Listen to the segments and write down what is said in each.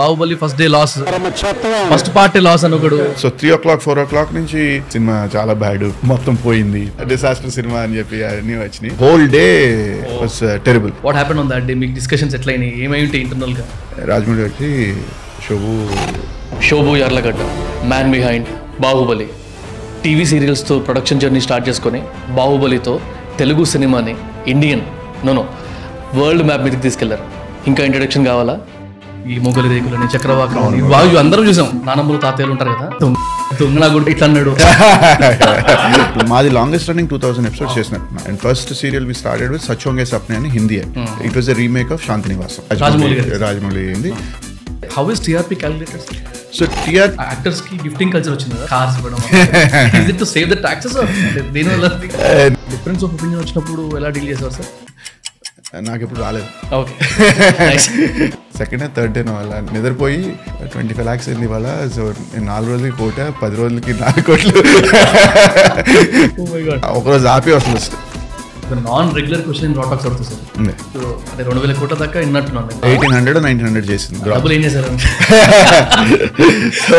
Baahubali first day loss first party loss అని ఒకడు. So three o'clock four o'clock నుంచి cinema చాలా bad మొత్తం పోయింది. డిసాస్టర్ సినిమా అని చెప్పి అన్ని వచ్చినాయి. Whole day was terrible what happen on that day మీకు డిస్కషన్స్ ఎట్లయినాయి? ఏమై ఉంటాయి ఇంటర్నల్గా? రాజమండ్రి వచ్చి Shobu Shobu Yarlagadda man behind Baahubali. TV సీరియల్స్తో production journey start చేసుకొని బాహుబలితో తెలుగు సినిమాని ఇండియన్ నోనో వరల్డ్ మ్యాప్ మీదకి తీసుకెళ్ళారు. ఇంకా ఇంట్రడక్షన్ కావాలా? ఈ మొగలి రేకులని చక్రవాకం బాగు అందరం చూసాం. నానమ్మలు తాతయ్యలు ఉంటారు కదా. దొంగ దొంగ నా కొడుకు ఇట్లా అన్నాడు. మాది longest running two thousand episodes చేసినట్టు and first serial we started with Sach Honge Sapne అని Hindi it was the remake of Shantinivasam Rajamouli అయింది how is TRP calculators so TR యాక్టర్స్కి gifting culture వచ్చింది కదా. కార్స్ ఇవ్వడం. Is it to save the taxes దేని వల్ల difference of opinion వచ్చినప్పుడు ఎలా deal చేసేవారు సార్ నాకు ఎప్పుడు రాలేదు. ఓకే. సెకండ్ థర్డ్ డే వల్ల నిద్రపోయి ట్వంటీ ఫైవ్ ల్యాక్స్ అయింది ఇవాళ. సో నేను నాలుగు రోజులకి కోట పది రోజులకి నాలుగు కోట్లు. గాడ్ ఒకరోజు ఆపి వస్తుంది నాన్ రెగ్యులర్ క్వశ్చన్ రాటాక్స్ అడుగుతుంది సార్. సో అదే రెండు వేల కోట్ల దాకా విన్నట్టున్నాను నేను. ఎయిటీన్ హండ్రెడ్ నైన్టీన్ హండ్రెడ్ చేసింది. డబ్బులు ఏం చేశారు? సో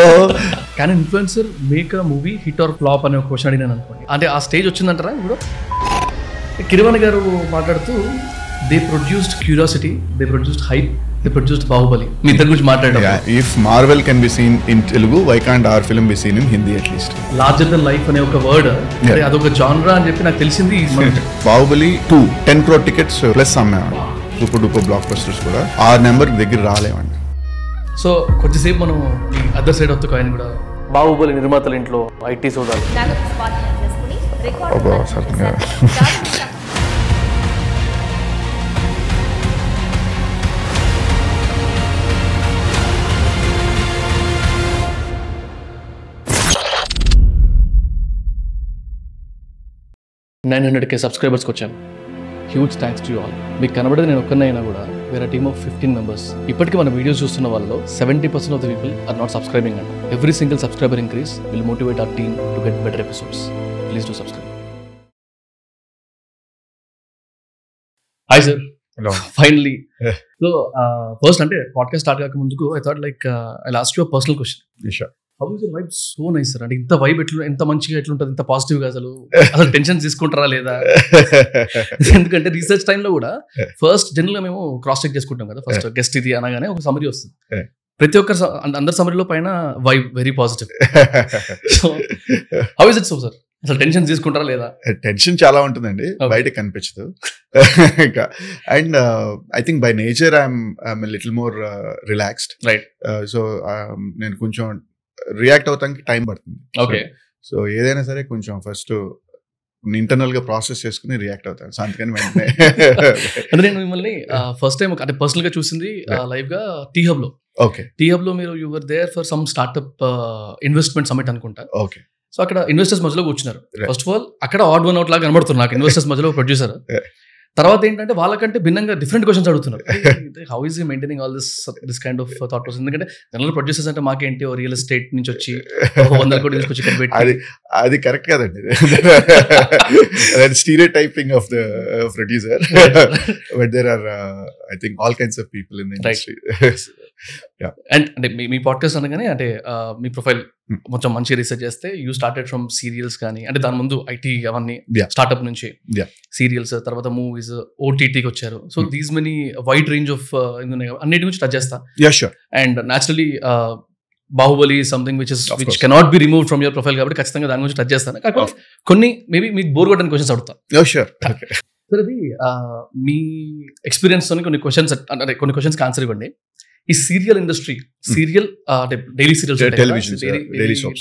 కానీ influencer make a movie hit or flop అనే ఒక క్వశ్చన్ అడిగినాను అనుకోండి. అంటే ఆ స్టేజ్ వచ్చిందంటారా ఇప్పుడు? కిరవాణి గారు మాట్లాడుతూ they produced curiosity they produced hype they produced Baahubali మీ ఇద్దరి గురించి మాట్లాడడం. If Marvel can be seen in Telugu why can't our film be seen in Hindi at least larger than life అనే ఒక వర్డ్ అంటే అదొక జాన్రా అని చెప్పి నాకు తెలిసింది Baahubali two ten crore tickets plus అమ్మామండి super duper blockbusters కూడా. ఆ నెంబర్ దగ్గర రాలేమండి సో కొద్దిసేపు మనం ఈ other side of the coin కూడా బాహుబలి నిర్మాతల ఇంట్లో ఐటీ చూడాలి నైన్ హండ్రెడ్ కే సబ్స్క్రైబర్స్కి వచ్చాను హ్యూజ్ థ్యాంక్స్ టు ఆల్ మీకు కనబడేది నేను ఒక్కనైనా కూడా వేరే టీమ్ ఆఫ్ ఫిఫ్టీన్ మెంబర్స్ ఇప్పటికీ మన వీడియోస్ చూస్తున్న వాళ్ళలో seventy percent of the people are not subscribing and every single subscriber increase will motivate our team to get better episodes please do subscribe hi sir finally. So first అంటే podcast start కాక ముందుకు I thought like I lost your personal question how is vibe so nice sir అంటే ఇంత vibe ఎట్లా ఎంత మంచిగా ఎట్లుంటుంది? ఇంత పాజిటివ్గా అసలు? అసలు టెన్షన్ తీసుకుంటారా లేదా? ఎందుకంటే రీసెర్చ్ టైంలో కూడా. ఫస్ట్ జనరల్గా మేము క్రాస్ చెక్ చేసుకుంటాం కదా. ఫస్ట్ గెస్ట్ ఇది అనగానే ఒక సమరీ వస్తుంది. ప్రతి ఒక్కరు అందరి సమరీలో పైన vibe very positive so how is it so sir అసలు టెన్షన్ తీసుకుంటారా లేదా? టెన్షన్ చాలా ఉంటుందండి. బయట కనిపించదు. And I think by nature I'm I'm little more relaxed Right. So నేను కొంచెం రియాక్ట్ అవటానికి టైం పడుతుంది. ఓకే సో ఏదైనా సరే కొంచెం ఫస్ట్ ఇంటర్నల్గా ప్రాసెస్ చేసుకుని రియాక్ట్ అవుతాను. సో అందుకని వెంటనే అంటే నేను మిమ్మల్ని ఫస్ట్ టైం అంటే పర్సనల్గా చూసింది లైవ్గా టీ హబ్లో ఓకే టీ హబ్లో మీరు you're there for some startup investment summit అనుకుంటా. ఓకే సో అక్కడ ఇన్వెస్టర్స్ మధ్యలో కూర్చున్నారు. ఫస్ట్ ఆఫ్ ఆల్ అక్కడ ఆడ్ వన్ అవుట్ లాగా కనబడుతున్నారు నాకు ఇన్వెస్టర్స్ మధ్యలో ప్రొడ్యూసర్. తర్వాత ఏంటంటే వాళ్ళకంటే భిన్నంగా డిఫరెంట్ క్వశ్చన్స్ అడుగుతున్నారు. How is maintaining all this this kind of thought process ఎందుకంటే జనరల్ ప్రొడ్యూసర్స్ అంటే మాకేంటి రియల్ ఎస్టేట్ నుంచి వచ్చి వందల కోట్లు తీసుకొచ్చి అది అది కరెక్ట్ కదండి. Stereotyping of the producer but there are I think all kinds of people in the industry and అంటే మీ మీ పాడ్కాస్ట్ అనగానే అంటే మీ ప్రొఫైల్. కొంచెం మంచి రీసెర్చ్ చేస్తే యూ స్టార్టెడ్ ఫ్రమ్ సీరియల్స్ కానీ అంటే దాని ముందు ఐటీ అవన్నీ. స్టార్ట్అప్ నుంచి. సీరియల్స్ తర్వాత మూవీస్ ఓటీటీకి వచ్చారు so. These many wide range of అన్నిటి గురించి టచ్ చేస్తా and naturally Baahubali something which is which. Cannot be remove from your profile కాబట్టి ఖచ్చితంగా దాని గురించి టచ్ చేస్తాను కాకపోతే కొన్ని మేబీ మీకు బోర్ కొట్టని క్వశ్చన్స్ అడుగుతా షూర్ సార్ ఆ, మీ ఎక్స్పీరియన్స్ కొన్ని క్వశ్చన్స్ అంటే కొన్ని క్వశ్చన్స్ ఆన్సర్ ఇవ్వండి ఈ సీరియల్ ఇండస్ట్రీ సీరియల్ అంటే daily serials.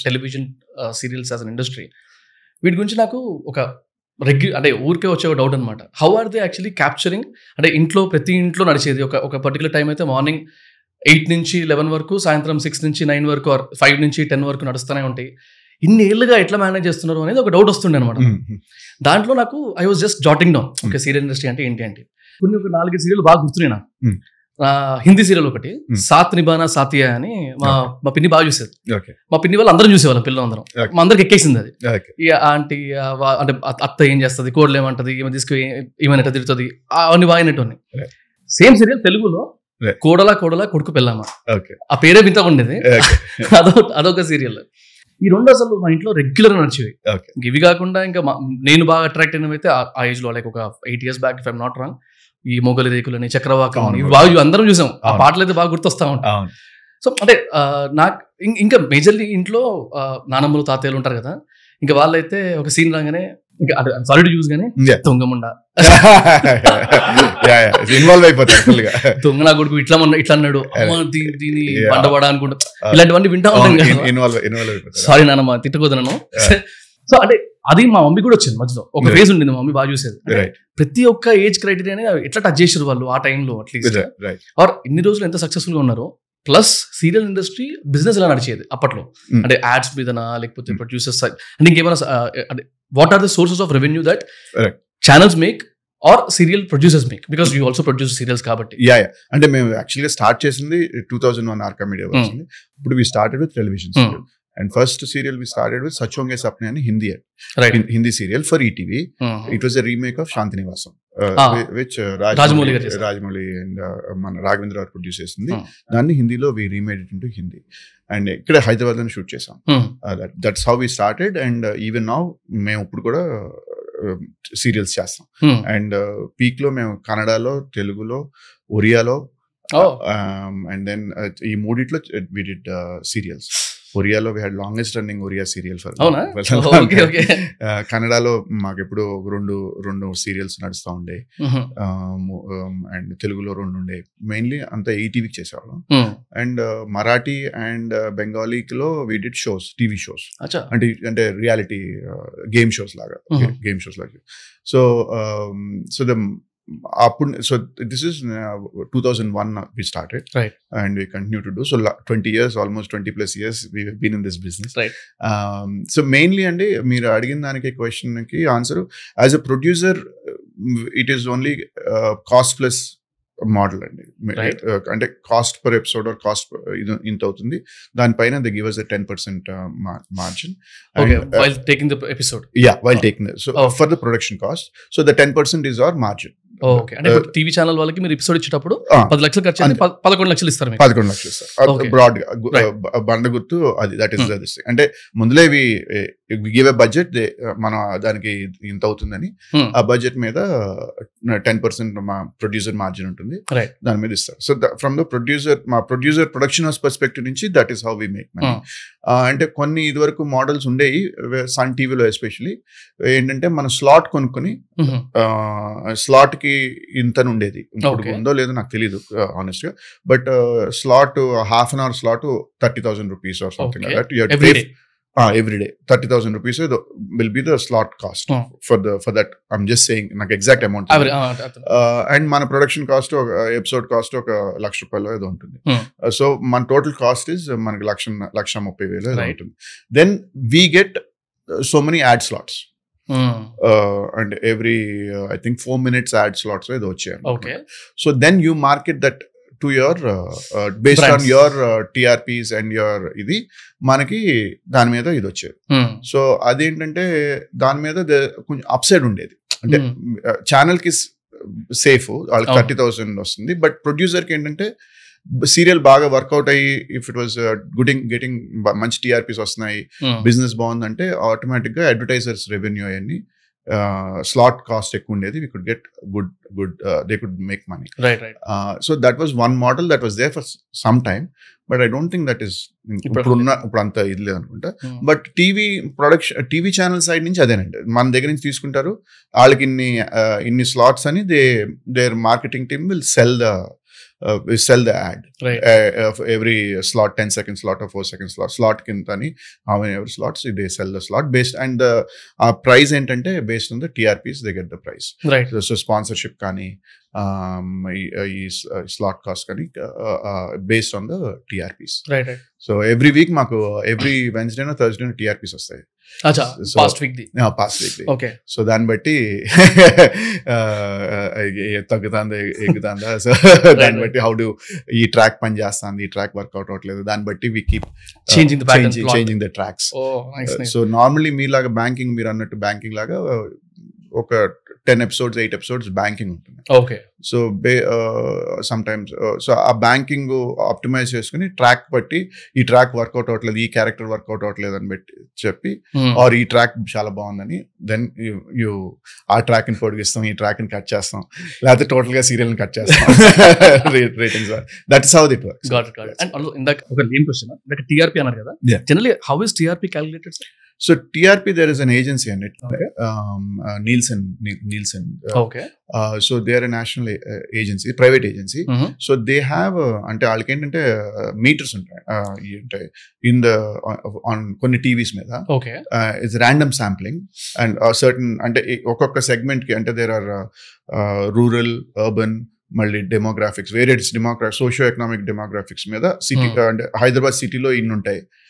Television serials as an industry. వీటి గురించి నాకు ఒక రెగ్యు అంటే ఊరికే వచ్చే ఒక డౌట్ అనమాట how are they actually capturing అంటే ఇంట్లో ప్రతి ఇంట్లో నడిచేది. ఒక ఒక పర్టికులర్ టైం అయితే మార్నింగ్ ఎయిట్ నుంచి లెవెన్ వరకు సాయంత్రం సిక్స్ నుంచి నైన్ వరకు ఫైవ్ నుంచి టెన్ వరకు నడుస్తూనే ఉంటాయి. ఇన్ని ఏళ్ళుగా ఎట్లా మేనేజ్ చేస్తున్నారు అనేది ఒక డౌట్ వస్తుండే అనమాట దాంట్లో నాకు I was just jotting down okay serial industry అంటే ఏంటి అంటే. కొన్ని ఒక నాలుగు సీరియల్ బాగా గుర్తున్నాయి నాకు. హిందీ సీరియల్ ఒకటి. సాత్ నిబానా సాతియా అని మా మా పిన్ని బాగా చూసేది. మా పిన్ని వాళ్ళు అందరం చూసేవాళ్ళం పిల్లలందరం. మా అందరికి ఎక్కేసింది అది. ఈ ఆంటీ అంటే అత్త- ఏం చేస్తుంది కోడలు ఏమంటది ఈమె తీసుకు ఈమె ఎట్లా తిరుగుతుంది అవన్నీ బాగా ఉన్నాయి Right. సేమ్ సీరియల్ తెలుగులో. కోడల కోడల కొడుకు పెళ్ళామా. ఆ పేరే వింతగా ఉండేది. అదో అదొక సీరియల్. ఈ రెండు అసలు మా ఇంట్లో రెగ్యులర్ నడిచేవి. ఇంక ఇవి కాకుండా ఇంకా నేను బాగా అట్రాక్ట్ అయినవైతే ఆ- ఆ ఏజ్లో లైక్ ఒక eight years back if I'm not wrong ఈ మొగలి రేకులని చక్రవాకం బాగా అందరం చూసాం. ఆ. పాటలు అయితే బాగా గుర్తొస్తా అవును. సో అంటే నాకు ఇంకా మేజర్లీ ఇంట్లో నానమ్మలు తాతయ్యలు ఉంటారు కదా. ఇంకా వాళ్ళైతే ఒక సీన్ రాగానే ఇంకా సారీ యూజ్ గానే. దొంగముండ. ఇన్వాల్వ్ అయిపోతారు ఫుల్గా. దొంగ నా కొడుకు ఇట్లా మొన్న ఇట్లా అన్నాడు. అమ్మ దీ- దీని Yeah. పండబడ అనుకుంటా. ఇలాంటివన్నీ వింటా ఉంటాం అయిపోతారు. సారీ నాన్నమ్మ తిట్టకూడదు నన్ను సో అంటే అది మా మమ్మీ కూడా వచ్చింది మధ్యలో. ఒక. ఫేజ్ ఉండింది మా మమ్మీ బాగా చూసేది. ప్రతి ఒక్క ఏజ్ క్రైటీరియాని ఎట్లా టచ్ చేసారు వాళ్ళు ఆ టైంలో అట్లీస్ట్ ఆర్ ఇన్ని రోజులు ఎంత సక్సెస్ఫుల్గా ఉన్నారో ప్లస్ సీరియల్ ఇండస్ట్రీ బిజినెస్ ఎలా నడిచేది అప్పట్లో? Mm. అంటే యాడ్స్ మీదనా లేకపోతే. ప్రొడ్యూసర్స్ అంటే ఇంకేమైనా అంటే what are the sources of revenue that. Channels make or serial producers make because you also produce serials కాబట్టి. యా యా అంటే మేము యాక్చువల్గా స్టార్ట్ చేసింది two thousand one Arka Media వచ్చింది. ఇప్పుడు we started with television Hmm. And first serial we started with Sach Honge Sapne అని Hindi Hindi serial for ETV it was a remake of Shantinivasam Ah. Which Rajamouli. Rajamouli and మన రాఘవేంద్ర గారు produce చేసింది. Hmm. దాన్ని హిందీలో we remade it into Hindi and ఇక్కడ హైదరాబాద్లో shoot చేసాం that's how we started and even now మేము ఇప్పుడు కూడా సీరియల్స్ చేస్తాం. అండ్ పీక్లో మేము కన్నడలో తెలుగులో ఒరియాలో అండ్ దెన్ ఈ మూడిట్లో we did serials ఒరియాలో we had longest running Odia serial for కన్నడలో మాకు ఎప్పుడు రెండు రెండు సీరియల్స్ నడుస్తూ ఉండే. అండ్ తెలుగులో రెండు ఉండే. మెయిన్లీ అంతా ఈటీవీకి చేసేవాళ్ళం. And Marathi and బెంగాలీలో we did shows TV shows అంటే అంటే రియాలిటీ గేమ్ షోస్ లాగా. గేమ్ షోస్ లాగా. సో సో ద అప్పుడు so this is two thousand one we started Right. And we continue to do so twenty years almost twenty plus years we been in this business Right. So mainly అండి మీరు అడిగిన దానికి క్వశ్చన్కి answer as a producer it is only cost plus model అండి Right. Uh, అంటే cost per episode or cost ఇది ఇంత అవుతుంది. దానిపైన the give us ten percent margin okay while taking the episode yeah while taking it so Oh. for the production cost. So the 10% is our margin. Okay అంటే ఇప్పుడు TV channel వాళ్ళకి మీరు episode ఇచ్చేటప్పుడు. పది లక్షలు ఖర్చు అయితే పదకొండు లక్షలు ఇస్తారు పదకొండు లక్షలు Okay. బ్రాడ్. బండ గుర్తు అది దట్ ఇస్ Hmm. దిస్ అంటే ముందులే గివ్ ఎ బడ్జెట్ మనం దానికి ఇంత అవుతుందని Hmm. ఆ బడ్జెట్ మీద టెన్ పర్సెంట్ మా ప్రొడ్యూసర్ మార్జిన్ ఉంటుంది. దాని మీద ఇస్తారు సో ఫ్రమ్ ద ప్రొడ్యూసర్ మా ప్రొడ్యూసర్ ప్రొడక్షన్ హౌస్ పర్స్పెక్టివ్ నుంచి that is how we make money Hmm. అంటే కొన్ని ఇదివరకు మోడల్స్ ఉండేవి సన్ టీవీలో ఎస్పెషలీ ఏంటంటే మనం స్లాట్ కొనుక్కొని Mhm. స్లాట్కి ఇంత ఉండేది ఇప్పుడు. ఉందో లేదో నాకు తెలియదు ఆనెస్ట్గా but slot half an hour slot thirty thousand rupees or something. Every day thirty thousand rupees will be the slot cost. For the for that I'm just saying నాకు ఎగ్జాక్ట్ అమౌంట్. అండ్ మన production cost ఒక episode cost ఒక లక్ష రూపాయలు ఏదో ఉంటుంది Hmm. సో మన total cost is మనకి లక్ష లక్ష ముప్పై వేలు. ఉంటుంది then we get so many ad slots. And every I think four minutes ad slots ఏదో వచ్చాయి okay so then you market that to your based on. Your TRPs and your ఇది మనకి దాని మీద ఇది వచ్చేది. సో అదేంటంటే దాని మీద కొంచెం అప్సైడ్ ఉండేది అంటే Hmm. ఛానల్కి సేఫ్ వాళ్ళకి. థర్టీ థౌసండ్ వస్తుంది బట్ ప్రొడ్యూసర్కి ఏంటంటే సీరియల్ బాగా వర్కౌట్ అయ్యి ఇఫ్ ఇట్ వాస్ గుడింగ్ గెటింగ్ మంచి టీఆర్పీస్ వస్తున్నాయి. బిజినెస్ బాగుందంటే ఆటోమేటిక్గా అడ్వర్టైజర్స్ రెవెన్యూ అవన్నీ స్లాట్ కాస్ట్ ఎక్కువ ఉండేది we could get good good they could make money so that was one model that was there for some time but I don't think that is ఇప్పుడు ఇప్పుడు ఉన్న ఇప్పుడు అంత ఇది లేదు అనుకుంటా. But TV production TV channel side నుంచి అదేనండి. మన దగ్గర నుంచి తీసుకుంటారు. వాళ్ళకి ఇన్ని ఇన్ని స్లాట్స్ అని they there marketing team will sell the sell the ad right every slot ten second slot four second slot slot కింద అని హౌ మెనీ ఎవరి slots they sell the slot based and ఆ ప్రైస్ ఏంటంటే based on the TRPs they get the price right so sponsorship కానీ um, ఈ- slot cost కానీ based on the TRPs so every week మాకు every Wednesday Thursday TRPs వస్తాయి. Past week past week okay so దాన్ని బట్టి తగ్గుతుందా ఎగ్గుతుందా so దాన్ని బట్టి హౌ డు ఈ ట్రాక్ పని చేస్తుంది ఈ ట్రాక్ వర్కౌట్ అవ్వట్లేదు దాన్ని బట్టి we keep plot. Changing the tracks so normally మీలాగా బ్యాంకింగ్ మీరు అన్నట్టు బ్యాంకింగ్ లాగా ఒక ten episodes eight episodes banking ఉంటుంది. ఓకే సో బే సమ్ టైమ్స్ సో ఆ బ్యాంకింగ్ ఆప్టిమైజ్ చేసుకుని ట్రాక్ బట్టి ఈ ట్రాక్ వర్కౌట్ అవ్వట్లేదు ఈ క్యారెక్టర్ వర్కౌట్ అవ్వట్లేదు అని పెట్టి చెప్పి ఆర్ ఈ ట్రాక్ చాలా బాగుందని దెన్ యూ ఆ ట్రాక్ని పొడిగిస్తాం ఈ ట్రాక్ని కట్ చేస్తాం లేకపోతే టోటల్గా సీరియల్ని కట్ చేస్తాం. Ratings that is how did work got it got and also ఇందాక ఒక లేని క్వశ్చన్ ఇందాక టీఆర్పీ అన్నారు కదా. Yeah. Generally how is TRP calculated so TRP there is an agency అండి Okay. Nielsen Nielsen okay so they are national agency private agency so they have అంటే వాళ్ళకి ఏంటంటే మీటర్స్ ఉంటాయి uh, ఈ అంటే ఇన్ ద ఆన్ కొన్ని TVs మీద. Okay it's random sampling and certain అంటే ఒక్కొక్క సెగ్మెంట్కి అంటే దేర్ ఆర్ రూరల్ అర్బన్ మళ్ళీ demographics various demographic socio economic demographics మీద సిటీ Hmm. అంటే హైదరాబాద్ సిటీలో ఇన్ని ఉంటాయి. Um, uh,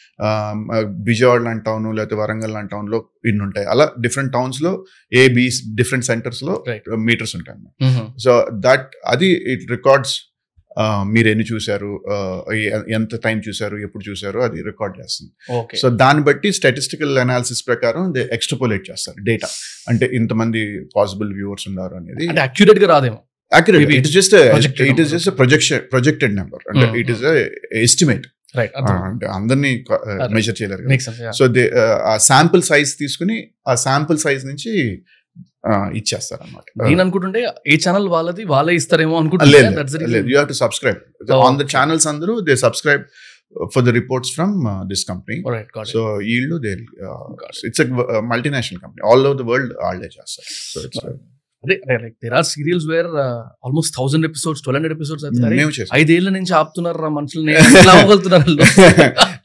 విజయవాడ లాంటి టౌన్ లేకపోతే వరంగల్ లాంటి టౌన్లో ఇన్ని ఉంటాయి అలా డిఫరెంట్ టౌన్స్లో ఏ బి డిఫరెంట్ సెంటర్స్లో Right. మీటర్స్ ఉంటాయి అన్నమాట. సో దట్ అది ఇట్ రికార్డ్స్ మీరు ఎన్ని చూశారు ఎంత టైం చూశారు ఎప్పుడు చూశారు అది రికార్డ్ చేస్తుంది. సో దాన్ని బట్టి స్టాటిస్టికల్ అనాలిసిస్ ప్రకారం దే ఎక్స్ట్రపోలేట్ చేస్తారు డేటా. అంటే ఇంతమంది పాసిబుల్ వ్యూవర్స్ ఉన్నారు అనేది అక్యురేట్గా రాదేమో. Maybe it is just it is. Just projection projected number అంటే ఇట్ ఇస్ ఎస్టిమేట్ అంటే అందరినీ. మెజర్ చేయలేరు సో దే ఆ శాంపుల్ సైజ్ తీసుకుని ఆ శాంపుల్ సైజ్ నుంచి ఇచ్చేస్తారు అనమాట నేను అనుకుంటుంటే ఏ ఛానల్ వాళ్ళది వాళ్ళే ఇస్తారేమో లేదు అనుకుంటున్నా లేదు you have to subscribe on the. Channels అందరూ they subscribe for the reports from this company so వీళ్ళు they it's multinational company all over the world వాళ్ళే చేస్తారు. సో ఇట్స్ అదే like there are serials where almost thousand episodes twelve hundred episodes ఐదేళ్ళ నుంచి ఆపుతున్నారు రా మనుషులు ఎట్లా అవ్వగలుగుతున్నారు?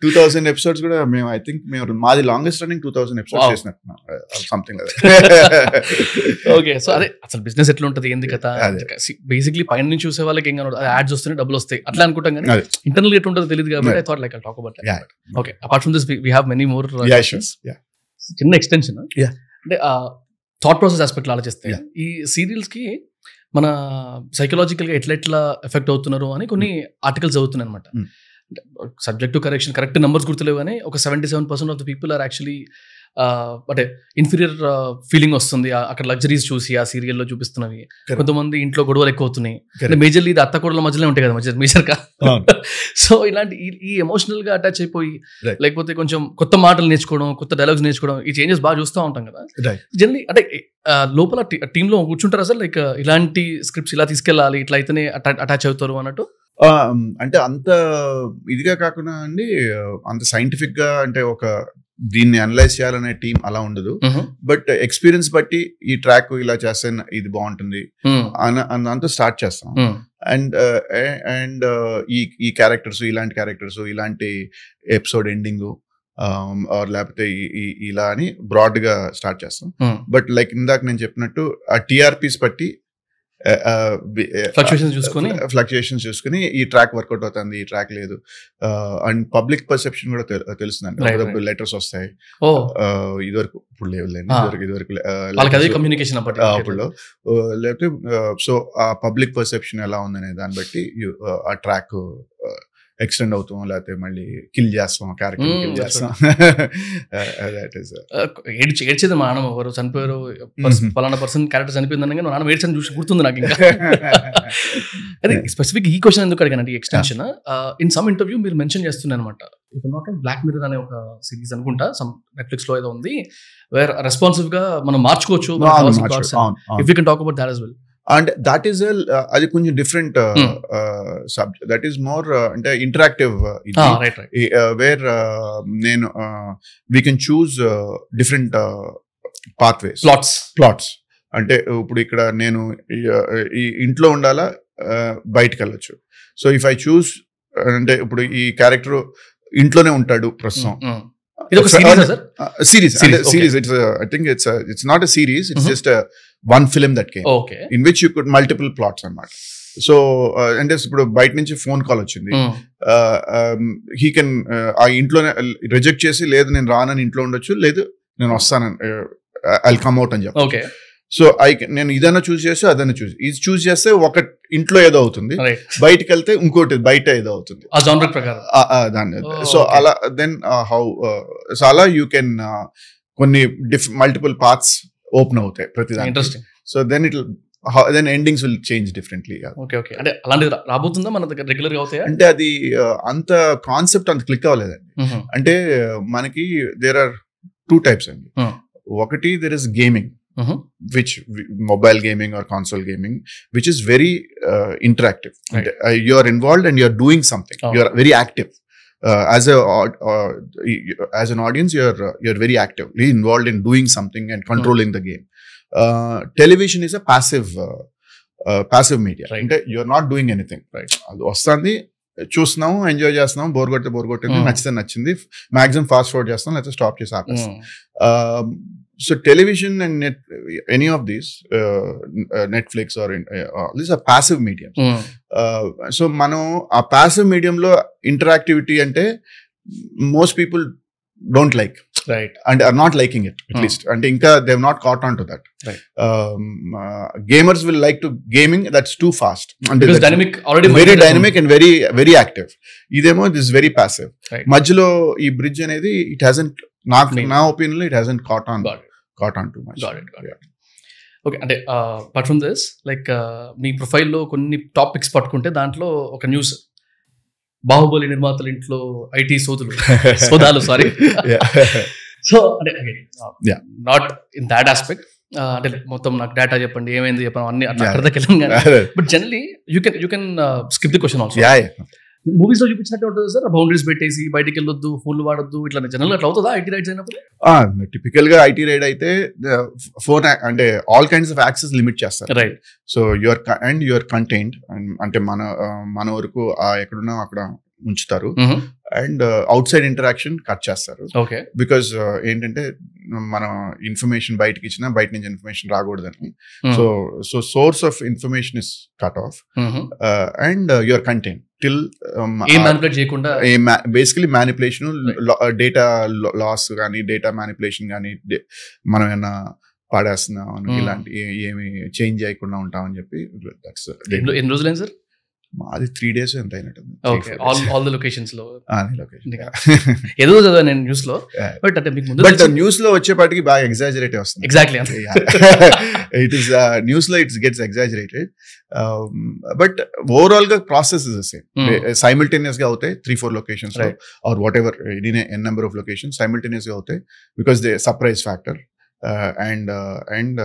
టూ థౌసండ్ ఎపిసోడ్స్ కూడా మేము ఐ థింక్ మేము మాది longest running two thousand episodes. చేసినట్టున్నాం something okay so అదే అసలు బిజినెస్ ఎట్లా ఉంటది ఏంది కదా. బేసిక్లీ పైన నుంచి చూసే వాళ్ళకి ఏం కనబడదు యాడ్స్ వస్తున్నాయి డబ్బులు వస్తాయి అట్లా అనుకుంటాం కానీ. ఇంటర్నల్ ఎట్లా ఉంటుందో తెలియదు కాబట్టి I. Thought like talk about. Okay apart from this we have many more చిన్న ఎక్స్టెన్షన్. అంటే థాట్ ప్రాసెస్ ఆస్పెక్ట్ ఆలోచిస్తే. ఈ సీరియల్స్కి మన సైకలాజికల్గా ఎట్లా ఎట్లా ఎఫెక్ట్ అవుతున్నారు అని కొన్ని ఆర్టికల్స్ చదువుతున్నాయి అనమాట. సబ్జెక్ట్ కరెక్షన్ కరెక్ట్ నెంబర్స్ గుర్తులేవు కానీ ఒక seventy seven percent of the people are actually అంటే ఇన్ఫీరియర్ ఫీలింగ్ వస్తుంది అక్కడ లగ్జరీస్ చూసి ఆ సీరియల్లో చూపిస్తున్నవి. కొంతమంది ఇంట్లో గొడవలు ఎక్కువ అవుతున్నాయి Correct. మేజర్లీ ఇది అత్త కొడల మధ్యలో ఉంటాయి కదా మేజర్ మేజర్గా అవును. సో ఇలాంటి ఈ- ఈ ఎమోషనల్గా అటాచ్ అయిపోయి. లేకపోతే కొంచెం కొత్త మాటలు నేర్చుకోవడం కొత్త డైలాగ్స్ నేర్చుకోవడం ఈ చేంజెస్ బాగా చూస్తూ ఉంటాం కదా. జనరలీ అంటే లోపల టీమ్లో కూర్చుంటారా సార్ లైక్ ఇలాంటి స్క్రిప్ట్స్ ఇలా తీసుకెళ్ళాలి ఇట్లా అయితేనే అటాచ్ అవుతారు అన్నట్టు అంటే అంత ఇదిగా కాకుండా అండి అంత సైంటిఫిక్గా అంటే ఒక దీన్ని అనలైజ్ చేయాలనే టీం అలా ఉండదు బట్ ఎక్స్పీరియన్స్ బట్టి ఈ ట్రాక్ ఇలా చేస్తే ఇది బాగుంటుంది. అన్న అన్న దాంతో స్టార్ట్ చేస్తాం. అండ్ అండ్ ఈ ఈ క్యారెక్టర్స్ ఇలాంటి క్యారెక్టర్స్ ఇలాంటి ఎపిసోడ్ ఎండింగ్ ఆర్ లేకపోతే ఇలా అని బ్రాడ్గా స్టార్ట్ చేస్తాం. బట్ లైక్ ఇందాక నేను చెప్పినట్టు ఆ టీఆర్పీస్ బట్టి Fluctuations చూసుకొని? ఫ్లక్చుయేషన్స్ చూసుకుని ఈ ట్రాక్ వర్కౌట్ అవుతుంది ఈ ట్రాక్ లేదు అండ్ పబ్లిక్ పర్సెప్షన్ కూడా తెలు- తెలుస్తుందండి Right, అప్పుడప్పుడు right. లెటర్స్ వస్తాయి ఇదివరకు ఇప్పుడు. ఇదివరకు అదే letters- కమ్యూనికేషన్ అప్పుడు లేకపోతే సో ఆ పబ్లిక్ పర్సెప్షన్ ఎలా ఉందనే దాన్ని బట్టి ఆ ట్రాక్ ఎక్స్టెండ్ అవుతాం లేకపోతే మళ్ళీ కిల్ చేస్తాం క్యారెక్టర్ కిల్ that's చేస్తాం. దట్ ఈస్ ఏడ్చి ఏడ్చేది మా నాన్న ఎవరు చనిపోయారు Mhm. ఫలానా పర్సన్ క్యారెక్టర్ చనిపోయిందని కానీ మా నాన్న ఏడ్చని చూసి గుర్తుంది నాకు ఇంకా. అదే స్పెసిఫిక్ ఈ క్వశ్చన్ ఎందుకు అడిగానండి ఎక్స్టెన్షన్ ఇన్ సమ్ ఇంటర్వ్యూ మీరు మెన్షన్ చేస్తున్నాయి అనమాట ఇప్పుడు నాట్ బ్లాక్ మిర్రర్ అనే ఒక సిరీస్ అనుకుంటా సమ్ నెట్ఫ్లిక్స్లో ఏదో ఉంది వేర్ రెస్పాన్సివ్గా మనం మార్చుకోవచ్చు if you can talk about that as well and that is అది కొంచెం different. Subject that is more అంటే ఇంటరాక్టివ్ రైట్ రైట్ వేర్ నేను we can choose different pathways plots plots అంటే ఇప్పుడు ఇక్కడ నేను ఈ- ఇంట్లో ఉండాలా బయటకు వెళ్ళొచ్చు. సో ఇఫ్ ఐ చూస్ అంటే ఇప్పుడు ఈ క్యారెక్టర్ ఇంట్లోనే ఉంటాడు ప్రస్తుతం. Series sir series it's I think it's it's not a series it's. Just one film that came in which you could multiple plots అన్నమాట సో అంటే ఇప్పుడు బయట నుంచి ఫోన్ కాల్ వచ్చింది. హీ కెన్ ఆ ఇంట్లోనే రిజెక్ట్ చేసి లేదు నేను రానని ఇంట్లో ఉండొచ్చు లేదు నేను వస్తానని ఐ కమ్ అవుట్ అని చెప్పి ఓకే సో ఐ నేను ఇదన్నా చూస్ చేస్తే అదన్నా చూస్ ఇది చూస్ చేస్తే ఒక ఇంట్లో ఏదో అవుతుంది. బయటకు వెళ్తే ఇంకోటి బయట ఏదో అవుతుంది. దాన్ని. Oh, so. అలా దెన్ హౌ సో అలా యూ కెన్ కొన్ని డిఫ్ మల్టిపుల్ పార్ట్స్ ఓపెన్ అవుతాయి ప్రతిదాని interesting so then it then endings will change differently రాబోతుందా మన దగ్గర రెగ్యులర్ అవుతాయి? అంటే అది అంత కాన్సెప్ట్ అంత క్లిక్ అవ్వలేదండి. అంటే మనకి దేర్ ఆర్ టూ టైప్స్ అండి. ఒకటి there is gaming which mobile gaming or console gaming which is very interactive you are involve and you are doing something you are very active uh, as a au- uh, as an audience you're uh, you're very actively involved in doing something and controlling the game uh, television is a passive uh, uh, passive media Right. అంటే you're not doing anything Right. అది వస్తుంది చూస్తున్నాము enjoy చేస్తున్నాం bore కొడితే bore కొట్టింది Hmm. నచ్చితే నచ్చింది maximum fast forward చేస్తాం లేకపోతే స్టాప్ చేసి ఆపేస్తాం మ్మ్. um, so television and net, any of these uh, uh, netflix or in, uh, these are passive mediums hmm. uh, so మనం ఆ పాసివ్ మీడియంలో ఇంటరాక్టివిటీ అంటే most people don't like right and are not liking it. At least అంటే ఇంకా they've not caught on to that. Gamers will like to gaming that's too fast dynamic already very dynamic and very very active ఇదేమో this very passive Right. మధ్యలో ఈ bridge అనేది it hasn't నాకు. నా opinion it hasn't caught on caught on to. Okay అంటే apart from this like మీ ప్రొఫైల్లో కొన్ని topics పట్టుకుంటే దాంట్లో ఒక న్యూస్ బాహుబలి నిర్మాతల ఇంట్లో ఐటీ సోదులు. సోదాలు సారీ సో అంటే. నాట్ ఇన్ దాట్ ఆస్పెక్ట్ అంటే మొత్తం నాకు డేటా చెప్పండి ఏమైంది చెప్పండి అన్ని అట్లా కానీ. But generally you can you can skip the question also మూవీస్లో చూపించినట్టు ఉంటుంది సార్? బౌండరీస్ పెట్టేసి బయటికి వెళ్ళొద్దు ఫోన్లు వాడొద్దు ఇట్లా జనరల్ అట్లా అవుతుందా ఐటీ రైట్స్ అయినప్పుడు? టిపికల్గా ఐటీ రైడ్ అయితే ఫోన్ అంటే all kinds of access limit చేస్తారు. Right so your and your content అంటే మన మన వరకు ఎక్కడున్నా అక్కడ ఉంచుతారు. And outside interaction cut చేస్తారు. ఓకే. బికాస్ ఏంటంటే మనం ఇన్ఫర్మేషన్ బయటకి ఇచ్చినా బయట నుంచి ఇన్ఫర్మేషన్ రాకూడదని. So so source of information is cut off and your content till ఏం మ్యానిపులేట్ చేయకుండా బేసికలీ మ్యానిపులేషన్ డేటా లాస్ కానీ డేటా మ్యానిపులేషన్ కానీ మనం ఏమన్నా పాడేస్తున్నాం Hmm. ఇలాంటి ఏమి చేంజ్ చేయకుండా ఉంటామని చెప్పి దట్స్ ఎన్ని రోజులైంది సార్? అది త్రీ డేస్ ఎంత అయినట్టు ఓకే ఆల్ ఆల్ ద లొకేషన్స్లో లొకేషన్ ఏదో చదివా నేను న్యూస్లో Yeah. బట్ అంటే మీకు ముందు బట్ న్యూస్లో వచ్చేపాటికి బాగా ఎగ్జాజరేట్ వస్తుంది ఎగ్జాక్ట్లీ ఇట్ ఈస్ న్యూస్లో ఇట్స్ గెట్స్ ఎగ్జాజరేటెడ్ బట్ ఓవరాల్గా ప్రాసెస్ ఇస్ సేమ్ సైమిల్టేనియస్గా అవుతాయి త్రీ ఫోర్ లొకేషన్స్లో Right. Or whatever n number of location సైమిల్టేనియస్గా అవుతాయి because they surprise factor and and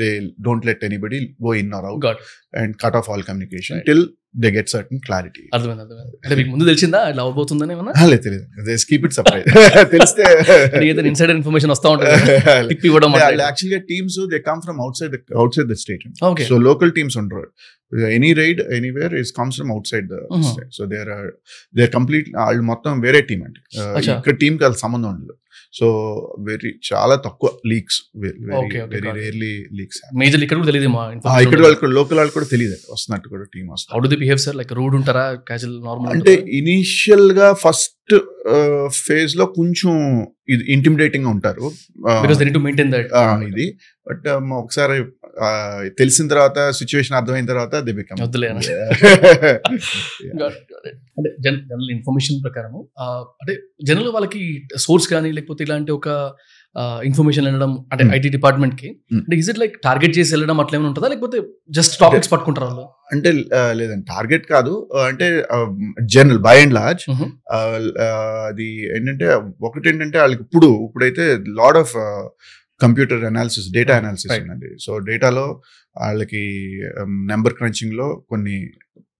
they don't let anybody go in or out got and cut off all communication Right. Till they get certain clarity అర్థమైంది అర్థమైంది. అంటే మీకు ముందు తెలిసిందా? ఇలా అవబోతుందని ఏమన్నా? లేదు తెలియదు దే కీప్ ఇట్ సర్ప్రైజ్ తెలిస్తే ఏదైనా ఇన్సైడ్ ఇన్ఫర్మేషన్ వస్తా ఉంటుంది టిప్ ఇవ్వడం యాక్చువల్గా teams they come from outside outside the state okay so local teams ఉండరు any raid anywhere is comes from outside the Mhm. State so there there complete వాళ్ళు మొత్తం వేరే టీం అండి. Uh, Acha. ఇక్కడ టీం కి వాళ్ళ సంబంధం ఉండదు. సో వెరీ చాలా తక్కువ leaks very. Rarely leaks major ఇక్కడ కూడా తెలియదు ఇక్కడ వాళ్ళకి లోకల్ వాళ్ళు కూడా తెలియదు వస్తున్నట్టు కూడా టీం హౌ వస్తుంది do they behave sir like rude ఉంటారా? క్యాజువల్ నార్మల్ అంటే ఇనీషియల్గా ఫస్ట్ ఫేజ్లో కొంచెం ఇది ఇంటిమిడేటింగ్ ఉంటారు. Uh, దట్ ఆ, ఇది. బట్ ఒకసారి ఆ, తెలిసిన తర్వాత సిచ్యువేషన్ అర్థమైన తర్వాత దే బికమ్ వద్దులే అన్న. అంటే జనరల్ ఇన్ఫర్మేషన్ ప్రకారం అంటే జనరల్ వాళ్ళకి సోర్స్ కానీ లేకపోతే ఇలాంటి ఒక ఇన్ఫర్మేషన్ వెళ్ళడం అంటే Hmm. ఐటీ డిపార్ట్మెంట్కి Hmm. అంటే ఇజ్ ఇట్ లైక్ టార్గెట్ చేసి వెళ్ళడం అట్లా ఏమైనా ఉంటుందా లేకపోతే జస్ట్ టాపిక్స్ పట్టుకుంటారు వాళ్ళు అంటే లేదండి టార్గెట్ కాదు అంటే జనరల్ బై అండ్ లార్జ్. అది ఏంటంటే ఒకటి ఏంటంటే వాళ్ళకి ఇప్పుడు ఇప్పుడైతే lot of computer analysis data analysis. ఉందండి సో డేటాలో వాళ్ళకి నెంబర్ క్రంచింగ్లో కొన్ని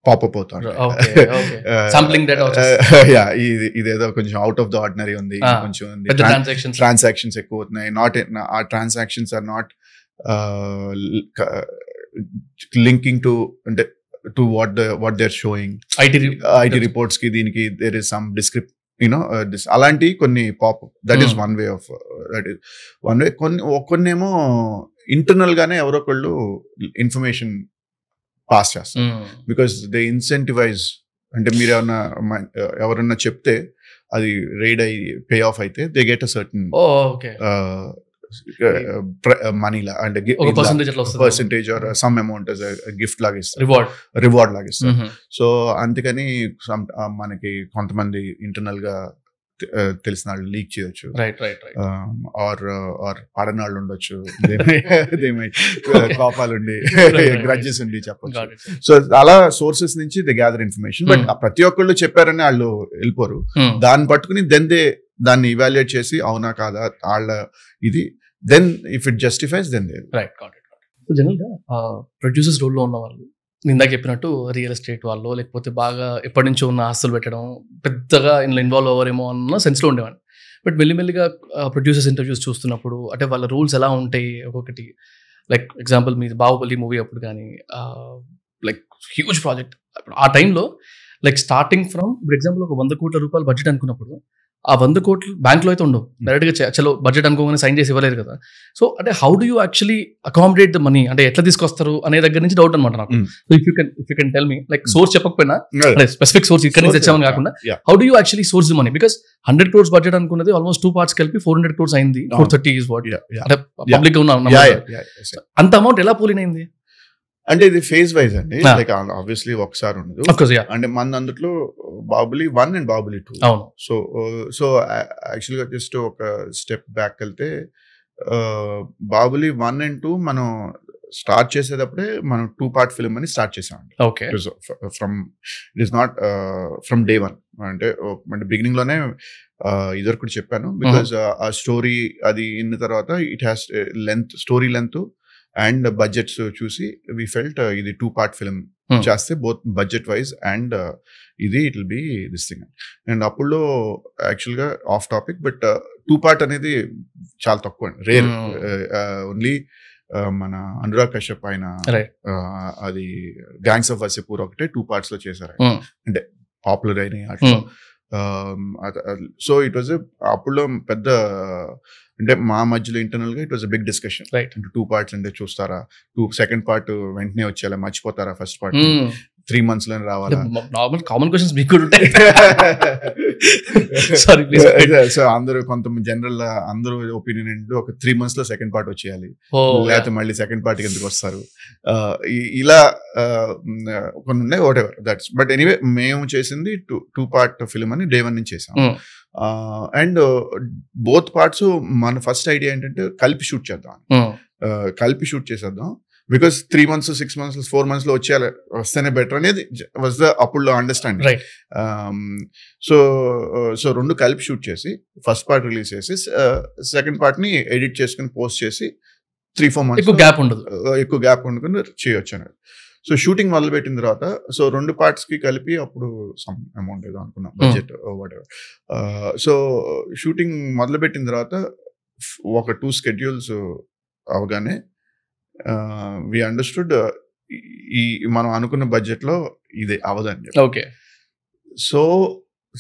పాపప్ data యా ఇది ఇదేదో కొంచెం అవుట్ ఆఫ్ ద ఆర్డినరీ ఉంది కొంచెం ట్రాన్సాక్షన్స్ ఎక్కువ అవుతున్నాయి. నాట్ ఆ transactions are not linking to అంటే to what the what they are showing IT IT రిపోర్ట్స్కి దీనికి there is some డిస్క్రిప్ you know this అలాంటి కొన్ని pop that is. One way of that is one way కొన్ని కొన్ని ఏమో ఇంటర్నల్ గానే ఎవరో ఒకళ్ళు ఇన్ఫర్మేషన్ పాస్ చేస్తారు. బికాస్ దే ఇన్సెంటివైజ్ అంటే మీరు ఏమన్నా ఎవరన్నా చెప్తే అది రైడ్ అయ్యి పే ఆఫ్ అయితే దే గెట్ అ సర్టన్ మనీలా అంటే percentage or some amount gift లాగా ఇస్తారు. రివార్డ్ రివార్డ్ లాగా ఇస్తారు. సో అందుకని some- ఆ, మనకి కొంతమంది ఇంటర్నల్గా తెలిసిన వాళ్ళు లీక్ చేయొచ్చు. Right right right or or పడని వాళ్ళు ఉండొచ్చు Right, right, గ్రడ్జెస్ ఉండి చెప్పొచ్చు. సో అలా సోర్సెస్ నుంచి they gather information but Hmm. ప్రతి ఒక్కళ్ళు చెప్పారని వాళ్ళు వెళ్ళిపోరు. దాన్ని పట్టుకుని దెన్ దే దాన్ని ఇవాల్యుయేట్ చేసి అవునా కాదా వాళ్ళ ఇది. Then if it justifies then they raid got it so జనరల్గా ప్రొడ్యూసర్స్ రోల్లో ఉన్న వాళ్ళు ఇందాక చెప్పినట్టు రియల్ ఎస్టేట్ వాళ్ళు లేకపోతే బాగా ఎప్పటి నుంచో ఉన్న ఆస్తులు పెట్టడం పెద్దగా ఇందులో ఇన్వాల్వ్ అవ్వరేమో అన్న సెన్స్లో ఉండేవాడిని. బట్ మెల్లిమెల్లిగా ప్రొడ్యూసర్స్ ఇంటర్వ్యూస్ చూస్తున్నప్పుడు అంటే వాళ్ళ రూల్స్ ఎలా ఉంటాయి ఒక్కొక్కటి. లైక్ ఎగ్జాంపుల్ మీ బాహుబలి మూవీ అప్పుడు కానీ లైక్ హ్యూజ్ ప్రాజెక్ట్ ఆ టైంలో లైక్ స్టార్టింగ్ ఫ్రమ్ ఇప్పుడు ఎగ్జాంపుల్ ఒక వంద కోట్ల రూపాయలు బడ్జెట్ అనుకున్నప్పుడు ఆ వంద కోట్లు బ్యాంక్లో అయితే ఉండవు. డైరెక్ట్గా చ- చలో బడ్జెట్ అనుకోగానే సైన్ చేసి ఇవ్వలేరు కదా. సో అంటే how do you actually accommodate the money అంటే ఎట్లా తీసుకొస్తారు అనే దగ్గర నుంచి డౌట్ అనమాట నాకు. So if you can if you can tell me like source చెప్పకపోయినా అంటే స్పెసిఫిక్ సోర్స్ ఇక్కడ నుంచి తెచ్చామని కాకుండా how do you actually source the money because hundred crores budget అనుకున్నది ఆల్మోస్ట్ టూ పార్ట్స్ కలిపి ఫోర్ హండ్రెడ్ క్రోర్స్ అయింది. ఫోర్ థర్టీ ఈస్ వాట్ అంటే పబ్లిక్ ఉన్న. అంత అమౌంట్ ఎలా పోలిన్ అయింది అంటే ఇది ఫేజ్ వైజ్ అండి. లైక్ ఆబ్వియస్లీ ఒకసారి ఉండదు. అంటే మన అందుట్లో Baahubali one and Baahubali two so so యాక్చువల్గా జస్ట్ ఒక స్టెప్ బ్యాక్ వెళ్తే బాబులి వన్ అండ్ టూ మనం స్టార్ట్ చేసేటప్పుడే మనం టూ పార్ట్ ఫిల్మ్ అని స్టార్ట్ చేసాం okay from it is not from day one అంటే uh, అంటే బిగినింగ్లోనే ఇదివరకు కూడా చెప్పాను. బికాస్ ఆ స్టోరీ అది ఇన్న తర్వాత it has length story length and budgets చూసి వి ఫెల్ట్ ఇది టూ పార్ట్ ఫిల్మ్. చేస్తే బోత్ బడ్జెట్ వైజ్ అండ్ ఇది it will be this thing and అప్పుడులో యాక్చువల్గా off topic but two part అనేది చాలా తక్కువ అండి రేర్ Hmm. ఓన్లీ మన అనురాగ్ కశ్యప్ ఆయన Right. uh, అది గ్యాంగ్స్ ఆఫ్ వసిపూర్ ఒకటే టూ పార్ట్స్లో చేశారు Hmm. అంటే పాపులర్ అయినాయి అట్లా. సో ఇట్ వాజ్ అప్పుడులో పెద్ద అంటే మా మధ్యలో ఇంటర్నల్గా it was big discussion right అంటే టూ పార్ట్స్ అంటే చూస్తారా? టూ సెకండ్ పార్ట్ వెంటనే వచ్చేలా మర్చిపోతారా ఫస్ట్ పార్ట్ త్రీ మంత్స్లోనే రావాలా? నార్మల్ కామన్ క్వశ్చన్స్ మీకు కూడా ఉంటాయి. సారీ ప్లీజ్ సో అందరూ కొంత జనరల్ అందరూ ఒపీనియన్ ఏంటి ఒక త్రీ మంత్స్లో సెకండ్ పార్ట్ వచ్చేయాలి. లేకపోతే మళ్ళీ సెకండ్ పార్ట్కి ఎందుకు వస్తారు? ఇలా కొన్ని ఉన్నాయి whatever that's but anyway మేము చేసింది టూ టూ పార్ట్ ఫిల్మ్ అని డే వన్ నుంచి చేసాం. అండ్ బోత్ పార్ట్స్ మన ఫస్ట్ ఐడియా ఏంటంటే కలిపి షూట్ చేద్దాం. కలిపి షూట్ చేసేద్దాం. Because three months six months four మంత్స్లో వచ్చేయాలి వస్తేనే బెటర్ అనేది వాజ్ ద అప్పుడు అండర్స్టాండింగ్ రైట్ సో సో రెండు కలిపి షూట్ చేసి ఫస్ట్ పార్ట్ రిలీజ్ చేసి సెకండ్ పార్ట్ని ఎడిట్ చేసుకుని పోస్ట్ చేసి త్రీ ఫోర్ మంత్స్ ఎక్కువ గ్యాప్ ఉండదు. ఎక్కువ గ్యాప్ వండుకుని చేయొచ్చు అనేది సో షూటింగ్ మొదలు పెట్టిన తర్వాత సో రెండు పార్ట్స్కి కలిపి అప్పుడు సమ్ అమౌంట్ ఏదో అనుకున్నాం budget whatever so shooting మొదలు పెట్టిన తర్వాత ఒక టూ స్కెడ్యూల్స్ అవగానే వి అండర్స్టూడ్ ఈ మనం అనుకున్న బడ్జెట్లో ఇది అవదండి okay. So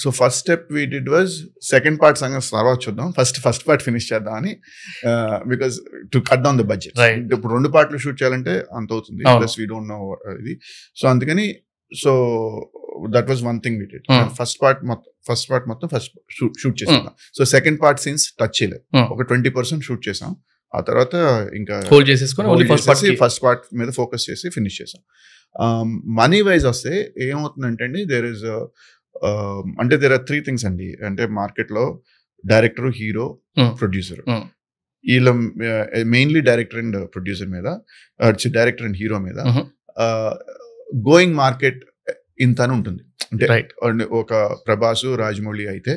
so first step we did was second part సంగతి తర్వాత చూద్దాం. ఫస్ట్ ఫస్ట్ పార్ట్ ఫినిష్ చేద్దాం అని because to cut down the budget. ఇప్పుడు రెండు పార్ట్లు షూట్ చేయాలంటే అంత అవుతుంది. ప్లస్ వీ డోంట్ నో ఇది. సో అందుకని so that was one thing we did. First part మొత్తం ఫస్ట్ పార్ట్ మొత్తం ఫస్ట్ షూట్ చేసాం so second part scenes touch చేయలేదు. ఒక ట్వంటీ పర్సెంట్ షూట్ చేసాం. ఆ తర్వాత ఇంకా హోల్డ్ చేసేసుకొని only first part first part మీద ఫోకస్ చేసి ఫినిష్ చేసాం మనీ వైజ్ వస్తే ఏమవుతుందంటే అండి దేర్ ఇస్ అంటే దేర్ ఆర్ త్రీ థింగ్స్ అండి అంటే మార్కెట్లో డైరెక్టర్ హీరో. ప్రొడ్యూసర్. వీళ్ళ మెయిన్లీ డైరెక్టర్ అండ్ ప్రొడ్యూసర్ మీద డైరెక్టర్ అండ్ హీరో మీద. గోయింగ్ మార్కెట్ ఇంత అని ఉంటుంది అంటే ఒక ప్రభాసు రాజమౌళి అయితే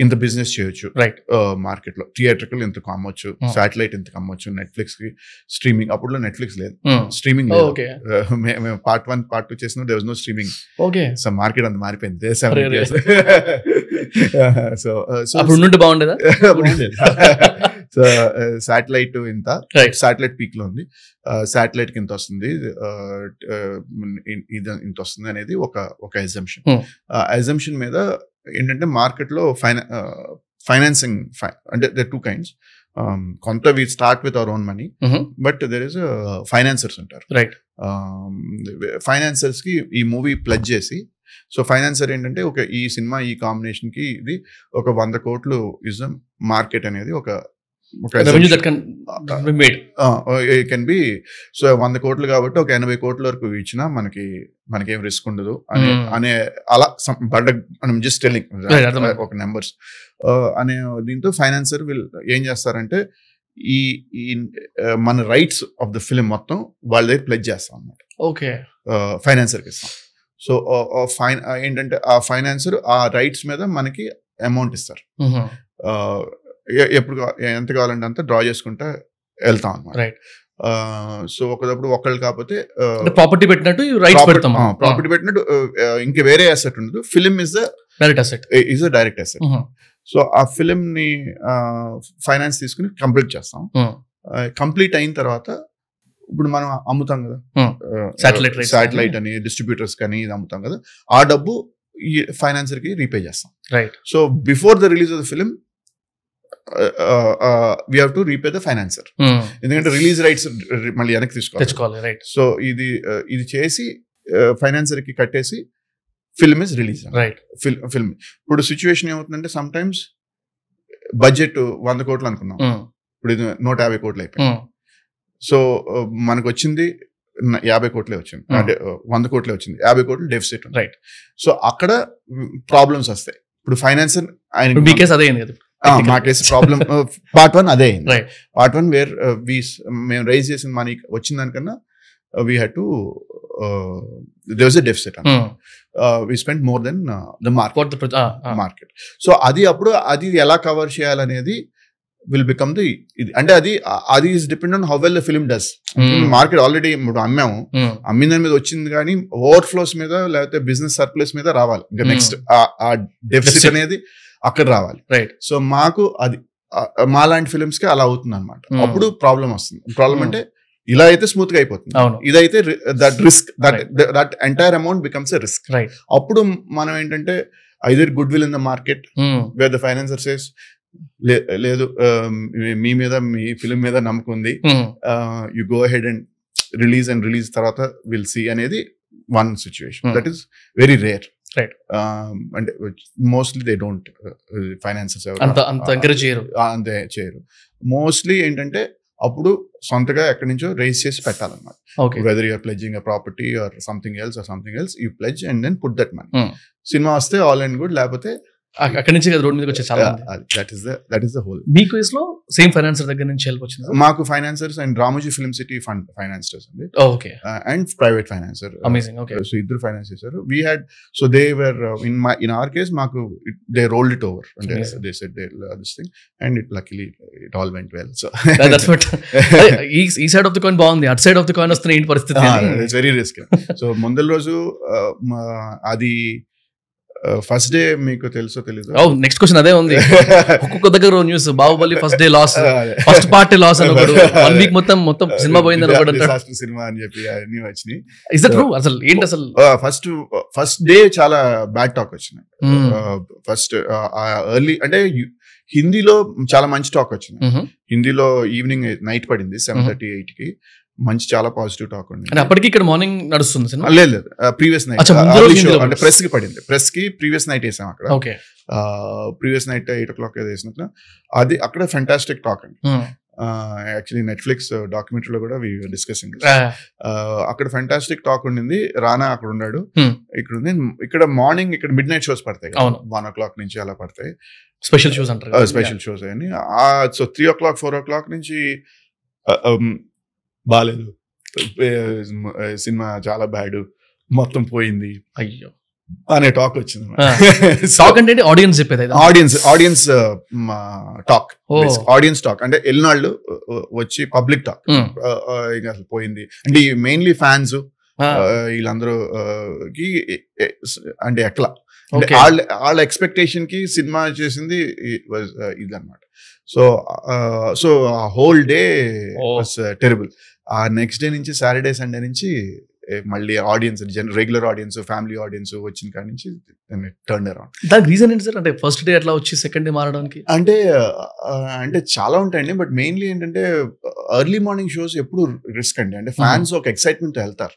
ఇంత బిజినెస్ చేయొచ్చు. రైట్ మార్కెట్లో థియేటర్కల్ ఇంతకు అమ్మొచ్చు Hmm. శాటిలైట్ ఇంతకు అమ్మొచ్చు నెట్ఫ్లిక్స్కి స్ట్రీమింగ్. అప్పుడులో నెట్ఫ్లిక్స్ లేదు. స్ట్రీమింగ్ లేదు. Uh, మేము పార్ట్ వన్ పార్ట్ టూ చేసిన there no streaming okay so market అంత మారిపోయింది. సో సో అప్పుడు బాగుండేదా? సో శాటిలైట్ ఇంత. రైట్ శాటిలైట్ పీక్లో ఉంది. శాటిలైట్కి ఇంత వస్తుంది. uh, uh, ఇది ఇంత వస్తుంది అనేది ఒక ఒక ఎగ్జంప్షన్ Hmm. ఎగ్జంప్షన్ మీద ఏంటంటే మార్కెట్లో ఫైనా ఫైనాన్సింగ్ అంటే దే టూ కైండ్స్ కొంత we start with our own money but there is financiers ఉంటారు. రైట్ ఫైనాన్సర్స్కి ఈ మూవీ ప్లజ్ చేసి సో ఫైనాన్సర్ ఏంటంటే ఒక ఈ సినిమా ఈ కాంబినేషన్కి ఇది ఒక వంద కోట్లు ఇస్ మార్కెట్ అనేది ఒక revenue that can made can be so వంద కోట్లు కాబట్టి ఒక ఎనభై కోట్ల వరకు ఇచ్చినా మనకి మనకేం రిస్క్ ఉండదు అనే Hmm. అనే అలా బట్ మనం జస్ట్ టెలింగ్. ఒక నెంబర్స్ అనే దీంతో ఫైనాన్సర్ విల్ ఏం చేస్తారంటే ఈ uh, మన రైట్స్ ఆఫ్ ద ఫిలిం మొత్తం వాళ్ళ దగ్గర ప్లెజ్ చేస్తాం అన్నమాట. ఓకే ఫైనాన్సర్కి ఇస్తాం. సో ఫైన్ ఏంటంటే ఆ ఫైనాన్సర్ ఆ రైట్స్ మీద మనకి అమౌంట్ ఇస్తారు. ఎ- ఎప్పుడు ఎంత కావాలంటే అంత డ్రా చేసుకుంటా వెళ్తాం అనమాట Right. సో ఒకదప్పుడు ఒకళ్ళు కాకపోతే ప్రాపర్టీ పెట్టినట్టు రైట్స్ పెడతాం ప్రాపర్టీ పెట్టినట్టు ఇంక వేరే అసెట్ ఉండదు. Film is direct asset is a direct asset so ఆ ఫిలిం ని ఫైనాన్స్ తీసుకుని కంప్లీట్ చేస్తాం. కంప్లీట్ అయిన తర్వాత ఇప్పుడు మనం అమ్ముతాం కదా. rights సాటిలైట్ అని డిస్ట్రిబ్యూటర్స్ కానీ ఇది అమ్ముతాం కదా. ఆ డబ్బు ఈ ఫైనాన్సర్కి రీపే చేస్తాం. Right so before the release of the film we have to repay the financier ఎందుకంటే రిలీజ్ రైట్స్ మళ్ళీ వెనక్కి తీసుకోవాలి. రైట్ సో ఇది ఇది చేసి ఫైనాన్సర్కి కట్టేసి film is release right film ఇప్పుడు సిచ్యువేషన్ ఏమవుతుందంటే సమ్ టైమ్స్ బడ్జెట్ వంద కోట్లు అనుకున్నాం. ఇప్పుడు ఇది నూట యాభై కోట్లు అయిపోయింది. సో uh, మనకు వచ్చింది యాభై కోట్లే వచ్చింది. Hmm. అంటే వంద కోట్లే వచ్చింది. యాభై కోట్లు డెఫిసిట్ Right. సో అక్కడ ప్రాబ్లమ్స్ వస్తాయి. ఇప్పుడు ఫైనాన్సర్ ఆయన మీ కేసు అదే అయింది కదా ఆ, మా కేసు ప్రాబ్లం పార్ట్ వన్ అదే. పార్ట్ వన్ వేర్ వి మేము రైజ్ చేసిన మనీ వచ్చిన దానికన్నా we had to they was a deficit we spend more than the market market so అది అప్పుడు అది ఎలా కవర్ చేయాలనేది విల్ బికమ్ ది ఇది అంటే అది అది is depend on how well the film does market already ఇప్పుడు అమ్మాము. అమ్మిన దాని మీద వచ్చింది కానీ ఓవర్ ఫ్లోస్ మీద లేకపోతే బిజినెస్ సర్ప్లస్ మీద రావాలి. ఇంకా Hmm. నెక్స్ట్ ఆ డెఫిసిట్. అనేది అక్కడ రావాలి. రైట్ సో మాకు అది ఆ- మా లాంటి ఫిల్మ్స్కి అలా అవుతుంది అనమాట Hmm. అప్పుడు ప్రాబ్లం వస్తుంది. Problem Hmm. అంటే ఇలా అయితే స్మూత్గా అయిపోతుంది ఇదైతే that risk that. That entire amount becomes a risk అప్పుడు మనం ఏంటంటే either goodwill in the market where the financier says లేదు uh, మీ మీద మీ ఫిల్మ్ మీద నమ్మకం ఉంది. You go ahead and release and release తర్వాత విల్ సి అనేది one situation. That is very rare. అంటే మోస్ట్లీ దే డోంట్ ఫైనాన్సెస్ అంత ఎంకరేజ్ చేయరు. అంతే చేయరు. మోస్ట్లీ ఏంటంటే అప్పుడు సొంతగా ఎక్కడి నుంచో రేస్ చేసి పెట్టాలన్నమాట. Whether you're pledging property or something else or something else you pledge and then put that money. Cinema వస్తే ఆల్ అండ్ గుడ్ లేకపోతే అక్కడి నుంచి రోడ్ మీదకి వచ్చే చాలా that the that is the whole మీ కేసులో సేమ్ ఫైనాన్సర్ దగ్గర నుంచి హెల్ప్ వచ్చింది? మాకు financiers and Ramoji film city fund financiers ఉంది okay and private financier amazing okay so ఇద్దరు ఫైనాన్స్ చేశారు we had so they were in my in our case మాకు they rolled it over అంటే. They set they this thing and it luckily it all went well so that's what ఈ side of the coin బాగుంది అటు side of the coin వస్తున్న ఏంటి పరిస్థితి. It's very risk so ముందల రోజు uh, అది ఫస్ట్ డే మీకు తెలుసో తెలీదు? నెక్స్ట్ క్వశ్చన్ అదే ఉంది. ఒక్కొక్క దగ్గర news Baahubali first day loss first part loss అని ఒకడు. వన్ వీక్ మొత్తం మొత్తం సినిమా ఒకడు అంటాడు Disaster సినిమా అని చెప్పి అన్ని వచ్చినాయి. ఇస్ ట్రూ అసలు ఏంటి అసలు? ఫస్ట్ ఫస్ట్ డే చాలా బ్యాడ్ టాక్ వచ్చినాయి. Hmm. ఫస్ట్ ఎర్లీ అంటే హిందీలో చాలా మంచి టాక్ వచ్చింది Mhm. హిందీలో ఈవినింగ్ నైట్ పడింది సెవెన్. థర్టీ ఎయిట్కి. మంచి చాలా పాజిటివ్ టాక్ ఉంది అప్పటికి ఇక్కడ మార్నింగ్ నడుస్తుంది సినిమా? లేదు లేదు. Previous night. అంటే. ప్రెస్కి పడింది. ప్రెస్కి ప్రీవియస్ నైట్ వేసాం అక్కడ. Okay. Previous night eight o'clock వేసినట్లు అది అక్కడ ఫెంటాస్టిక్ టాక్ అండి. యాక్చువల్లీ నెట్ఫ్లిక్స్ డాక్యుమెంటరీలో కూడా డిస్కసింగ్ అక్కడ ఫెంటాస్టిక్ టాక్ ఉండింది. రానా అక్కడ ఉన్నాడు. Hmm. ఇక్కడ ఉంది. ఇక్కడ మార్నింగ్ ఇక్కడ మిడ్ నైట్ షోస్ పడతాయి. వన్ ఓ క్లాక్ నుంచి అలా పడతాయి. స్పెషల్ షోస్ అంటారు స్పెషల్ షోస్ అని so three o'clock four o'clock నుంచి um, బాగాలేదు సినిమా చాలా బ్యాడ్. మొత్తం పోయింది. అయ్యో. అనే టాక్ వచ్చింది టాక్ అంటే ఆడియన్స్ చెప్పేది. Audience audience talk. Audience talk. అంటే వెళ్ళినాళ్ళు వచ్చి పబ్లిక్ టాక్. ఇంకా అసలు పోయింది. అంటే మెయిన్లీ ఫ్యాన్స్ ఆ, వీళ్ళందరూ కి ఎ- అంటే ఎట్లా. వాళ్ళ వాళ్ళ ఎక్స్పెక్టేషన్కి సినిమా చేసింది ఇది అనమాట సో సో ఆ హోల్ డే. Was terrible. ఆ నెక్స్ట్ డే నుంచి సాటర్డే సండే నుంచి మళ్ళీ audience regular audience family audience వచ్చిన కాడి నుంచి టర్న్ అరౌండ్. దానికి రీజన్ ఏంటి సార్? అంటే ఫస్ట్ డే అట్లా వచ్చి సెకండ్ డే మారడానికి? అంటే అంటే చాలా ఉంటాయండి బట్ మెయిన్లీ ఏంటంటే ఎర్లీ మార్నింగ్ షోస్ ఎప్పుడు రిస్క్ అండి. అంటే ఫ్యాన్స్ ఒక ఎక్సైట్మెంట్ వెళ్తారు.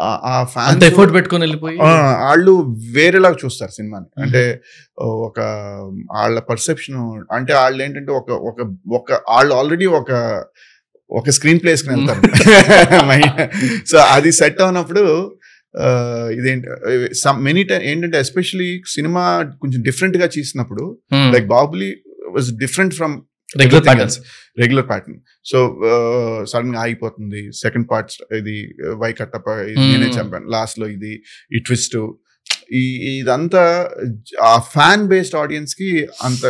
ఆ- ఫ్యాన్స్ ఎఫర్ట్ పెట్టుకొని వెళ్ళిపోయి వాళ్ళు వేరేలాగా చూస్తారు సినిమాని. అంటే ఒక వాళ్ళ పర్సెప్షన్ అంటే వాళ్ళు ఏంటంటే ఒక ఒక ఒక వాళ్ళు ఆల్రెడీ ఒక ఒక స్క్రీన్ ప్లే వేసుకుని వెళ్తారు. సో అది సెట్ అవునప్పుడు ఇదేంటి మెనీ టైం ఏంటంటే ఎస్పెషలీ సినిమా కొంచెం డిఫరెంట్గా చేసినప్పుడు like Baahubali was different from regular patterns regular pattern so సడన్గా ఆగిపోతుంది సెకండ్ పార్ట్ ఇది వై కట్టప్ప Hmm. నేనే చంపాను లాస్ట్లో ఇది ఈ ట్విస్ట్ ఈ ఇదంతా ఆ ఫ్యాన్ బేస్డ్ ఆడియన్స్కి అంత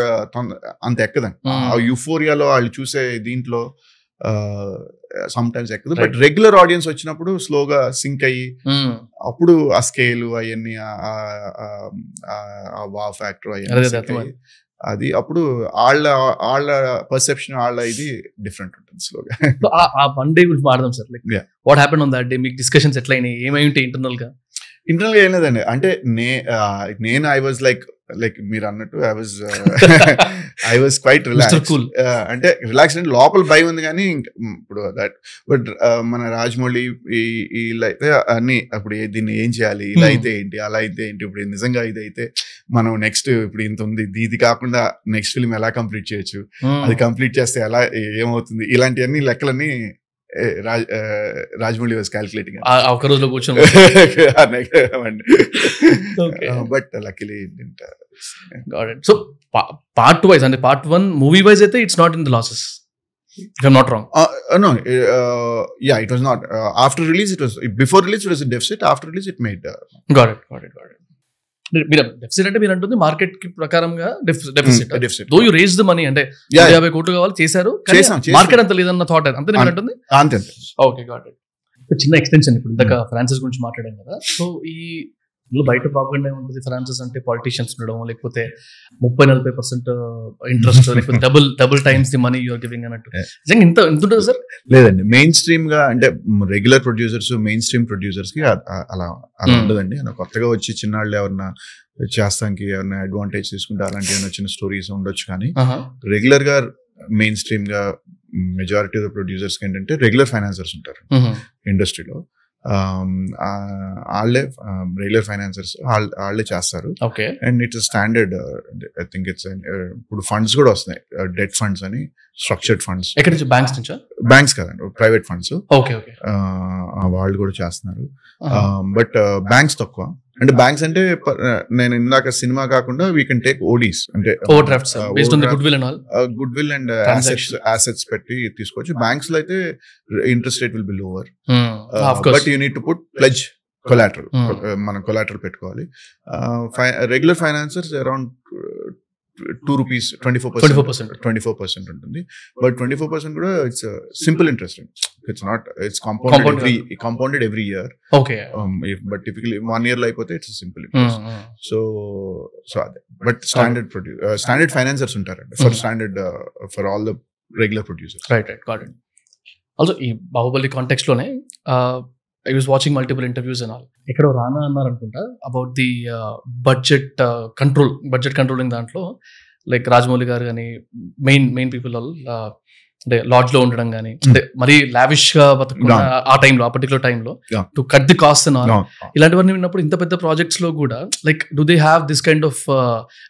అంత ఎక్కదండి Hmm. ఆ యూఫోరియాలో వాళ్ళు చూసే దీంట్లో సమ్ టైమ్స్ ఎక్కదు బట్. రెగ్యులర్ ఆడియన్స్ వచ్చినప్పుడు స్లోగా సింక్ అయ్యి అప్పుడు ఆ స్కేల్ అవన్నీ ఆ వా ఫ్యాక్టర్ అవన్నీ అదే, అప్పుడు వాళ్ళ వాళ్ళ పర్సెప్షన్ వాళ్ళ ఇది డిఫరెంట్ ఉంటుంది స్లోగా ఆ వన్ డే గురించి మాడదాం sir like. What happen on that day మీకు డిస్కషన్స్ ఎట్లా అయినాయి ఏమై ఉంటాయి ఇంటర్నల్గా? ఇంటర్నల్గా ఏం లేదండి. అంటే నే నేను ఐ వాజ్ లైక్ లైక్ మీరు అన్నట్టు I was I was quite relax. అంటే రిలాక్స్ అంటే లోపల భయం ఉంది కానీ ఇప్పుడు దట్ బట్ మన రాజమౌళి వీళ్ళు అయితే అన్ని అప్పుడు దీన్ని ఏం చేయాలి? ఇలా Hmm. అయితే ఏంటి? అలా అయితే ఏంటి? ఇప్పుడు నిజంగా ఇది అయితే మనం నెక్స్ట్ ఇప్పుడు ఇంత ఉంది ఇది- ఇది కాకుండా నెక్స్ట్ ఫిల్మ్ ఎలా కంప్లీట్ చేయొచ్చు? అది కంప్లీట్ చేస్తే ఎలా ఏమవుతుంది? ఇలాంటివన్నీ లెక్కలన్నీ రాజ్ ఆ, రాజమౌళి వాజ్ క్యాల్కులేటింగ్ ఆ ఆ ఒక్క రోజులో కూర్చొని Okay. But luckily so part wise అంటే పార్ట్ వన్ మూవీ వైజ్ అయితే it's not in the losses if not wrong no ya it was not after release it was before release it was deficit after release it made got it got it got it మీరు Deficit అంటే మీరు అంటుంది మార్కెట్కి ప్రకారంగా deficit deficit though you raise the money అంటే యాభై కోట్లు కావాలి చేశారు. మార్కెట్ అంత లేదన్న థాట్ అంతే నేను అంటుంది అంతే ఓకే గాట్ ఇట్ చిన్న ఎక్స్టెన్షన్ ఇప్పుడు ఇందాక ఫ్రాన్సిస్ గురించి మాట్లాడాం కదా. సో ఈ బయట ప్రాపగండా ఉంటుంది ఫ్రాన్సిస్ అంటే పాలిటీషియన్స్ ఉండడం లేకపోతే ముప్పై నలభై పర్సెంట్ ఇంట్రెస్ట్ లేకపోతే double double times the money you're giving అన్నట్టు. నిజంగా ఇంత ఎంత ఉంటుంది సార్? లేదండి. మెయిన్ స్ట్రీమ్గా అంటే రెగ్యులర్ ప్రొడ్యూసర్స్ మెయిన్ స్ట్రీమ్ ప్రొడ్యూసర్స్కి అలా అలా Hmm. ఉండదండి. కొత్తగా వచ్చి చిన్నాళ్ళు ఎవరన్నా చేస్తానికి ఎవరైనా అడ్వాంటేజ్ తీసుకుంటే అలాంటి ఏమైనా చిన్న స్టోరీస్ ఉండొచ్చు కానీ రెగ్యులర్గా మెయిన్ స్ట్రీమ్గా మెజారిటీ ఆఫ్ ప్రొడ్యూసర్స్ ఏంటంటే రెగ్యులర్ ఫైనాన్సర్స్ ఉంటారు. ఇండస్ట్రీలో వాళ్ళే రెగ్యులర్ ఫైనాన్సర్స్ వాళ్ళే చేస్తారు. Okay. And it's standard I think it's ఇప్పుడు ఫండ్స్ కూడా వస్తున్నాయి. డెట్ ఫండ్స్ అని స్ట్రక్చర్డ్ ఫండ్స్. ఎక్కడి నుంచి? బ్యాంక్స్ నుంచా? బ్యాంక్స్ కదండి ప్రైవేట్ ఫండ్స్. Okay okay. వాళ్ళు కూడా చేస్తున్నారు. బట్ బ్యాంక్స్ తక్కువ. అంటే బ్యాంక్స్ అంటే నేను ఇందాక సినిమా కాకుండా వీ కెన్ టేక్ ఓడీస్ అంటే good will and all good will and Transaction. Assets పెట్టి తీసుకోవచ్చు. బ్యాంక్స్లో అయితే interest rate will be lower but you need to put pledge collateral. మనం కొలాటరల్ పెట్టుకోవాలి. Regular financers around two rupees twenty four 24%. Twenty four percent ఉంటుంది. But twenty four percent కూడా it's simple interest it's not it's compounded Compounded. Every compounded every year okay but typically one ఇయర్లో అయిపోతే it's simple interest so so అదే. But standard ప్రొడ్యూ standard financiers ఉంటారండి. For. Standard for all the regular producers right right also ఈ Baahubali కాంటెక్స్లోనే I was watching multiple interviews and all ఎక్కడో రానా అన్నారు అనుకుంటా about the budget control budget controlling దాంట్లో like Rajamouli గారు కానీ మెయిన్ మెయిన్ పీపుల్ అంటే లాడ్జ్లో ఉండడం కానీ అంటే మరీ లావిష్గా. ఆ టైంలో ఆ పర్టికులర్ టైంలో. టు కట్ ది కాస్ట్ ఇలాంటివన్నీ విన్నప్పుడు ఇంత పెద్ద ప్రాజెక్ట్స్లో కూడా like do they have this kind of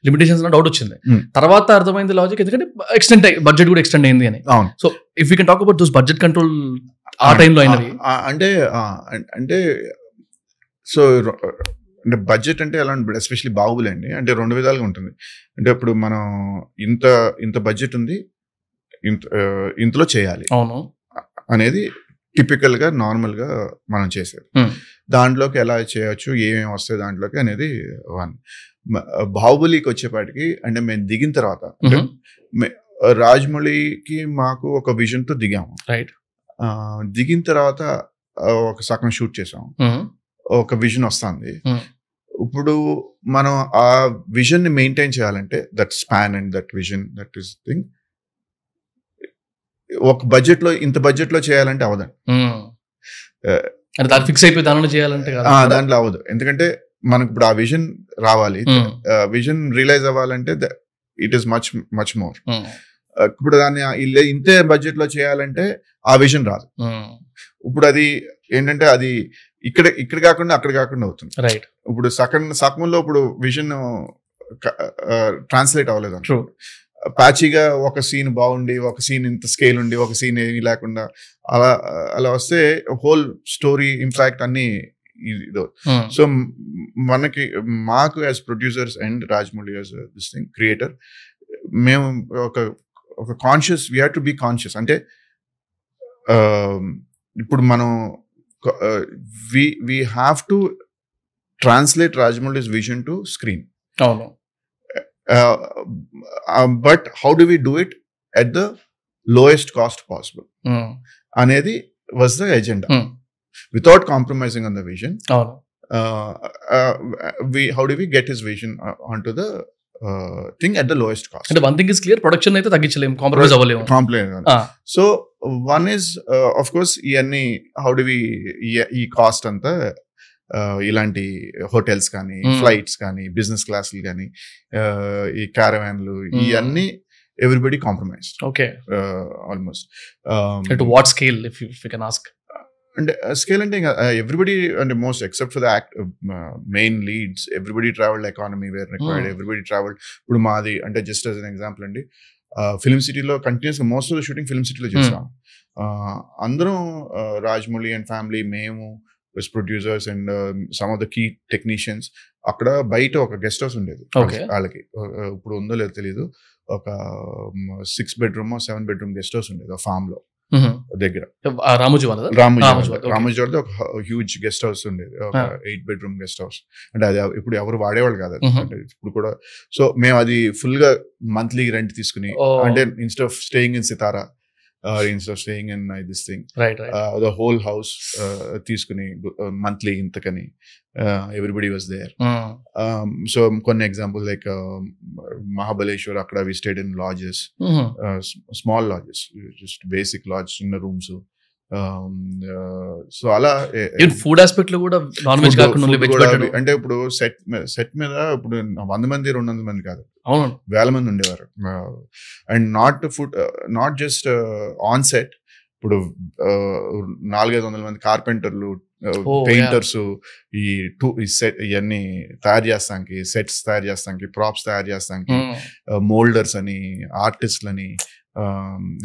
limitations అన్న డౌట్ వచ్చింది. Hmm. తర్వాత అర్థమైంది లాజిక్ ఎందుకంటే ఎక్స్టెండ్ బడ్జెట్ కూడా ఎక్స్టెండ్ అయింది అని. So if you can talk about those budget control ఆ టైంలో అయినవి. ఆ, ఆ, అంటే అంటే సో అంటే బడ్జెట్ అంటే ఎలా ఉంటుంది ఎస్పెషల్లీ బాహుబలి అండి అంటే రెండు విధాలుగా ఉంటుంది. అంటే ఇప్పుడు మనం ఇంత ఇంత బడ్జెట్ ఉంది ఇంతలో చేయాలి అవును. అనేది టిపికల్గా నార్మల్గా మనం చేసేది. దాంట్లోకి ఎలా చేయొచ్చు ఏమేమి వస్తాయి దాంట్లోకి అనేది వన్. బాహుబలికి వచ్చేపాటికి అంటే మేము దిగిన తర్వాత రాజమౌళికి మాకు ఒక విజన్తో దిగాము. రైట్. దిగిన తర్వాత ఒక సగం షూట్ చేసాం ఒక విజన్ వస్తుంది. ఇప్పుడు మనం ఆ విజన్ని మెయింటైన్ చేయాలంటే that span and that vision that is thing ఒక బడ్జెట్లో ఇంత బడ్జెట్లో చేయాలంటే అవదండి. దాన్ని ఫిక్స్ అయిపోయి దానిలో చేయాలంటే దాంట్లో అవ్వదు. ఎందుకంటే మనకు ఇప్పుడు ఆ విజన్ రావాలి. విజన్ రియలైజ్ అవ్వాలంటే it is much much more. ఇప్పుడు దాన్ని ఇంతే బడ్జెట్లో చేయాలంటే ఆ విజన్ రాదు. ఇప్పుడు అది ఏంటంటే అది ఇక్కడ ఇక్కడ కాకుండా అక్కడ కాకుండా అవుతుంది. రైట్ ఇప్పుడు సకన్ సకమంలో ఇప్పుడు విజన్ ట్రాన్స్లేట్ అవ్వలేదు ప్యాచీగా ఒక సీన్ బాగుండి ఒక సీన్ ఇంత స్కేల్ ఉండి ఒక సీన్ ఏమీ లేకుండా అలా అలా వస్తే హోల్ స్టోరీ ఇంపాక్ట్ అన్ని ఇదో. సో మనకి మాకు as producers and Rajamouli as this thing creator మేము ఒక ఒక conscious we have to be conscious అంటే ఆ, ఇప్పుడు మనం we we have to translate Rajamouli's vision to screen అవును. But how do we do it at the lowest cost possible Mm. అనేది was the agenda Hmm. Without compromising on the vision అవును we how do we get his vision on to the thing at the lowest cost అంటే one thing is clear production అయితే తగ్గించలేము compromise అవ్వలేము complain Ah. So one is of course ఇవన్నీ how do we ఈ cost అంతా uh, ఇలాంటి hotels కానీ. Flights కానీ business క్లాసులు కానీ ఈ క్యారవాన్లు. ఇవన్నీ everybody compromise okay. Almost. What scale if you can ask అంటే స్కేల్ అంటే ఇంకా ఎవ్రీబడి అంటే most except for the act main leads everybody travelled economy where required. Everybody travelled. ఇప్పుడు మాది అంటే జస్ట్ యాజ్ అన్ ఎగ్జాంపుల్ అండి ఫిల్మ్ సిటీలో continues most of the shooting film సిటీలో చేస్తాం. అందరం రాజమౌళి అండ్ ఫ్యామిలీ మేము producers and some of the key technicians అక్కడ బయట ఒక గెస్ట్ హౌస్ ఉండేది. వాళ్ళకి. ఇప్పుడు ఉందో లేదో తెలియదు ఒక six bedroom seven bedroom guest house ఉండేది ఫామ్లో. దగ్గర. రామోజీ రామోజీ వాళ్ళది. ఒక హ్యూజ్ గెస్ట్ హౌస్ ఉండేది. ఒక. ఎయిట్ బెడ్రూమ్ గెస్ట్ హౌస్ అంటే అది ఇప్పుడు ఎవరు వాడేవాళ్ళు కాదు. అంటే ఇప్పుడు కూడా సో మేము అది ఫుల్గా మంత్లీ రెంట్ తీసుకుని. అంటే instead of staying in Sitara instead of staying in this thing the whole house తీసుకుని మంత్లీ ఇంతకని ఎవ్రీబడి వాజ్ దేర్ సో కొన్ని ఎగ్జాంపుల్ లైక్ మహాబలేశ్వర్ అక్కడ we stayed in lodges small lodges just basic lodge చిన్న rooms so అలా food ఆస్పెక్ట్లో కూడా non veg కాకుండా అంటే ఇప్పుడు సెట్ సెట్ మీద ఇప్పుడు వంద మంది రెండు వందల మంది కాదు. అవును. వేల మంది ఉండేవారు. And not food not just on set. ఇప్పుడు నాలుగైదు వందల మంది కార్పెంటర్లు పెయింటర్స్ ఈ టూ ఈ సెట్ ఇవన్నీ తయారు చేస్తానికి సెట్స్ తయారు చేస్తానికి ప్రాప్స్ తయారు చేస్తానికి మోల్డర్స్ అని ఆర్టిస్ట్లు అని um,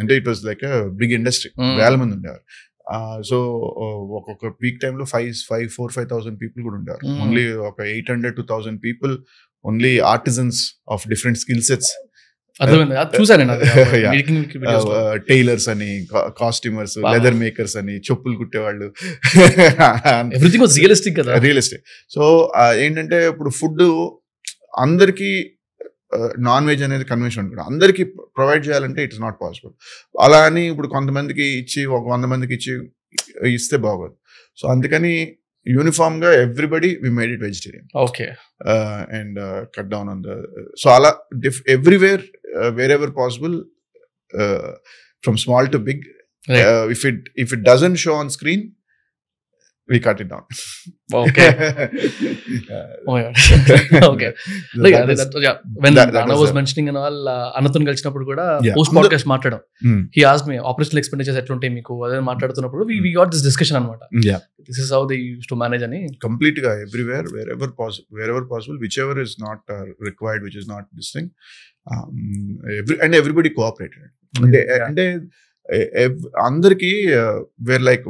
అంటే it was like big industry. వేల మంది ఉండేవారు. సో ఒక్కొక్క పీక్ టైంలో five five four five thousand people కూడా ఉండేవారు. ఓన్లీ ఒక eight hundred to thousand people only artisans of different skill sets. Tailors అని కాస్ట్యూమర్స్. లెదర్ మేకర్స్ అని చెప్పులు కుట్టేవాళ్ళు. రియలిస్టిక్ కదా. సో ఏంటంటే ఇప్పుడు ఫుడ్ అందరికీ నాన్ వెజ్ అనేది కన్వెన్షన్ ఉంటుంది. అందరికీ ప్రొవైడ్ చేయాలంటే ఇట్స్ నాట్ పాసిబుల్. అలా అని ఇప్పుడు కొంతమందికి ఇచ్చి ఒక వంద మందికి ఇచ్చి ఇస్తే బాగోదు. సో అందుకని యూనిఫామ్గా everybody we made it vegetarian. Okay. And cut down on the so అలా diff everywhere wherever possible from small to big. If it if it doesn't show on screen we cut it down okay okay like అదే when that- that అన్న was was the- mentioning అని వాళ్ళ అన్నతో కలిసినప్పుడు కూడా Yeah. Post podcast మాట్లాడడం Hmm. He ఆస్ me operational expenditures ఎట్లుంటాయి మీకు అదే మాట్లాడుతున్నప్పుడు వి గాట్ దిస్ డిస్కషన్ అనమాట Yeah. This is how they used to manage అని complete guy everywhere wherever possible wherever possible whichever is not uh, required which is not this thing um, every, and everybody cooperated అంటే అంటే అందరికి were like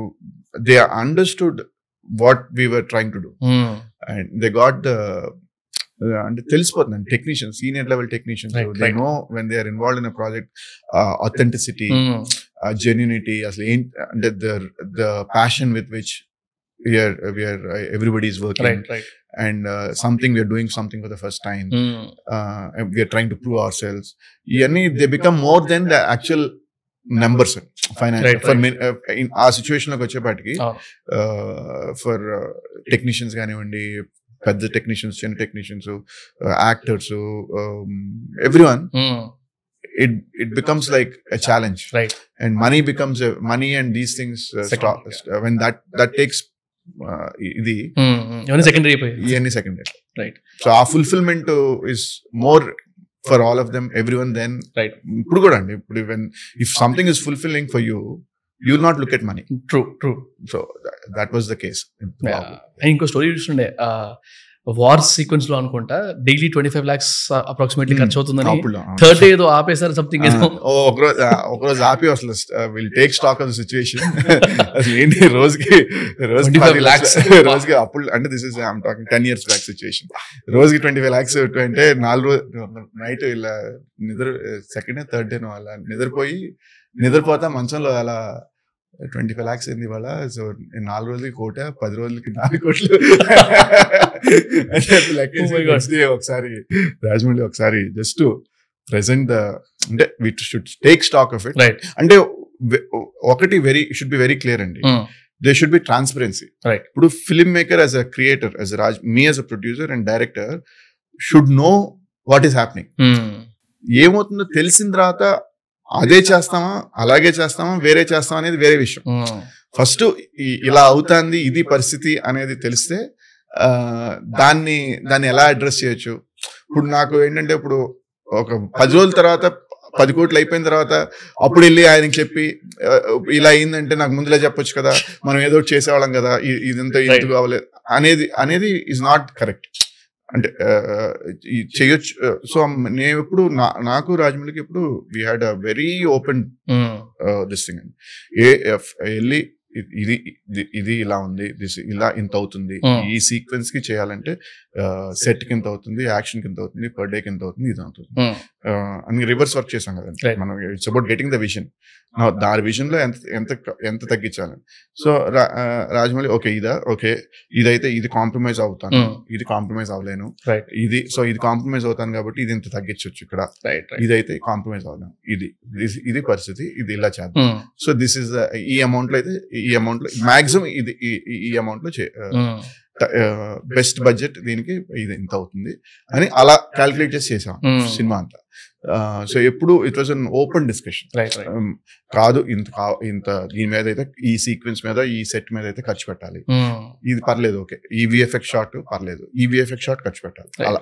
they understood what we were trying to do and they got the అంటే తెలిసిపోతుంది technician senior level technicians Right, they right. No when they are involve in a project authenticity genuinity అసలు ఏంటి అంటే the the passion with which we're we're everybody is working right right and something we're doing something for the first time we're trying to prove our selves ఇవన్నీ they become more than the actual numbers finance for ఆ సిచ్యువేషన్లోకి వచ్చేపాటికి. For technicians కానివ్వండి పెద్ద technicians చిన్న technicians actors every one it it becomes like a challenge right things uh, stop, Secondary, when that that takes uh, ఇది secondary అయిపోయాయి. ఇవన్నీ second Right. So ఆ fulfilment is more for all of them every one then Right. ఇప్పుడు కూడా అండి ఇప్పుడు when if something is fulfilling for you you not look at money true true so that was the case ఇంకో story చూస్తుండే war సీక్వెన్స్లో అనుకుంటా daily twenty five lakhs approximately. ఖర్చు అవుతుందని థర్డ్ డే ఏదో ఆపేసారు సంథింగ్ ఏదో ఒకరోజు ఒకరోజు ఆపి అసలు will take stock of situation అసలు ఏంటి రోజుకి రోజుకి 25 పది lakhs. రోజుకి అప్పుడు అంటే this is I'm talking ten years back situation రోజుకి ట్వంటీ ఫైవ్ లాక్స్ అంటే నాలుగు రోజు నైట్ ఇలా నిద్ర సెకండ్ డే థర్డ్ డే అలా నిద్రపోయి నిద్రపోతా మంచంలో అలా ట్వంటీ ఫైవ్ లాక్స్ ఏంది ఇవాళ. సో నాలుగు రోజులకి కోట పది రోజులకి నాలుగు కోట్లు. Oh ఒకసారి రాజమౌళి ఒకసారి జస్ట్ ప్రెసెంట్ అంటే we should take stock of it right అంటే ఒకటి very should be very clear అండి. They should be transparency Right. ఇప్పుడు film maker as a creator as Raj me as a producer and director should know what is happening ఏమవుతుందో తెలిసిన తర్వాత అదే చేస్తామా? అలాగే చేస్తామా? వేరే చేస్తామా అనేది వేరే విషయం. ఫస్ట్ ఇలా అవుతుంది ఇది పరిస్థితి అనేది తెలిస్తే దాన్ని దాన్ని ఎలా అడ్రస్ చేయొచ్చు? ఇప్పుడు నాకు ఏంటంటే ఇప్పుడు ఒక పది రోజుల తర్వాత పది కోట్లు అయిపోయిన తర్వాత అప్పుడు వెళ్ళి ఆయనకి చెప్పి ఇలా అయిందంటే నాకు ముందులే చెప్పొచ్చు కదా? మనం ఏదో ఒకటి చేసేవాళ్ళం కదా? ఇదంతా ఎందుకు అవ్వలేదు అనేది అనేది ఈజ్ నాట్ కరెక్ట్ అంటే చేయొచ్చు. సో నేను ఎప్పుడు నాకు రాజమౌళికి ఎప్పుడు we had a very open this thing అండి ఏ వెళ్ళి ఇది ఇది ఇలా ఉంది దిస్ ఇలా ఇంత అవుతుంది. Hmm. ఈ సీక్వెన్స్కి చేయాలంటే సెట్కి ఇంత అవుతుంది యాక్షన్కి ఇంత అవుతుంది పర్ డే కి ఇంత అవుతుంది ఇది అవుతుంది. అని రివర్స్ వర్క్ చేసాం కదండి. Right. మనం it's about getting the vision దాని విజన్లో ఎంత ఎంత ఎంత తగ్గించాలని సో రాజమౌళి ఓకే ఇదా ఓకే ఇదైతే ఇది కాంప్రమైజ్ అవుతాను. Hmm. ఇది కాంప్రమైజ్ అవ్వలేను. రైట్ ఇది సో ఇది కాంప్రమైజ్ అవుతాను కాబట్టి ఇది ఇంత తగ్గించవచ్చు ఇక్కడ. రైట్ ఇదైతే కాంప్రమైజ్ అవుదాం ఇది ఇది- పరిస్థితి ఇది ఇలా చేద్దాం. సో దిస్ ఇస్ ఈ అమౌంట్లో అయితే ఈ అమౌంట్లో మాక్సిమం ఇది ఈ- అమౌంట్లో బెస్ట్ బడ్జెట్ దీనికి ఇది ఇంత అవుతుంది. అని అలా క్యాలిక్యులేట్ చేసి చేసాం Hmm. సినిమా అంతా. సో ఎప్పుడు it was an open discussion కాదు ఇంత ఇంత దీని మీద అయితే ఈ సీక్వెన్స్ మీద ఈ సెట్ మీద అయితే ఖర్చు పెట్టాలి. ఇది పర్లేదు ఓకే. ఈ విఎఫ్ఎక్స్ షాట్ పర్లేదు. ఈ విఎఫ్ఎక్స్ షాట్ ఖర్చు పెట్టాలి. అలా.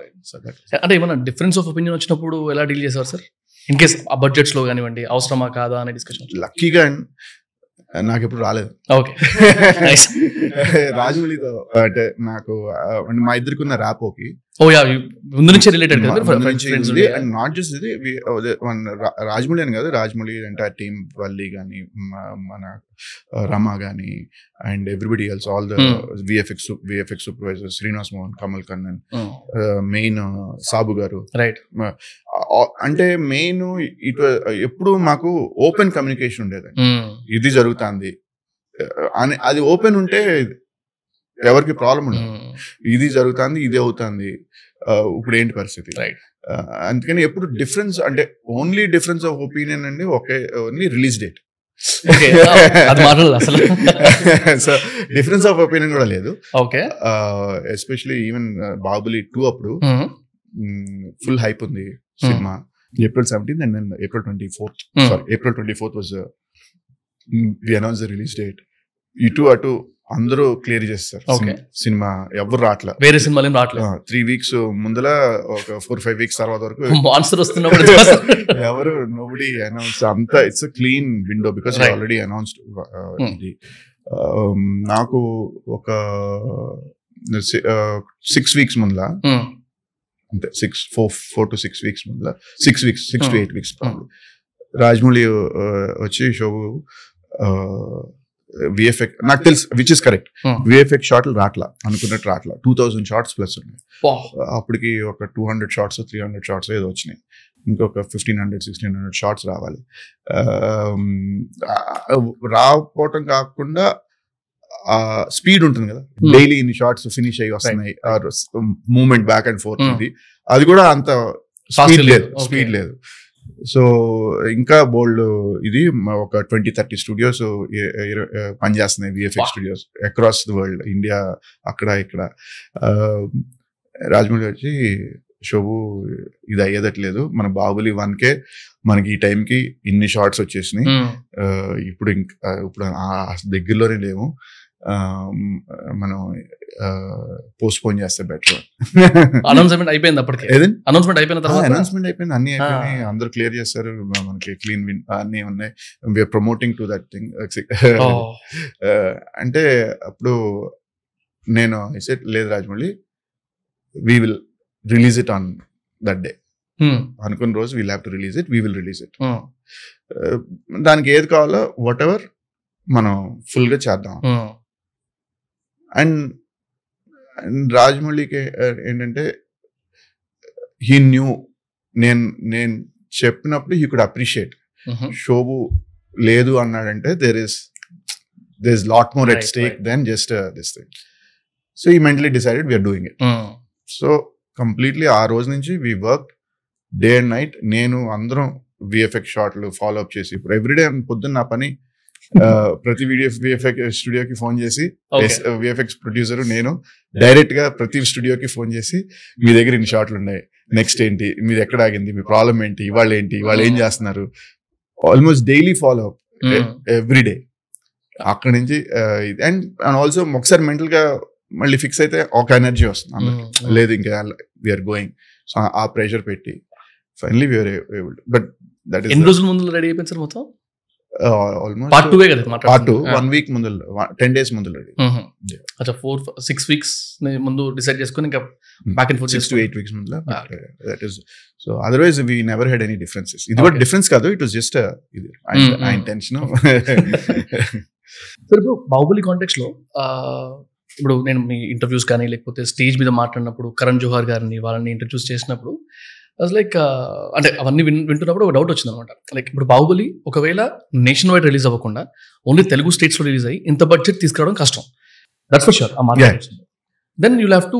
అంటే ఏమన్నా డిఫరెన్స్ ఆఫ్ ఒపీనియన్ వచ్చినప్పుడు ఎలా డీల్ చేసేవారు సార్ ఇన్ కేస్ ఆ బడ్జెట్స్లో కానివ్వండి అవసరమా కాదా అనే డిస్కషన్ లక్కీగా నాకు ఎప్పుడు రాలేదు ఓకే. రాజమౌళితో అంటే నాకు మా ఇద్దరికి ఉన్న ర్యాపోకి ఓ యా ముందు నుంచే రిలేటెడ్ అండ్ నాట్ జస్ట్ ఇది మన రాజమౌళి అని కాదు రాజమౌళి ఎంటైర్ టీమ్ వల్లి కానీ మన రమ కానీ and everybody else all the. VFX VFX supervisor Srinivas Mohan Kamal Kannan main Sabu గారు. రైట్ అంటే మెయిన్ ఇట్ ఎప్పుడు మాకు ఓపెన్ కమ్యూనికేషన్ ఉండేది ఇది జరుగుతుంది. అని అది ఓపెన్ ఉంటే ఎవరికి ప్రాబ్లం ఉండదు. ఇది జరుగుతుంది ఇది అవుతుంది. ఇప్పుడు ఏంటి పరిస్థితి? అందుకని ఎప్పుడు డిఫరెన్స్ అంటే ఓన్లీ డిఫరెన్స్ ఆఫ్ ఒపీనియన్ అండి ఒకే only release date so difference of opinion కూడా లేదు. Okay especially even Baahubali two అప్పుడు. ఫుల్ హైప్ ఉంది cinema. April seventeenth and then April twenty fourth sorry April twenty fourth was we announce the release date ఇటు అటు అందరూ క్లియర్ చేస్తారు. Cinema ఎవరు రావట్లే వేరే సినిమాలు రావట్లేదు త్రీ వీక్స్ ముందల ఒక ఫోర్ ఫైవ్ వీక్స్ తర్వాత వరకు మాన్స్టర్ వస్తున్నప్పుడు ఎవరు నోబడి అనౌన్స్ అంతా it's clean window because. Already announced. ఇది. నాకు ఒక సిక్స్ వీక్స్ ముందల అంతే six four four to six weeks ముందల six weeks six to. Eight weeks Rajamouli uh, వచ్చి షో విఎఫ్ఎక్ నాకు తెలుసు which is correct Hmm. VFX షాట్లు రాట్లా అనుకున్నట్టు రాట్లా టూ థౌసండ్ షార్ట్స్ ప్లస్ ఉన్నాయి. అప్పటికి ఒక two hundred shots three hundred shots ఏదో వచ్చినాయి. ఇంకొక fifteen hundred sixteen hundred shots రావాలి. Um, ఆ, రాకపోవటం కాకుండా స్పీడ్ ఉంటుంది కదా. Hmm. డైలీ ఇన్ని షార్ట్స్ ఫినిష్ అయ్యి వస్తున్నాయి. Moment back and forth Hmm. అది కూడా అంత స్పీడ్ లేదు. స్పీడ్ లేదు. సో ఇంకా బోల్డ్ ఇది ఒక ట్వంటీ థర్టీ స్టూడియోస్ పనిచేస్తున్నాయి VFX. Studios across the world India అక్కడ ఇక్కడ. రాజమౌళి వచ్చి షోవు ఇది అయ్యేదట్లేదు. మన బాహుబలి వన్ కే మనకి ఈ time కి ఇన్ని షార్ట్స్ వచ్చేసినాయి. ఇప్పుడు ఇంకా ఇప్పుడు దగ్గరలోనే లేవు. మనం పోస్ట్ పోన్ చేస్తే బెటర్ అనౌన్స్మెంట్ అయిపోయింది అప్పటికే. అనౌన్స్మెంట్ అయిపోయిన తర్వాత? అనౌన్స్మెంట్ అయిపోయింది. అన్ని అయిపోయినాయి. Ah. అందరూ క్లియర్ చేస్తారు. మనకి క్లీన్ విన్ అన్ని ఉన్నాయి. We're promoting to that thing అంటే అప్పుడు నేను సెట్ లేదు Rajamouli we will release it on that day అనుకున్న రోజు we'll have to release it we will release it దానికి ఏది కావాలో వాట్ ఎవర్ మనం ఫుల్గా చేద్దాం. హ్మ్, అండ్ అండ్ రాజమౌళికి ఏంటంటే హీ న్యూ నేను నేను చెప్పినప్పుడు హీ కుడ్ అప్రిషియేట్. షోబు లేదు అన్నాడంటే there is there is lot more at stake. Than just this thing so ఈ mentally decided we're doing it so completely ఆ రోజు నుంచి we work day and night నేను అందరం విఎఫ్ఎక్స్ షాట్లు ఫాలో అప్ చేసి ఇప్పుడు ఎవ్రీడే పొద్దున్న నా పని ప్రతి వీడియో విఎఫ్ఎక్స్ స్టూడియోకి ఫోన్ చేసి. విఎఫ్ఎక్స్ ప్రొడ్యూసర్ నేను డైరెక్ట్గా ప్రతి స్టూడియోకి ఫోన్ చేసి మీ దగ్గర ఇన్ని షాట్లు ఉన్నాయి నెక్స్ట్ ఏంటి? మీది ఎక్కడ ఆగింది? మీ ప్రాబ్లం ఏంటి? ఇవాళ ఏంటి? ఇవాళ ఏం చేస్తున్నారు? Almost daily follow up hmm. Every day. అక్కడి నుంచి అండ్ అండ్ ఆల్సో ఒకసారి మెంటల్గా మళ్ళీ ఫిక్స్ అయితే ఒక ఎనర్జీ వస్తుంది. హ్మ్. లేదు ఇంకా వీఆర్ గోయింగ్ సో ఆ ప్రెషర్ పెట్టి finally we're able but that ఎన్ని రోజుల ముందు రెడీ అయిపోయింది సార్ మొత్తం? ఆల్మోస్ట్ పార్ట్ టూ కదా పార్ట్ టూ వన్ వీక్ ముందు టెన్ డేస్ ముందు. అచ్చా ఫోర్ సిక్స్ వీక్స్ ముందు డిసైడ్ చేసుకుని ఇంకా back and forth six to eight weeks ముందు that is so otherwise we never had any differences ఇది కూడా. డిఫరెన్స్ కాదు ఇట్ వాస్ జస్ట్ ఇది ఆ. ఇంటెన్షన్ సార్ ఇప్పుడు బాహుబలి కాంటెక్స్లో ఇప్పుడు నేను మీ ఇంటర్వ్యూస్ కానీ లేకపోతే స్టేజ్ మీద మాట్లాడినప్పుడు కరణ్ జోహార్ గారిని వాళ్ళని ఇంట్రడ్యూస్ చేసినప్పుడు అస్ లైక్ అంటే అవన్నీ విన్ వింటున్నప్పుడు ఒక డౌట్ వచ్చింది అనమాట లైక్ ఇప్పుడు బాహుబలి ఒకవేళ నేషన్ వైడ్ రిలీజ్ అవ్వకుండా ఓన్లీ తెలుగు స్టేట్స్లో రిలీజ్ అయ్యి ఇంత బడ్జెట్ తీసుకురావడం కష్టం. దట్స్ ఫర్ షూర్ ఆ market then you have to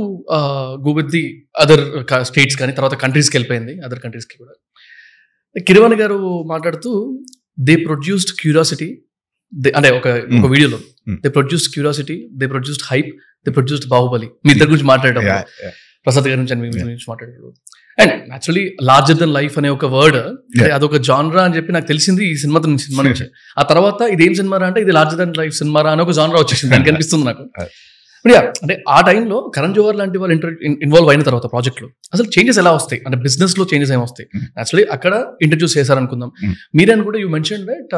go with the other states కానీ తర్వాత కంట్రీస్కి వెళ్ళిపోయింది అదర్ కంట్రీస్కి కూడా. కిరవాణి గారు మాట్లాడుతూ దే ప్రొడ్యూస్డ్ క్యూరియాసిటీ అంటే ఒక ఒక Mm. వీడియోలో. They produced curiosity they produced hype they produced Baahubali మీ ఇద్దరి గురించి మాట్లాడేటప్పుడు ప్రసాద్ గారి నుంచి మీ గురించి మాట్లాడారు and actually larger than life అనే ఒక వర్డ్. అదొక జాన్రా అని చెప్పి నాకు తెలిసింది ఈ సినిమా నుంచి సినిమా నుంచి. ఆ తర్వాత ఇదేం సినిమా అంటే ఇది లార్జర్ దెన్ లైఫ్ సినిమా అని ఒక జాన్రా వచ్చేసింది. దానికి అనిపిస్తుంది నాకు. Uh. అంటే ఆ టైంలో కరణ్ జోహర్ లాంటి వాళ్ళు ఇన్వాల్వ్ అయిన తర్వాత ప్రాజెక్ట్లో అసలు చేంజెస్ ఎలా వస్తాయి? అంటే బిజినెస్లో చేంజెస్ ఏమి వస్తాయి. యాక్చువల్లీ అక్కడ ఇంట్రడ్యూస్ చేశారనుకుందాం. Mm. మీరని కూడా you mention that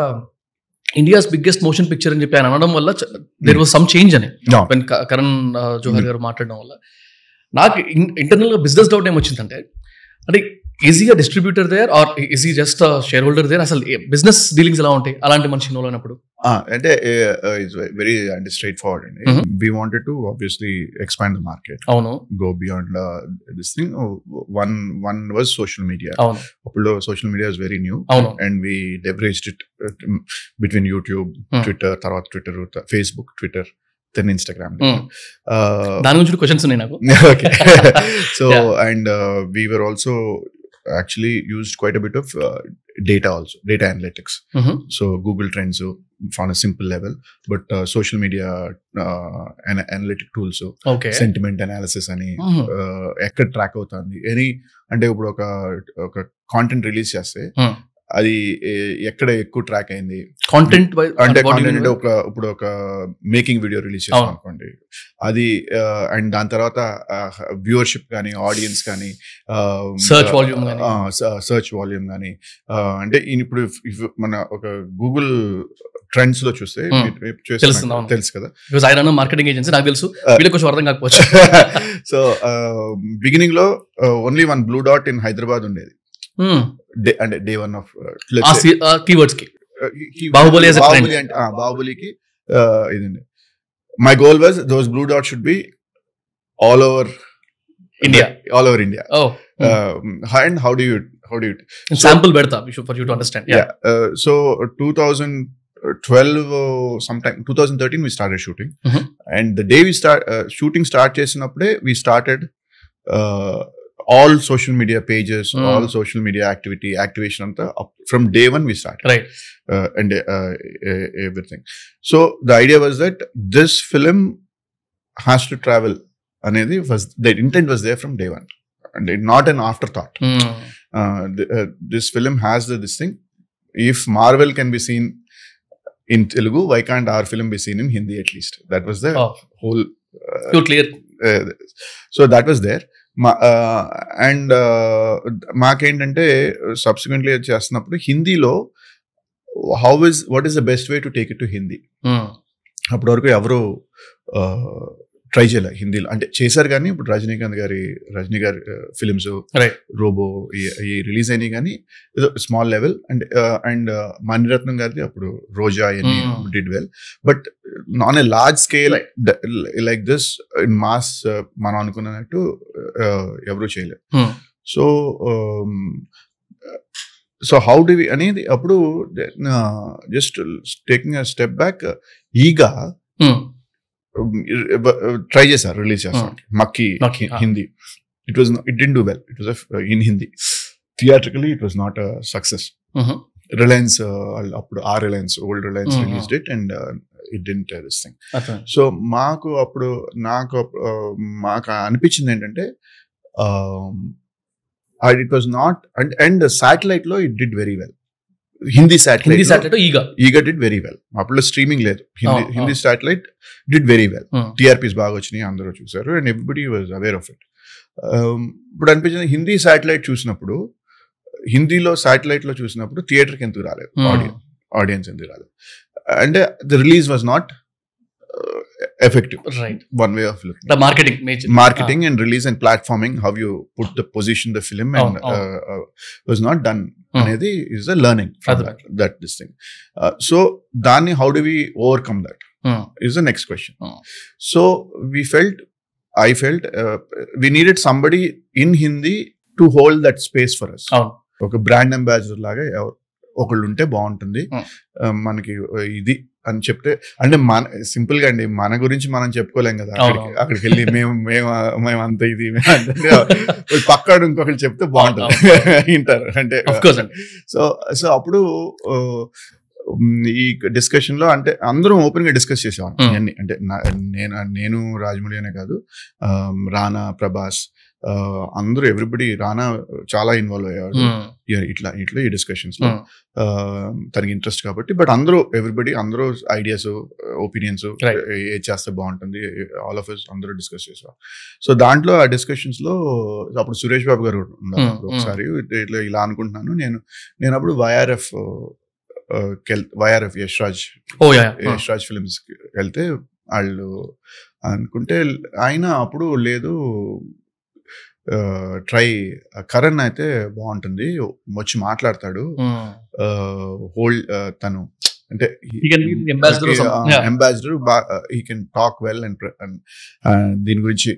India's biggest motion picture అని చెప్పి ఆయన అనడం వల్ల దేర్ వాజ్ సమ్ చేంజ్ అని. కరణ్ ఆ, జోహర్ గారు మాట్లాడడం వల్ల. నాకు ఇంటర్నల్గా బిజినెస్ డౌట్ ఏమొచ్చిందంటే అంటే ఈజీగా distributor there are easy just shareholder there అసలు బిజినెస్ డీలింగ్స్ ఎలా ఉంటాయి అలాంటి మనిషి అయినప్పుడు అంటే ఇట్స్ వెరీ అంటే స్ట్రైట్ ఫార్వర్డ్ అండి. We wanted to obviously expand the market అవును. Go beyond this thing one one was social media అప్పుడు social media is very new అవును. And we leveraged it between YouTube. Twitter తర్వాత Twitter Facebook Twitter then Instagram hmm. దాని గురించి questions ఉన్నాయి నాకు. Okay so and we were also actually used quite a bit of data also data analytics so Google Trends fun a simple level but social media analytic tools sentiment analysis అని mm-hmm. ఎక్కడ track అవుతుంది? Any అంటే ఇప్పుడు ఒక content release చేస్తే hmm. అది ఎక్కడ ఎక్కువ ట్రాక్ అయింది? కాంటెంట్ అంటే కాంటెంట్ ఒక ఇప్పుడు ఒక మేకింగ్ వీడియో రిలీజ్ అవును. అనుకోండి. అది అండ్ దాని తర్వాత వ్యూవర్షిప్ కానీ ఆడియన్స్ కానీ volume గానీ. సర్చ్ వాల్యూమ్ కానీ అంటే ఇప్పుడు మన ఒక గూగుల్ ట్రెండ్స్లో చూస్తే Hmm. తెలుసు కదా? బికాస్ మార్కెటింగ్ ఏజెన్సీ నాకు తెలుసు. వీళ్ళకి కొంచెం అర్థం కాకపోవచ్చు. సో బిగినింగ్లో only one blue dot in Hyderabad ఉండేది. అంటే డే వన్ ఆఫ్ కీవర్డ్స్కి బాహుబలి అంటే బాహుబలికి ఇదండి my goal was those blue dot should be all over India. All over India and how do you how do you sample పెడతా for you to understand uh, so uh, 2012 uh, sometime 2013 we started shooting Mhm. and the day we start uh, shooting start చేసినప్పుడే we started uh, all social media pages Mm. all social media activity activation అంతా up- from day one we started Right. uh, and uh, uh, everything so the idea was that this film has to travel అనేది was the intent was there from day one and it- not an afterthought uh, th- uh, this film has the this thing if marvel can be seen in Telugu why can't our film be seen in Hindi at least that was the whole you clear so that was there మా and మాకేంటంటే subsequently చేస్తున్నప్పుడు హిందీలో how is what is the best way to take it to Hindi? అప్పటి వరకు ఎవరు try చేయలే హిందీలో అంటే చేశారు కానీ ఇప్పుడు రజనీకాంత్ గారి రజనీ గారి ఫిలిమ్స్. రోబో ఈ రిలీజ్ అయినాయి కానీ ఏదో small level and and Mani Ratnam గారిది అప్పుడు Roja Mm. Did well but non a large scale. Like this in mass మనం అనుకున్నట్టు ఎవరు చేయలేదు సో సో హౌ డి అనేది అప్పుడు just taking a step back Eega try చేశారు రిలీజ్ చేస్తాం Makkhi. Hindi. It was it didn't do well it was in Hindi theatrically it was not a success Reliance అప్పుడు ఆ Reliance old Reliance. Released it and it didn't this thing so మాకు అప్పుడు నాకు ఆ, మాకు అనిపించింది ఏంటంటే it was not and and సాటిలైట్లో it did very well Hindi Hindi satellite Saturday Eega Eega did very well అప్పుడు స్ట్రీమింగ్ లేదు. Hindi Hindi. Satellite did very well TRPs బాగా వచ్చినాయి అందరూ చూసారు and everybody was aware of it ఇప్పుడు అనిపించింది Hindi satellite చూసినప్పుడు హిందీలో సాటిలైట్లో చూసినప్పుడు థియేటర్కి ఎందుకు రాలేదు? ఆడియన్స్ ఆడియన్స్ ఎందుకు రాలేదు? అంటే the release was not effective right one way of looking marketing major marketing and release and platforming how you put the position the film and Oh, oh. Uh, uh, was not done Hmm. అనేది is a learning from that, that this thing uh, so దాన్ని how do we overcome that Hmm. is the next question Hmm. so we felt i felt uh, we needed somebody in hindi to hold that space for us అవును ఒక brand ambassador లాగా ఒకళ్ళు ఉంటే బాగుంటుంది Hmm. మనకి ఇది అని చెప్తే అంటే మన సింపుల్గా అండి మన గురించి మనం చెప్పుకోలేం కదా అక్కడికి. వెళ్ళి మేము మేము మేము అంత ఇది పక్కడు ఇంకొకరు చెప్తే బాగుంటుంది. వింటారు. అంటే సో సో అప్పుడు ఈ డిస్కషన్లో అంటే అందరం ఓపెన్గా డిస్కస్ చేసేవాళ్ళం Hmm. ఇవన్నీ. అంటే నేను నేను రాజమౌళి అనే కాదు రానా ప్రభాస్ అందరూ ఎవ్రీబడి రానా చాలా ఇన్వాల్వ్ Yeah, ఇట్లా ఇట్లా ఈ డిస్కషన్స్లో. తనకి ఇంట్రెస్ట్ కాబట్టి. బట్ అందరూ ఎవ్రీబడి అందరూ ఐడియాస్ ఒపీనియన్స్. ఏ చేస్తే బాగుంటుంది ఆల్ ఆఫ్ అందరూ డిస్కస్ చేసాం సో దాంట్లో ఆ డిస్కషన్స్లో అప్పుడు సురేష్ బాబు గారు ఉన్నారు. ఒకసారి. ఇట్లా ఇలా అనుకుంటున్నాను. నేను నేను అప్పుడు YRF YRF Yash Raj oh ya Yash Raj Films వెళ్తే వాళ్ళు అనుకుంటే ఆయన అప్పుడు లేదు ట్రై కరణ్ అయితే బాగుంటుంది. వచ్చి మాట్లాడతాడు. హోల్డ్ తను అంటే. Ambassador he can talk well and దీని గురించి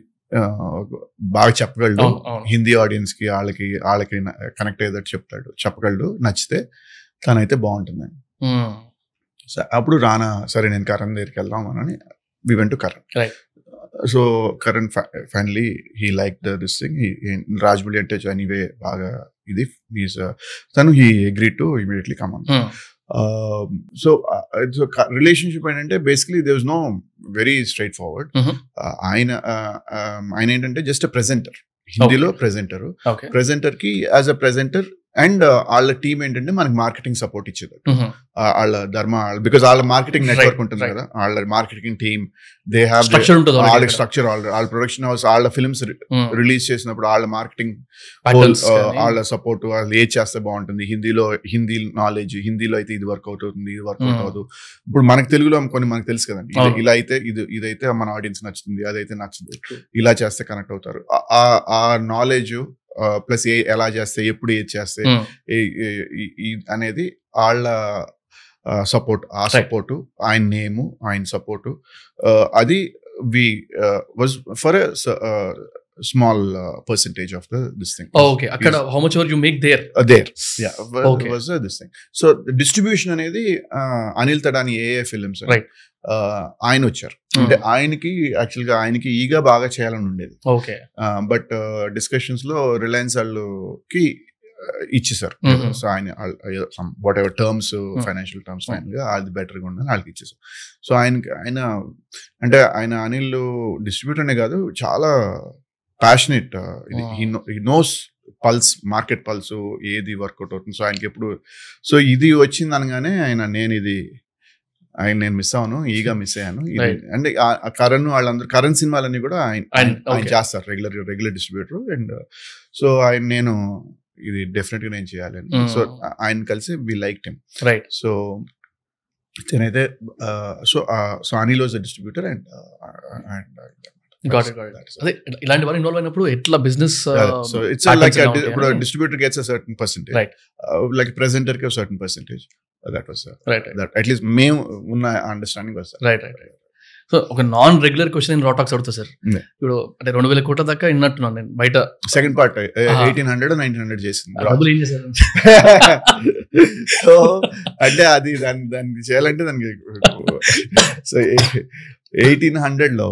బాగా చెప్పగలడు. హిందీ ఆడియన్స్కి వాళ్ళకి వాళ్ళకి కనెక్ట్ అయ్యేటట్టు చెప్తాడు. చెప్పగలడు నచ్చితే తనైతే బాగుంటుంది. అప్పుడు రానా సరే నేను కరణ్ దగ్గరికి వెళ్దాం అని we went to Karan. So Karan finally he like the this thing. Rajamouli అంటే ఎనీవే బాగా ఇది. హీస్ తను he agree to immediately come on so so relationship ఏంటంటే basically there is no very straightforward. Mhm. ఆయన ఆయన ఏంటంటే just presenter. హిందీలో presenter. ప్రెజెంటర్కి యాజ్ అ ప్రెజెంటర్ అండ్ వాళ్ళ టీం ఏంటంటే మనకి మార్కెటింగ్ సపోర్ట్ ఇచ్చేది వాళ్ళ ధర్మ బికాస్ వాళ్ళ మార్కెటింగ్ నెట్వర్క్ ఉంటుంది. కదా వాళ్ళ మార్కెటింగ్ టీమ్ దే హ్యావ్ వాళ్ళ. స్ట్రక్చర్ వాళ్ళ ప్రొడక్షన్ హౌస్ వాళ్ళ ఫిల్మ్స్. రిలీజ్ చేసినప్పుడు వాళ్ళ మార్కెటింగ్. వాళ్ళ సపోర్ట్ వాళ్ళు ఏది చేస్తే బాగుంటుంది హిందీలో హిందీ నాలెడ్జ్ హిందీలో అయితే ఇది వర్కౌట్ అవుతుంది ఇది వర్కౌట్. అవ్వదు ఇప్పుడు మనకి తెలుగులో కొన్ని మనకు తెలుసు కదండి. ఇలా అయితే ఇది ఇదైతే మన ఆడియన్స్ నచ్చుతుంది అదైతే నచ్చదు ఇలా చేస్తే కనెక్ట్ అవుతారు ఆ నాలెడ్జ్ ప్లస్ ఏ ఎలా చేస్తే ఎప్పుడు ఏది చేస్తే అనేది వాళ్ళ సపోర్ట్ ఆ. సపోర్టు ఆయన నేము ఆయన సపోర్టు. అది we was for small percentage of the this thing okay అక్కడ how much you make there there. Was this thing so distribution అనేది అనిల్ తడాని ఏఏ ఫిలిమ్స్ Right. ఆయన వచ్చారు అంటే ఆయనకి యాక్చువల్గా ఆయనకి ఈగా బాగా చేయాలని ఉండేది ఓకే బట్ డిస్కషన్స్లో రిలయన్స్ వాళ్ళకి ఇచ్చేసారు. సో ఆయన whatever terms. Financial terms. ఫైనల్గా అది బెటర్గా ఉందని వాళ్ళకి ఇచ్చేసారు సో ఆయనకి ఆయన అంటే ఆయన అనిల్ డిస్ట్రిబ్యూటర్ అనే కాదు చాలా passionate. He knows pulse market pulse ఏది వర్కౌట్ అవుతుంది సో ఆయనకి ఎప్పుడు సో ఇది వచ్చింది అనగానే ఆయన నేను ఇది ఆయన నేను మిస్ అవును ఈగా మిస్ అయ్యాను. అంటే ఆ- కరణ్ వాళ్ళందరూ కరణ్ సినిమాలన్నీ కూడా ఆయన. చేస్తారు regular regular distributor and so ఆయన నేను ఇది డెఫినెట్గా నేను చేయాలని. సో ఆయన కలిసి we like him right so నేనైతే so so Anil was distributor and. అదే ఇలాంటి ఇన్వాల్వ్ అయినప్పుడు ఎట్లా బిజినెస్ సో ఇట్స్ లైక్ ఇప్పుడు distributor gets a certain percentage. Like ప్రెసెంటర్కి certain percentage that was right that at least మేము ఉన్న అండర్స్టాండింగ్ వస్తుంది right right right so ఒక నాన్ రెగ్యులర్ క్వశ్చన్ నేను రాటాక్స్ అడుగుతా సార్. ఇప్పుడు అంటే రెండు వేల కోట్ల దాకా విన్నట్టున్నాను నేను బయట. Second part. Eighteen hundred nineteen hundred చేసింది. సో అంటే అది దాన్ని దాన్ని చేయాలంటే దానికి సో ఎయిటీన్ హండ్రెడ్లో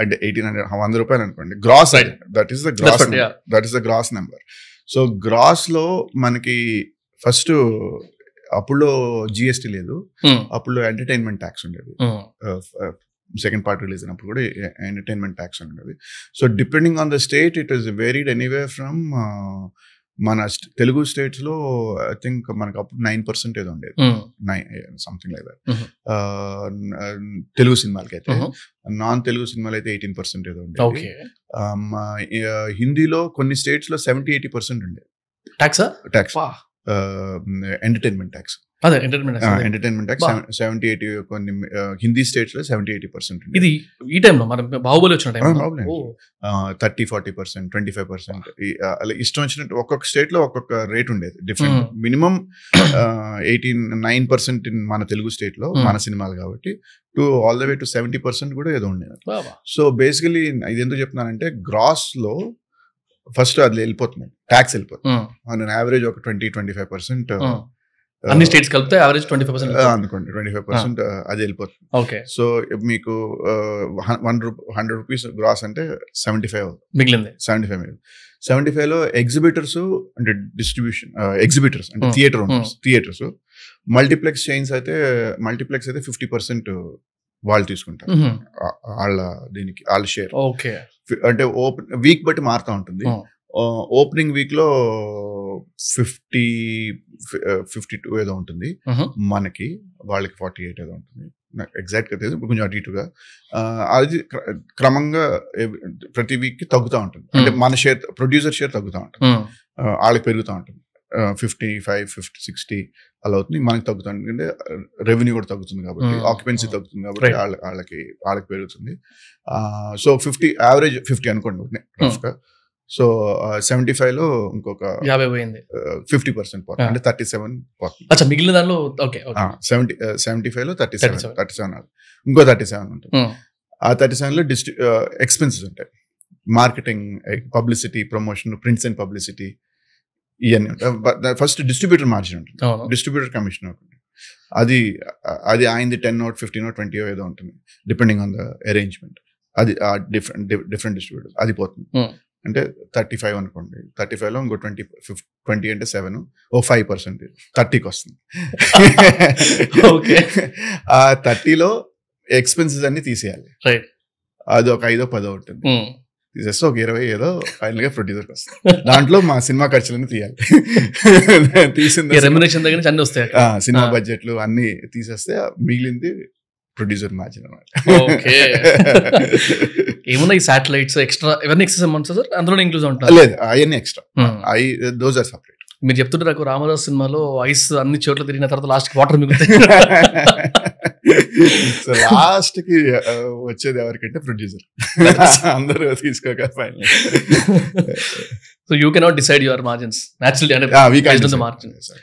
అంటే ఎయిటీన్ హండ్రెడ్ వంద రూపాయలు అనుకోండి gross. That is the gross. That is the gross number so గ్రాస్లో మనకి ఫస్ట్ అప్పుడు జిఎస్టీ లేదు. అప్పుడు ఎంటర్టైన్మెంట్ ట్యాక్స్ ఉండేది. సెకండ్ పార్ట్ రిలీజ్ అయినప్పుడు కూడా ఎంటర్టైన్మెంట్ ట్యాక్స్ ఉండేది. So depending on the state it is varied anyway from మన తెలుగు స్టేట్స్లో ఐ థింక్ మనకు అప్పుడు నైన్ పర్సెంట్ ఏదో ఉండేది. Nine something like that. Telugu సినిమాలకి అయితే నాన్ తెలుగు సినిమాలు అయితే ఎయిటీన్ పర్సెంట్ ఏదో ఉండేది. ఓకే Um, uh, హిందీలో కొన్ని స్టేట్స్లో సెవెంటీ ఎయిటీ పర్సెంట్ ఉండేది. ట్యాక్సా ట్యాక్స్ ఎంటర్టైన్మెంట్ ట్యాక్స్ అదే entertainment entertainment tax. Seventy eighty కొన్ని uh, హిందీ స్టేట్స్లో సెవెంటీ ఎయిటీ పర్సెంట్ ఇది ఈ టైంలో మన బాహుబలి వచ్చిన. Thirty forty percent twenty five percent అలా ఇష్టం వచ్చినట్టు ఒక్కొక్క స్టేట్లో ఒక్కొక్క రేట్ ఉండేది different. Minimum eighteen nine percent మన తెలుగు స్టేట్లో. మన సినిమాలు కాబట్టి to all the way to seventy percent కూడా ఏదో ఉండేది సో బేసికలీ ఇది ఎందుకు చెప్తున్నానంటే గ్రాస్లో ఫస్ట్ అది వెళ్ళిపోతుంది ట్యాక్స్ వెళ్ళిపోతుంది. యావరేజ్ ఒక ట్వంటీ ట్వంటీ ఫైవ్ పర్సెంట్ అన్ని స్టేట్స్ కలిపితే యావరేజ్ ట్వంటీ ఫైవ్ పర్సెంట్ అనుకోండి ట్వంటీ ఫైవ్ పర్సెంట్ అది వెళ్ళిపోతుంది. ఓకే. సో మీకు వన్ రూ హండ్రెడ్ రూపీస్ గ్రాస్ అంటే సెవెంటీ ఫైవ్ మిగిలింది. సెవెంటీ ఫైవ్ సెవెంటీ ఫైవ్లో ఎగ్జిబిటర్స్ అంటే డిస్ట్రిబ్యూషన్ ఎగ్జిబిటర్స్ అంటే. థియేటర్ థియేటర్స్ మల్టీప్లెక్స్ చైన్స్ అయితే మల్టీప్లెక్స్ అయితే ఫిఫ్టీ పర్సెంట్ వాళ్ళు తీసుకుంటారు. వాళ్ళ దీనికి వాళ్ళ షేర్. ఓకే. అంటే ఓపెన్ వీక్ బట్టి మారుతూ ఉంటుంది. ఓపెనింగ్ వీక్లో ఫిఫ్టీ ఫిఫ్టీ టూ ఏదో ఉంటుంది. మనకి వాళ్ళకి ఫార్టీ ఎయిట్ ఏదో ఉంటుంది. నాకు ఎగ్జాక్ట్గా తెలియదు కొంచెం అటు ఇటుగా. అది క్ర- క్రమంగా ప్రతి వీక్కి తగ్గుతూ ఉంటుంది. అంటే. మన షేర్ ప్రొడ్యూసర్ షేర్ తగ్గుతూ ఉంటుంది. వాళ్ళకి పెరుగుతూ ఉంటుంది. ఫిఫ్టీ ఫైవ్ ఫిఫ్టీ సిక్స్టీ అలా అవుతుంది మనకి తగ్గుతుంది ఎందుకంటే రెవెన్యూ కూడా తగ్గుతుంది కాబట్టి Hmm. Occupancy Hmm. తగ్గుతుంది కాబట్టి. వాళ్ళ వాళ్ళకి వాళ్ళకి పెరుగుతుంది సో ఫిఫ్టీ యావరేజ్ ఫిఫ్టీ అనుకోండి గా సో సెవెంటీ ఫైవ్లో ఇంకొక యాభై పోయింది ఫిఫ్టీ పర్సెంట్ పోతుంది. అంటే థర్టీ సెవెన్ పోతుంది అచ్చా మిగిలిన దానిలో ఓకే సెవెంటీ సెవెంటీ ఫైవ్లో థర్టీ సెవెన్ 37. థర్టీ సెవెన్ ఇంకో థర్టీ సెవెన్ ఉంటుంది Hmm. ఆ థర్టీ సెవెన్లో డిస్ట్రి ఎక్స్పెన్సెస్ ఉంటాయి marketing publicity promotion prints and publicity ఇవన్నీ ఫస్ట్ డిస్ట్రిబ్యూటర్ మార్జిన్ ఉంటుంది. డిస్ట్రిబ్యూటర్ కమిషన్ ఉంటుంది అది అది ఆయనది ten note fifteen note twenty ఏదో ఉంటుంది. Depending on the arrangement. అది డిఫరెంట్ డిఫరెంట్ డిస్ట్రిబ్యూటర్. అది పోతుంది. అంటే థర్టీ ఫైవ్ అనుకోండి. థర్టీ ఫైవ్లో ఇంకో ట్వంటీ ఫిఫ్టీ ట్వంటీ అంటే సెవెన్. Oh five percent. థర్టీకి వస్తుంది. Okay. ఆ థర్టీలో ఎక్స్పెన్సెస్ అన్ని తీసేయాలి. అది ఒక ఐదో పదో ఉంటుంది. తీసేస్తే ఒక ఇరవై ఏదో ఫైనల్గా ప్రొడ్యూసర్కి వస్తుంది దాంట్లో మా సినిమా ఖర్చులన్నీ తీయాలి. తీసింది అన్ని వస్తాయి సినిమా. బడ్జెట్లు అన్ని తీసేస్తే మిగిలింది ప్రొడ్యూసర్ మార్జిన్ అనమాట ఏమున్నా ఈ సాటిలైట్స్ ఎక్స్ట్రా ఇవన్నీ ఎక్సెస్ అమౌంట్స్ సార్? అందులో ఇంక్లూజ్ ఉంటాయి లేదు అవన్నీ extra I those are separate మీరు చెప్తుంటే నాకు రామదాస్ సినిమాలో ఐస్ అన్ని చోట్ల తిరిగిన తర్వాత లాస్ట్ వాటర్ మిగులుతాయి. సో లాస్ట్కి ఆ, వచ్చేది ఎవరికంటే ప్రొడ్యూసర్ అందరూ తీసుకోక final so you cannot decide your margins naturally అంటే.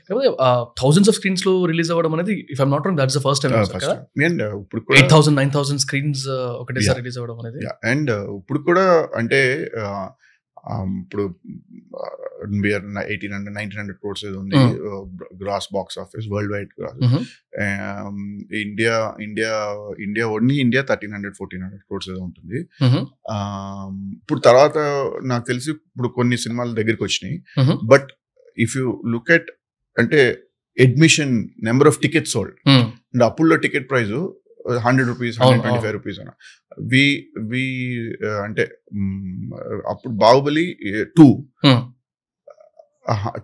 కాకపోతే థౌసండ్స్ ఆఫ్ స్క్రీన్స్లో రిలీజ్ అవ్వడం అనేది if I'm not wrong that's the first time ఇప్పుడు eight thousand nine thousand screens ఒకటేసారి. రిలీజ్ అవ్వడం అనేది. అండ్ ఇప్పుడు కూడా అంటే ఇప్పుడు eighteen hundred nineteen hundred crores ఏదో ఉంది gross box office worldwide Mhm. India India India only India thirteen hundred fourteen hundred crores ఏదో ఉంటుంది ఇప్పుడు తర్వాత నాకు తెలిసి ఇప్పుడు కొన్ని సినిమాలు దగ్గరికి వచ్చినాయి. But if you look at అంటే admission number of tickets sold. And అప్పుల్లో ticket price hundred rupees hundred twenty five rupees అన్న. వి వి అంటే అప్పుడు Baahubali two.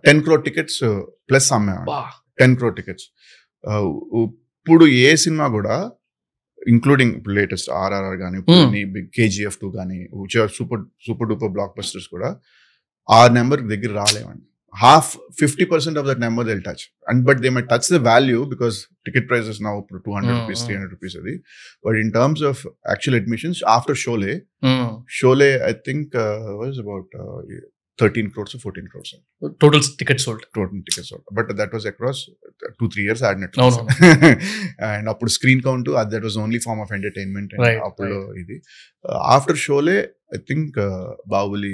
Ten crore tickets plus అమ్మే బా. Ten crore tickets. ఇప్పుడు ఏ సినిమా కూడా ఇంక్లూడింగ్ ఇప్పుడు లేటెస్ట్ ఆర్ఆర్ఆర్ కానీ. బిగ్ కేజీఎఫ్ టూ కానీ super super duper blockbusters కూడా ఆ నెంబర్ దగ్గర half 50% of that number they'll touch. And but they might touch the value because ticket price is now 200 mm, rupees hmm. 300 rupees but in terms of actual admissions after shole mm. shole i think uh, was about uh, thirteen crores fourteen crores total ticket sold total ticket sold but that was across two three years ఆడినట్లు and అప్పుడు screen count అది that was only form of entertainment అప్పుడు ఇది. After Sholay I think Baahubali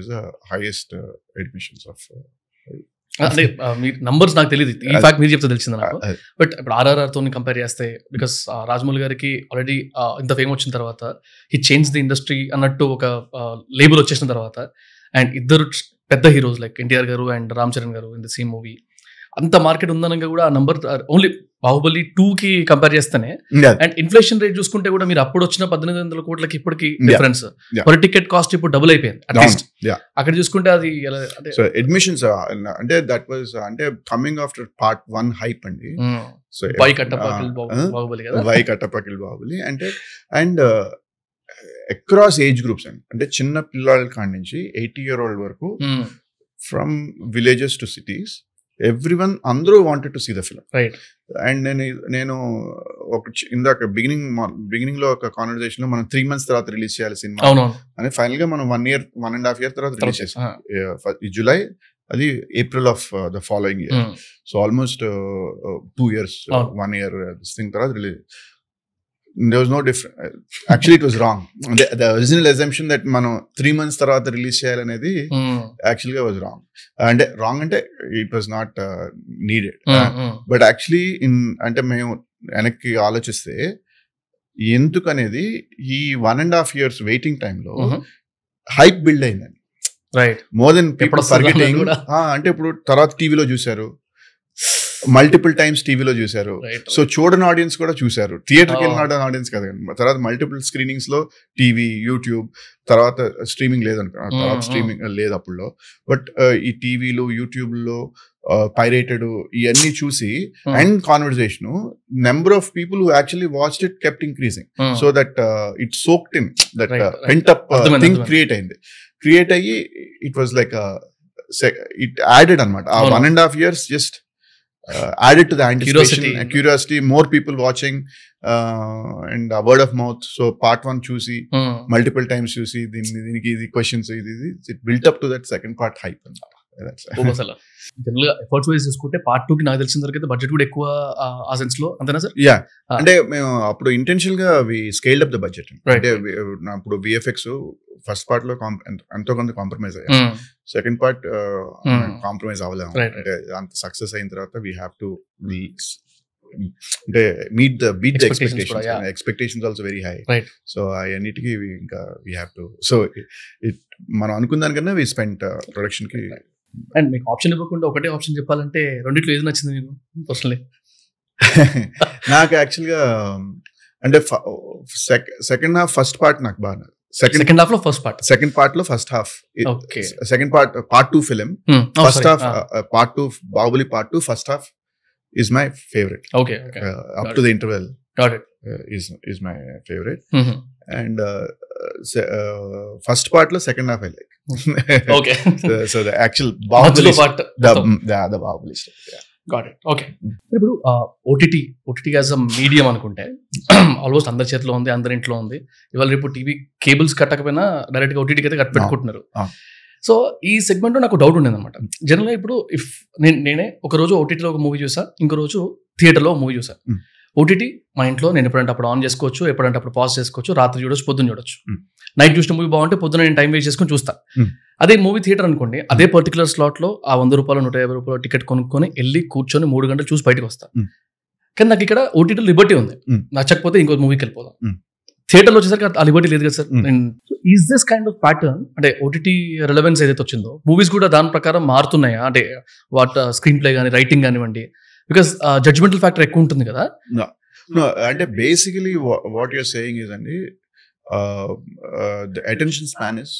is highest admissions of numbers నాకు తెలియదు ఈ fact మీరు చెప్తే తెలిసింది నాకు? బట్ ఇప్పుడు ఆర్ఆర్ఆర్తో కంపేర్ చేస్తే బికాస్ రాజమౌళి గారికి ఆల్రెడీ ఇంత ఫేమ్ వచ్చిన తర్వాత హీ చేంజ్ ది ఇండస్ట్రీ అన్నట్టు ఒక లేబుల్ వచ్చేసిన తర్వాత అండ్ ఇద్దరు పెద్ద హీరోస్ లైక్ ఎన్టీఆర్ గారు and Ram Charan garu in the same movie. అంత మార్కెట్ ఉందనగా కూడా ఆ నంబర్ ఓన్లీ బాహుబలి టూ కి కంపేర్ చేస్తేనే అండ్ ఇన్ఫ్లేషన్ రేట్ చూసుకుంటే కూడా మీరు అప్పుడు వచ్చిన పద్దెనిమిది వందల కోట్లకి ఇప్పటికి. డిఫరెన్స్. పర్ టికెట్ కాస్ట్ ఇప్పుడు డబుల్ అయిపోయింది అట్లీస్ట్. అక్కడ చూసుకుంటే అది సో అడ్మిషన్స్ అంటే దట్ వాజ్ అంటే coming after part one hype అండి. సో బై కట్టపాకల్ బాహుబలి కదా? వై కట్టపకిల్ బాహుబలి అంటే అండ్ అక్రాస్ ఏజ్ గ్రూప్స్ అండి అంటే చిన్న పిల్లల కాడి నుంచి ఎయిటీ ఇయర్ ఓల్డ్ వరకు. From villages to cities every one అందరూ wanted to see the Right. And నేను నేను ఒక ఇందాక బిగినింగ్ బిగినింగ్లో ఒక కాన్వర్జేషన్లో మనం త్రీ మంత్స్ తర్వాత రిలీజ్ చేయాలి సినిమా అని ఫైనల్గా మనం one year one and half year తర్వాత రిలీజ్ చేసాం జూలై అది April of the following year. So almost two years. One year thing తర్వాత release they was no different actually it was wrong the original assumption that మనం three months తర్వాత release చేయాలనేది. యాక్చువల్గా was wrong అంటే wrong అంటే it was not needed. But actually in అంటే మేము వెనక్కి ఆలోచిస్తే ఎందుకు అనేది ఈ one and half years waiting టైంలో. హైప్ బిల్డ్ అయిందండి right more than people forgetting. అంటే ఇప్పుడు తర్వాత టీవీలో చూశారు మల్టిపుల్ టైమ్స్ టీవీలో చూశారు. సో చూడని ఆడియన్స్ కూడా చూశారు. థియేటర్కి. వెళ్ళిన ఆడియన్స్ కదా తర్వాత మల్టిపుల్ స్క్రీనింగ్స్లో టీవీ యూట్యూబ్ తర్వాత స్ట్రీమింగ్ లేదనుకో తర్వాత Mm, స్ట్రీమింగ్ లేదు అప్పుడులో. బట్ ఈ టీవీలో యూట్యూబ్లో పైరేటెడ్ ఇవన్నీ చూసి and conversation number of people who actually watched it kept increasing so that it soaked in that Right, right. Pent up అర్థమైంది, థింగ్. క్రియేట్ అయింది. క్రియేట్ అయ్యి it was like it added అనమాట. ఆ. One and half years just Added to the Curiosity. Curiosity more people watching and word of mouth so part one చూసి multiple times చూసి దీన్ని దీనికి ఇది క్వశ్చన్స్ ఇది ఇది it built up to that second part hype అసలు జనరల్గా efforts wise చూసుకుంటే పార్ట్ టూ కి నాకు తెలిసిన వరకు బడ్జెట్ కూడా ఎక్కువ ఆ- సెన్స్లో అంతేనా సార్? యా. అంటే మేము అప్పుడు ఇంటెన్షియల్గా we scaled up the budget. అంటే అప్పుడు విఎఫ్ఎక్స్ ఫస్ట్ పార్ట్లో ఎంతో- కొంత కాంప్రమైజ్ అయ్యాం. Second part. కాంప్రమైజ్ అవ్వలేము. అంటే అంత సక్సెస్ అయిన తర్వాత వీ హ్యావ్ టు అంటే meet the beat the Expectations expectations also very high. So అవన్నిటికీ ఇంకా we have to so it మనం అనుకున్న దానికన్నా వి స్పెండ్ ప్రొడక్షన్కి అండ్ మీకు ఆప్షన్ ఇవ్వకుండా ఒకటే ఆప్షన్ చెప్పాలంటే రెండిట్లో ఏది నచ్చింది మీకు పర్సనలీ నాకు యాక్చువల్గా అంటే సెకండ్ హాఫ్ ఫస్ట్ పార్ట్ నాకు బాగా సెకండ్ సెకండ్ హాఫ్లో ఫస్ట్ పార్ట్ సెకండ్ పార్ట్లో first half. Second part part two film first half part two Baahubali part two first half is my favourite okay up to the interval is my favourite and first పార్ట్లో second half I like okay so the actual Baahubali part the Baahubali got it okay ఇప్పుడు OTT OTT as a medium అనుకుంటే almost అందరి చేతిలో ఉంది అందరి ఇంట్లో ఉంది. ఇవాళ రేపు టీవీ కేబుల్స్ కట్టకపోయినా డైరెక్ట్గా ఓటీటీకి అయితే కట్ పెట్టుకుంటున్నారు. సో ఈ సెగ్మెంట్లో నాకు డౌట్ ఉండేది అనమాట జనరల్గా ఇప్పుడు ఇఫ్ నేను నేనే ఒక రోజు ఓటీటీలో ఒక మూవీ చూసా ఇంకో రోజు థియేటర్లో మూవీ చూసా. Hmm. ఓటీటీ మా ఇంట్లో నేను ఎప్పుడంటే అప్పుడు ఆన్ చేసుకోవచ్చు ఎప్పుడంటే అప్పుడు పాజ్ చేసుకోవచ్చు రాత్రి చూడొచ్చు పొద్దున్న చూడొచ్చు Hmm. నైట్ చూసిన మూవీ బాగుంటే పొద్దున నేను టైం వేస్ట్ చేసుకొని చూస్తా Hmm. అదే మూవీ థియేటర్ అనుకోండి అదే పర్టికులర్ స్లాట్లో ఆ వంద రూపాయలు నూట యాభై రూపాయలు టికెట్ కొనుక్కొని వెళ్ళి కూర్చొని మూడు గంటలు చూసి బయటకు వస్తా Hmm. కానీ నాకు ఇక్కడ ఓటీటీ లిబర్టీ ఉంది Hmm. నచ్చకపోతే ఇంకో మూవీకి వెళ్ళిపోదాం Hmm. థియేటర్లో వచ్చేసరికి ఆ లిబర్టీ లేదు కదా sir Hmm. Is this kind of pattern అంటే ఓటీటీ రిలవెన్స్ ఏదైతే వచ్చిందో మూవీస్ కూడా దాని ప్రకారం మారుతున్నాయా అంటే వాట్ స్క్రీన్ ప్లే కానీ రైటింగ్ కానివ్వండి బికాస్ జడ్జ్మెంటల్ ఫ్యాక్టర్ ఎక్కువ ఉంటుంది కదా. No, అంటే basically what you're saying is అండి the attention span is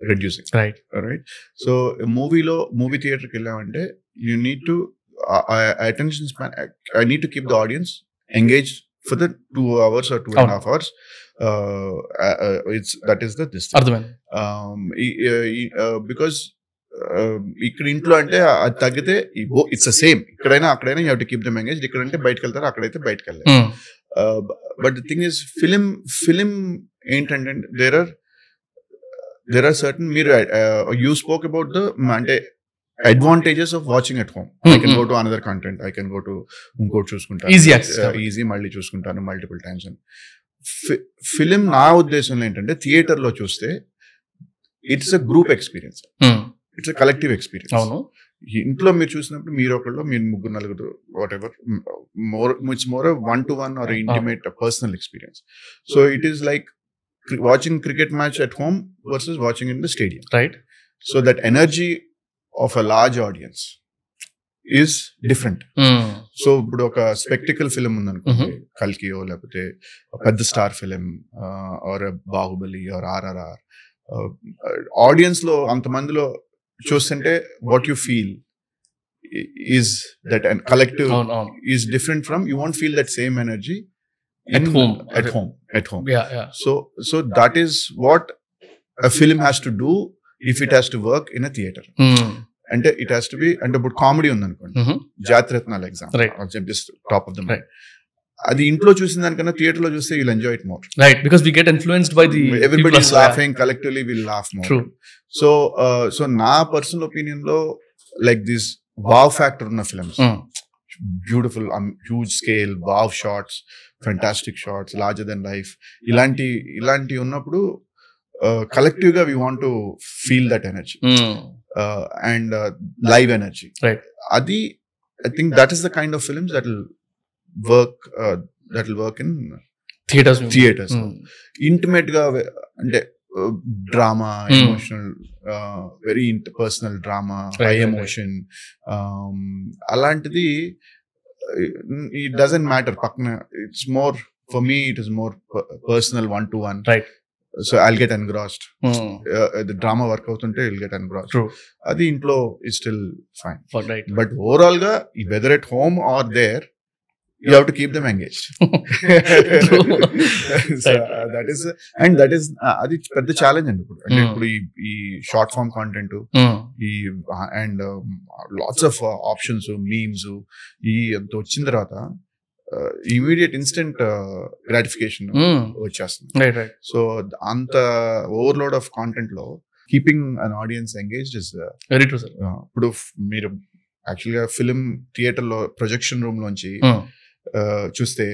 reducing right right so మూవీలో మూవీ థియేటర్కి వెళ్ళామంటే you need to attention span I need to keep the audience engaged for the two hours or two and a అవును. half hours. Uh, uh, uh, it's that is the this thing. అర్థమైంది because ఇక్కడ ఇంట్లో అంటే అది తగ్గితే it's same ఇక్కడైనా అక్కడైనా you to keep them engage ఇక్కడ అంటే బయటకు వెళ్తారు అక్కడైతే బయటకు వెళ్ళారు but the thing is film film ఏంటంటే there are there are certain మీరు యూ స్పోక్ అబౌట్ ద అంటే advantages of watching at home I can go to another content I can go to ఇంకోటి చూసుకుంటాను. ఈజీ మళ్ళీ చూసుకుంటాను multiple times అని. Film నా ఉద్దేశంలో ఏంటంటే థియేటర్లో చూస్తే it's a group experience it's collective experience అవును. ఇంట్లో మీరు చూసినప్పుడు మీరు ఒకళ్ళు మీరు ముగ్గురు నలుగురు whatever more it's more one to one or intimate personal experience so it is like watching cricket match at home versus watching in the stadium right so that energy of a large audience is different so ఇప్పుడు ఒక spectacle film ఉందనుకోండి కల్కియో లేకపోతే ఒక పెద్ద star film or Baahubali or RRR ఆడియన్స్లో అంతమందిలో చూస్తుంటే what you feel is that and collective అవును అవును is different from you want feel that same energy At home. at home at home ya ya so so that is what a film has to do if it has to work in a theater అంటే it has to be అంటే ఇప్పుడు comedy ఉందనుకోండి Jathiratnalu exam Right. Just top of the Right. అది ఇంట్లో చూసిన దానికన్నా థియేటర్లో చూస్తే will enjoy it more right because we get influenced by the everybody laughing collectively will laugh more true so so నా పర్సనల్ ఒపీనియన్లో లైక్ దిస్ వావ్ ఫ్యాక్టర్ ఉన్న films beautiful huge scale wow shots fantastic shots larger than life ఇలాంటి ఇలాంటివి ఉన్నప్పుడు కలెక్టివ్గా we want to feel that energy and live energy. అది I think that is the kind of films that will work that will work in theatres theatres ఇంటిమేట్గా అంటే drama. Emotional very personal drama high. Emotion అలాంటిది it doesn't matter పక్కన it's more for me it is more personal one to one Right. So I'll get engrossed drama work అవుతుంటే will get engrossed True. అది ఇంట్లో it still fine right but ఓవరాల్గా whether at home or there you have to keep them engage True. That is and that is అది పెద్ద challenge అండి ఇప్పుడు. అంటే Hmm. ఇప్పుడు ఈ షార్ట్ ఫామ్ కాంటెంట్ ఈ and lots of options memes ఈ అంత వచ్చిన తర్వాత ఇమీడియట్ ఇన్స్టెంట్ గ్రాటిఫికేషన్ వచ్చేస్తుంది. సో అంత overload of కాంటెంట్లో keeping an audience engage is very true sir ఇప్పుడు మీరు యాక్చువల్గా ఫిలిం థియేటర్లో ప్రొజెక్షన్ రూమ్ లోంచి ఆ, చూస్తే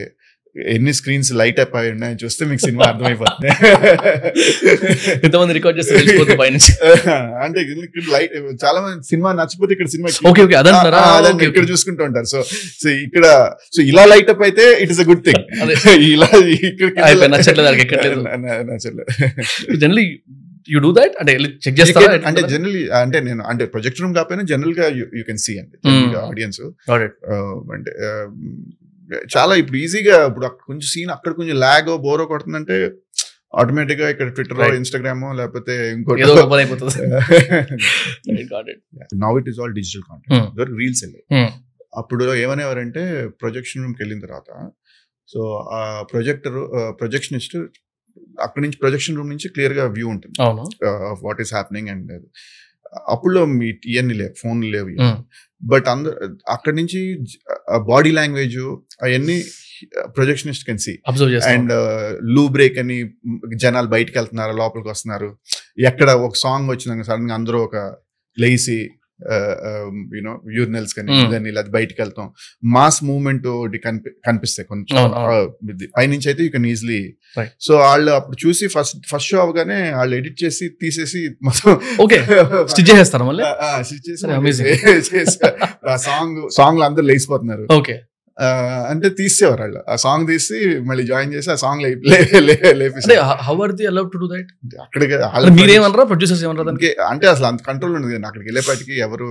ఎన్ని స్క్రీన్స్ లైట్ అప్ అయి ఉన్నాయని చూస్తే మీకు సినిమా అర్థమైపోతుంది. ఎంతమంది రికార్డ్ చేస్తే నుంచి అంటే ఇక్కడ లైట్ చాలా మంది సినిమా నచ్చిపోతే ఇక్కడ సినిమా ఓకే ఓకే అదంటారా అదే ఇక్కడ చూసుకుంటూ ఉంటారు. సో సో ఇక్కడ సో ఇలా లైట్ అప్ అయితే it is a good thing. ఇలా ఇక్కడ నచ్చట్లేదు. నచ్చలేదు జనరలీ యూ డూ దట్ అంటే చెక్ చేస్తారా can- అంటే జనరలీ అంటే నేను అంటే ప్రొజెక్ట్ రూమ్ కాకపోయినా జనరల్గా యూ కెన్ సీ అండి. ఆడియన్స్. అంటే చాలా ఇప్పుడు ఈజీగా ఇప్పుడు కొంచెం సీన్ అక్కడ కొంచెం లాగ్ బోరో కొడుతుందంటే ఆటోమేటిక్గా ఇక్కడ ట్విట్టర్. ఇన్స్టాగ్రామ్ లేకపోతే ఏదో ఇంకోటి ఒక పని అయిపోతుంది Got it. Now it is all digital. Content reels వెళ్ళాయి. అప్పుడు ఏమనేవారంటే ప్రొజెక్షన్ రూమ్కి వెళ్ళిన తర్వాత సో ఆ ప్రొజెక్టర్ ప్రొజెక్షనిస్ట్ అక్కడ నుంచి ప్రొజెక్షన్ రూమ్ నుంచి క్లియర్గా వ్యూ ఉంటుంది వాట్ ఈస్ హ్యాపెనింగ్ అండ్ అప్పుడు మీ ఇవన్నీ లేవు ఫోన్లు లేవు. బట్ అందరు అక్కడి నుంచి బాడీ లాంగ్వేజ్ అవన్నీ projectionist can see. And loo break అని జనాలు బయటకు వెళ్తున్నారు లోపలికి వస్తున్నారు. ఎక్కడ ఒక సాంగ్ వచ్చిందని సడన్గా అందరూ ఒక లేసి యూనో యూరినల్స్ కానీ. ఇదని ఇలా బయటకు వెళ్తాం. మాస్ మూవ్మెంట్ కనిపి కనిపిస్తాయి కొంచెం. పైనుంచి అయితే యూ కెన్ ఈజీలీ. సో వాళ్ళు అప్పుడు చూసి ఫస్ట్ ఫస్ట్ షో అవగానే వాళ్ళు ఎడిట్ చేసి తీసేసి మొత్తం ఓకే. స్టిచ్ చేసేస్తారా మళ్ళీ? stitch చేసి సాంగ్ సాంగ్ అందరూ లేచిపోతున్నారు. ఓకే. అంటే తీసేవారు వాళ్ళు. ఆ సాంగ్ తీసి మళ్ళీ జాయిన్ చేసి ఆ సాంగ్ అంటే లేపేసి how are the allowed to do that అక్కడికి మీరేమన్నారా ప్రొడ్యూసర్స్ ఏమన్నారా దానికి? అంటే అసలు అంత కంట్రోల్ ఉండదు అక్కడికి వెళ్ళేపాటికి ఎవరు.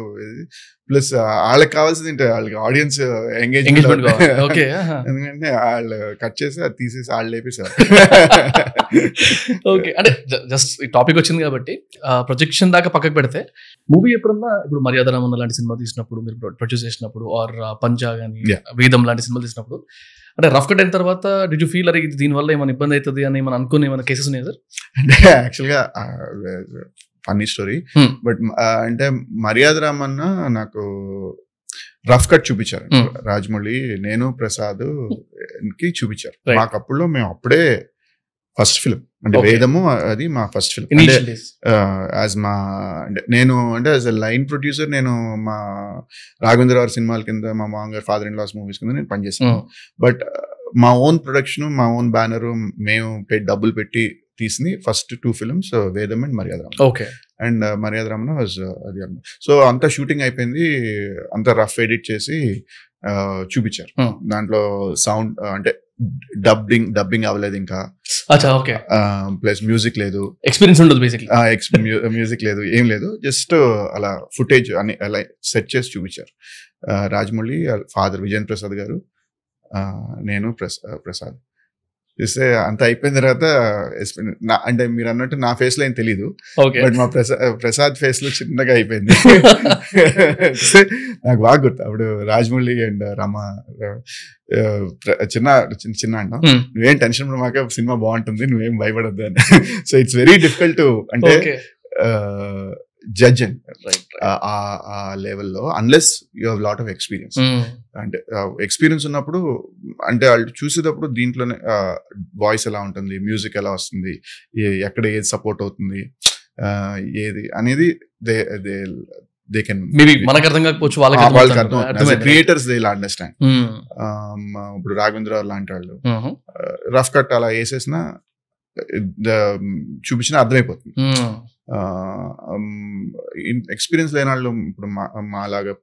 ప్లస్ వాళ్ళకి కావాల్సింది ఏంటి? వాళ్ళకి ఆడియన్స్ ఎంగేజ్మెంట్ ఓకే ఎందుకంటే వాళ్ళు కట్ చేసి అది తీసేసి వాళ్ళు లేపేసారు ఓకే అంటే జస్ట్ ఈ టాపిక్ వచ్చింది కాబట్టి ప్రొజెక్షన్ దాకా పక్కకు పెడితే మూవీ ఎప్పుడన్నా ఇప్పుడు మర్యాద రామన్న లాంటి సినిమా తీసినప్పుడు మీరు ప్రొడ్యూస్ చేసినప్పుడు ఆర్ పంజా కానీ. వేదం లాంటి సినిమాలు తీసినప్పుడు అంటే రఫ్ కట్ అయిన తర్వాత డిడ్ యూ ఫీల్ అరే దీనివల్ల ఏమైనా ఇబ్బంది అవుతుంది అని మనం అనుకుని ఏమైనా కేసెస్ ఉన్నాయి సార్ అంటే యాక్చువల్గా ఫన్నీ స్టోరీ Hmm. బట్ అంటే మర్యాద రామన్న నాకు రఫ్ కట్ చూపించారు Hmm. రాజమౌళి నేను ప్రసాద్కి చూపించారు. మాకు అప్పుడులో మేము అప్పుడే ఫస్ట్ ఫిల్మ్ అంటే. వేదము అది మా ఫస్ట్ ఫిల్మ్ అంటే యాజ్ మా అంటే నేను అంటే యాజ్ అ లైన్ ప్రొడ్యూసర్ నేను మా రాఘవేంద్ర గారి సినిమాల కింద మా మామగారు ఫాదర్ ఇన్ లాస్ మూవీస్ కింద నేను పనిచేసాను బట్ మా ఓన్ ప్రొడక్షన్ మా ఓన్ బ్యానర్ మేము డబ్బులు పెట్టి తీసింది. First two films Vedam and Maryada okay and Maryada Raman was అది అన్నమాట సో అంతా షూటింగ్ అయిపోయింది. అంతా రఫ్ ఎడిట్ చేసి ఆ, చూపించారు. Hmm. దాంట్లో సౌండ్ అంటే డబ్బింగ్ డబ్బింగ్ అవ్వలేదు ఇంకా. ఓకే ప్లస్ మ్యూజిక్ లేదు. ఎక్స్పీరియన్స్ ఉండదు మ్యూజిక్ లేదు ఏం లేదు. జస్ట్ అలా ఫుటేజ్ అని అలా సెట్ చేసి చూపించారు. రాజమౌళి ఫాదర్ విజయన్ ప్రసాద్ గారు నేను ప్రసా ప్రసాద్ చూస్తే అంత అయిపోయిన తర్వాత అంటే మీరు అన్నట్టు నా ఫేస్లో ఏం తెలీదు. బట్ మా ప్రసాద్ ప్రసాద్ ఫేస్లో చిన్నగా అయిపోయింది. నాకు బాగా గుర్తు. అప్పుడు రాజమౌళి అండ్ రమ చిన్న చిన్న చిన్న అంటాం. నువ్వేం టెన్షన్ మాక సినిమా బాగుంటుంది నువ్వేం భయపడద్దు అని. So it's very difficult to అంటే ఓకే జడ్జ్ అండ్ ఆ లెవెల్లో unless you have lot of experience అంటే ఎక్స్పీరియన్స్ ఉన్నప్పుడు అంటే వాళ్ళు చూసేటప్పుడు దీంట్లోనే వాయిస్ ఎలా ఉంటుంది మ్యూజిక్ ఎలా వస్తుంది ఎక్కడ ఏది సపోర్ట్ అవుతుంది ఏది అనేది they they they can maybe మనకు అర్థం కాకపోవచ్చు వాళ్ళకి వాళ్ళకి అర్థం. Creators they understand Hmm. ఇప్పుడు రాఘవేంద్ర లాంటి వాళ్ళు. రఫ్ కట్ అలా వేసేసిన చూపించిన అర్థమైపోతుంది Hmm. ఎక్స్పీరియన్స్ లేని వాళ్ళు ఇప్పుడు మా మాలాగా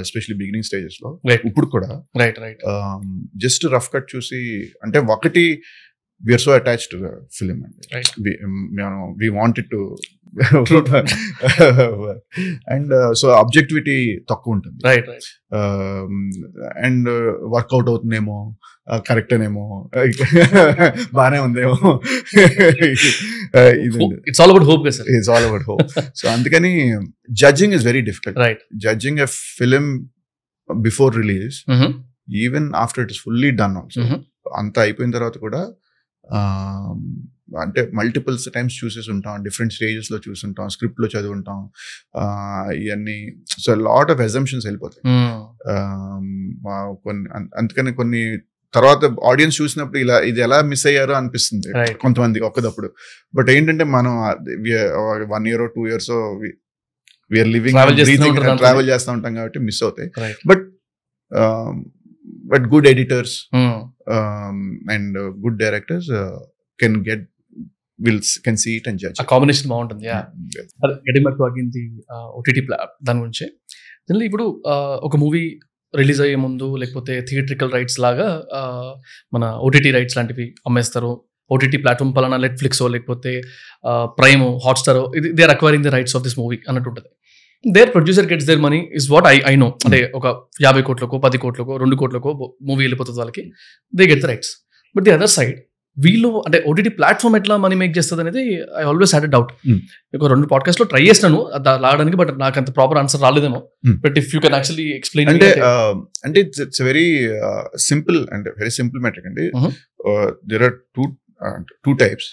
ఎస్పెషల్లీ బిగినింగ్ స్టేజెస్లో. ఇప్పుడు కూడా right right just rough cut చూసి అంటే ఒకటి we're so attach to film అండి. We wanted to and so objectivity తక్కువ ఉంటుంది. రైట్ రైట్ అండ్ వర్కౌట్ అవుతుందేమో కరెక్టేనేమో. బాగానే ఉందేమో. It's all about hope sir? It's all about hope so అందుకని judging is very difficult right judging a film before release even after it is fully done also. అంతా అయిపోయిన తర్వాత కూడా అంటే multiples times చూసేసి ఉంటాం డిఫరెంట్ స్టేజెస్లో చూసుంటాం స్క్రిప్ట్లో చదువుంటాం ఇవన్నీ సో లాట్ ఆఫ్ ఎజంప్షన్స్ వెళ్ళిపోతాయి. మా- కొన్ని అందుకని కొన్ని తర్వాత ఆడియన్స్ చూసినప్పుడు ఇలా ఇది ఎలా మిస్ అయ్యారో అనిపిస్తుంది. కొంతమందికి ఒక్కదప్పుడు బట్ ఏంటంటే మనం one year two years we're living. Travel చేస్తూ ఉంటాం కాబట్టి మిస్ అవుతాయి. But but good editors and good directors can get will can see it and judge combination బాగుంటుంది యా అదే ది ఓటీటీ దాని గురించి. జనరల్ ఇప్పుడు ఒక మూవీ రిలీజ్ అయ్యే ముందు లేకపోతే థియేట్రికల్ రైట్స్ లాగా మన ఓటీటీ రైట్స్ లాంటివి అమ్మేస్తారు. ఓటీటీ ప్లాట్ఫామ్ పలానా నెట్ఫ్లిక్స్ లేకపోతే ప్రైమ్ హాట్స్టార్ ఇది they are acquiring the rights of this movie అన్నట్టు ఉంటుంది. Their producer gets their money is what I I know అంటే ఒక యాభై కోట్లకో పది కోట్లకో రెండు కోట్లకో మూవీ వెళ్ళిపోతుంది వాళ్ళకి. They get the rights but the other side వీళ్ళు అంటే ఓటీటీ ప్లాట్ఫామ్ ఎట్లా మనీ మేక్ చేస్తుంది అనేది ఐ ఆల్వేస్ హ్యాడ్ డౌట్. ఒక రెండు పాడ్కాస్ట్లో ట్రై చేసినాను లాగడానికి బట్ నాకు అంత proper answer రాలేదేమో. But if you can actually explain అంటే uh, అంటే ఇట్స్ వెరీ సింపుల్ అంటే వెరీ సింపుల్ మెట్రిక్ అండి. There are two two types.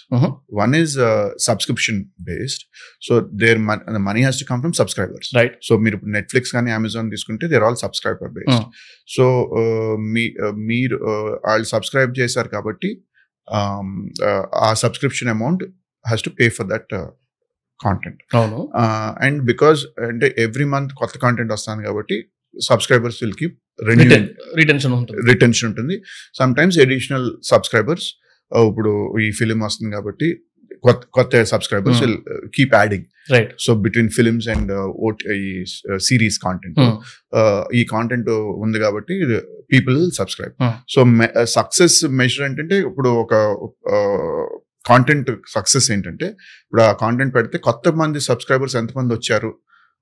One is subscription based so their money has to come from subscribers right so మీరు Netflix కానీ Amazon తీసుకుంటే they're all subscriber based. So మీ uh, మీరు uh, వాళ్ళు subscribe చేశారు కాబట్టి um, ఆ subscription amount has to pay for that content అవును. And because అంటే ఎవ్రీ మంత్ కొత్త కాంటెంట్ వస్తుంది కాబట్టి సబ్స్క్రైబర్స్ విల్ కీప్ రిటెన్షన్ ఉంటుంది. రిటెన్షన్ ఉంటుంది. సమ్ టైమ్స్ ఎడిషనల్ సబ్స్క్రైబర్స్ ఇప్పుడు ఈ ఫిలిం వస్తుంది కాబట్టి కొత్త కొత్త subscribers Hmm. Will keep adding right so between films and ఈ సిరీస్ కాంటెంట్ ఈ కాంటెంట్ ఉంది కాబట్టి people subscribe Hmm. So success measure ఏంటంటే ఇప్పుడు ఒక కాంటెంట్ సక్సెస్ ఏంటంటే ఇప్పుడు ఆ కాంటెంట్ పెడితే కొత్త మంది సబ్స్క్రైబర్స్ ఎంతమంది వచ్చారు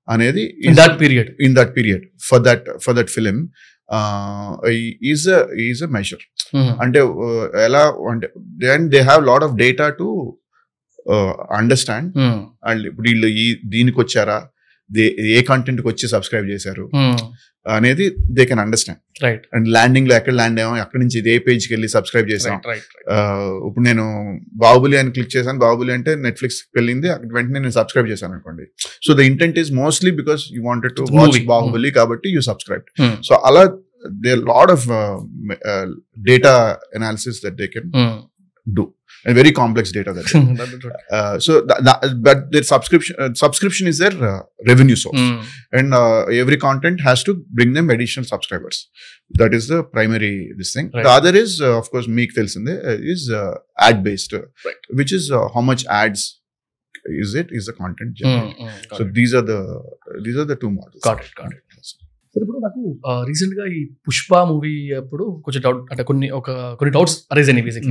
అనేది in that period in that period for that for that film is is a measure అంటే uh, ఎలా అంటే then they have lot of data to understand and ఇప్పుడు వీళ్ళు ఈ దీనికి వచ్చారా? ఏ కంటెంట్కి వచ్చి సబ్స్క్రైబ్ చేశారు? అనేది they can understand right and ల్యాండింగ్లో ఎక్కడ ల్యాండ్ అయ్యాం ఎక్కడి నుంచి ఏ పేజ్కి వెళ్ళి సబ్స్క్రైబ్ చేసాం. ఇప్పుడు నేను బాహుబలి అని క్లిక్ చేశాను. బాహుబలి అంటే నెట్ఫ్లిక్స్ వెళ్ళింది. అక్కడ వెంటనే నేను సబ్స్క్రైబ్ చేశాను అనుకోండి. So the intent is mostly because you wanted to watch. Baahubali కాబట్టి యూ సబ్స్క్రైబ్ Hmm. సో అలా they lot of data analysis that they can do. And very complex data that uh, so that, that, but their subscription uh, subscription is their uh, revenue source. And uh, every content has to bring them additional subscribers. That is the primary this thing. Right. the other is uh, of course meek tells uh, is uh, ad based uh, Right. which is uh, how much ads is it is the content generated. so these are the these are the two models. Got it, got it. సరే ఇప్పుడు నాకు రీసెంట్గా ఈ Pushpa movie అప్పుడు కొంచెం doubt అంటే కొన్ని ఒక కొన్ని డౌట్స్ అరేజ్ అయినాయి బేసిక్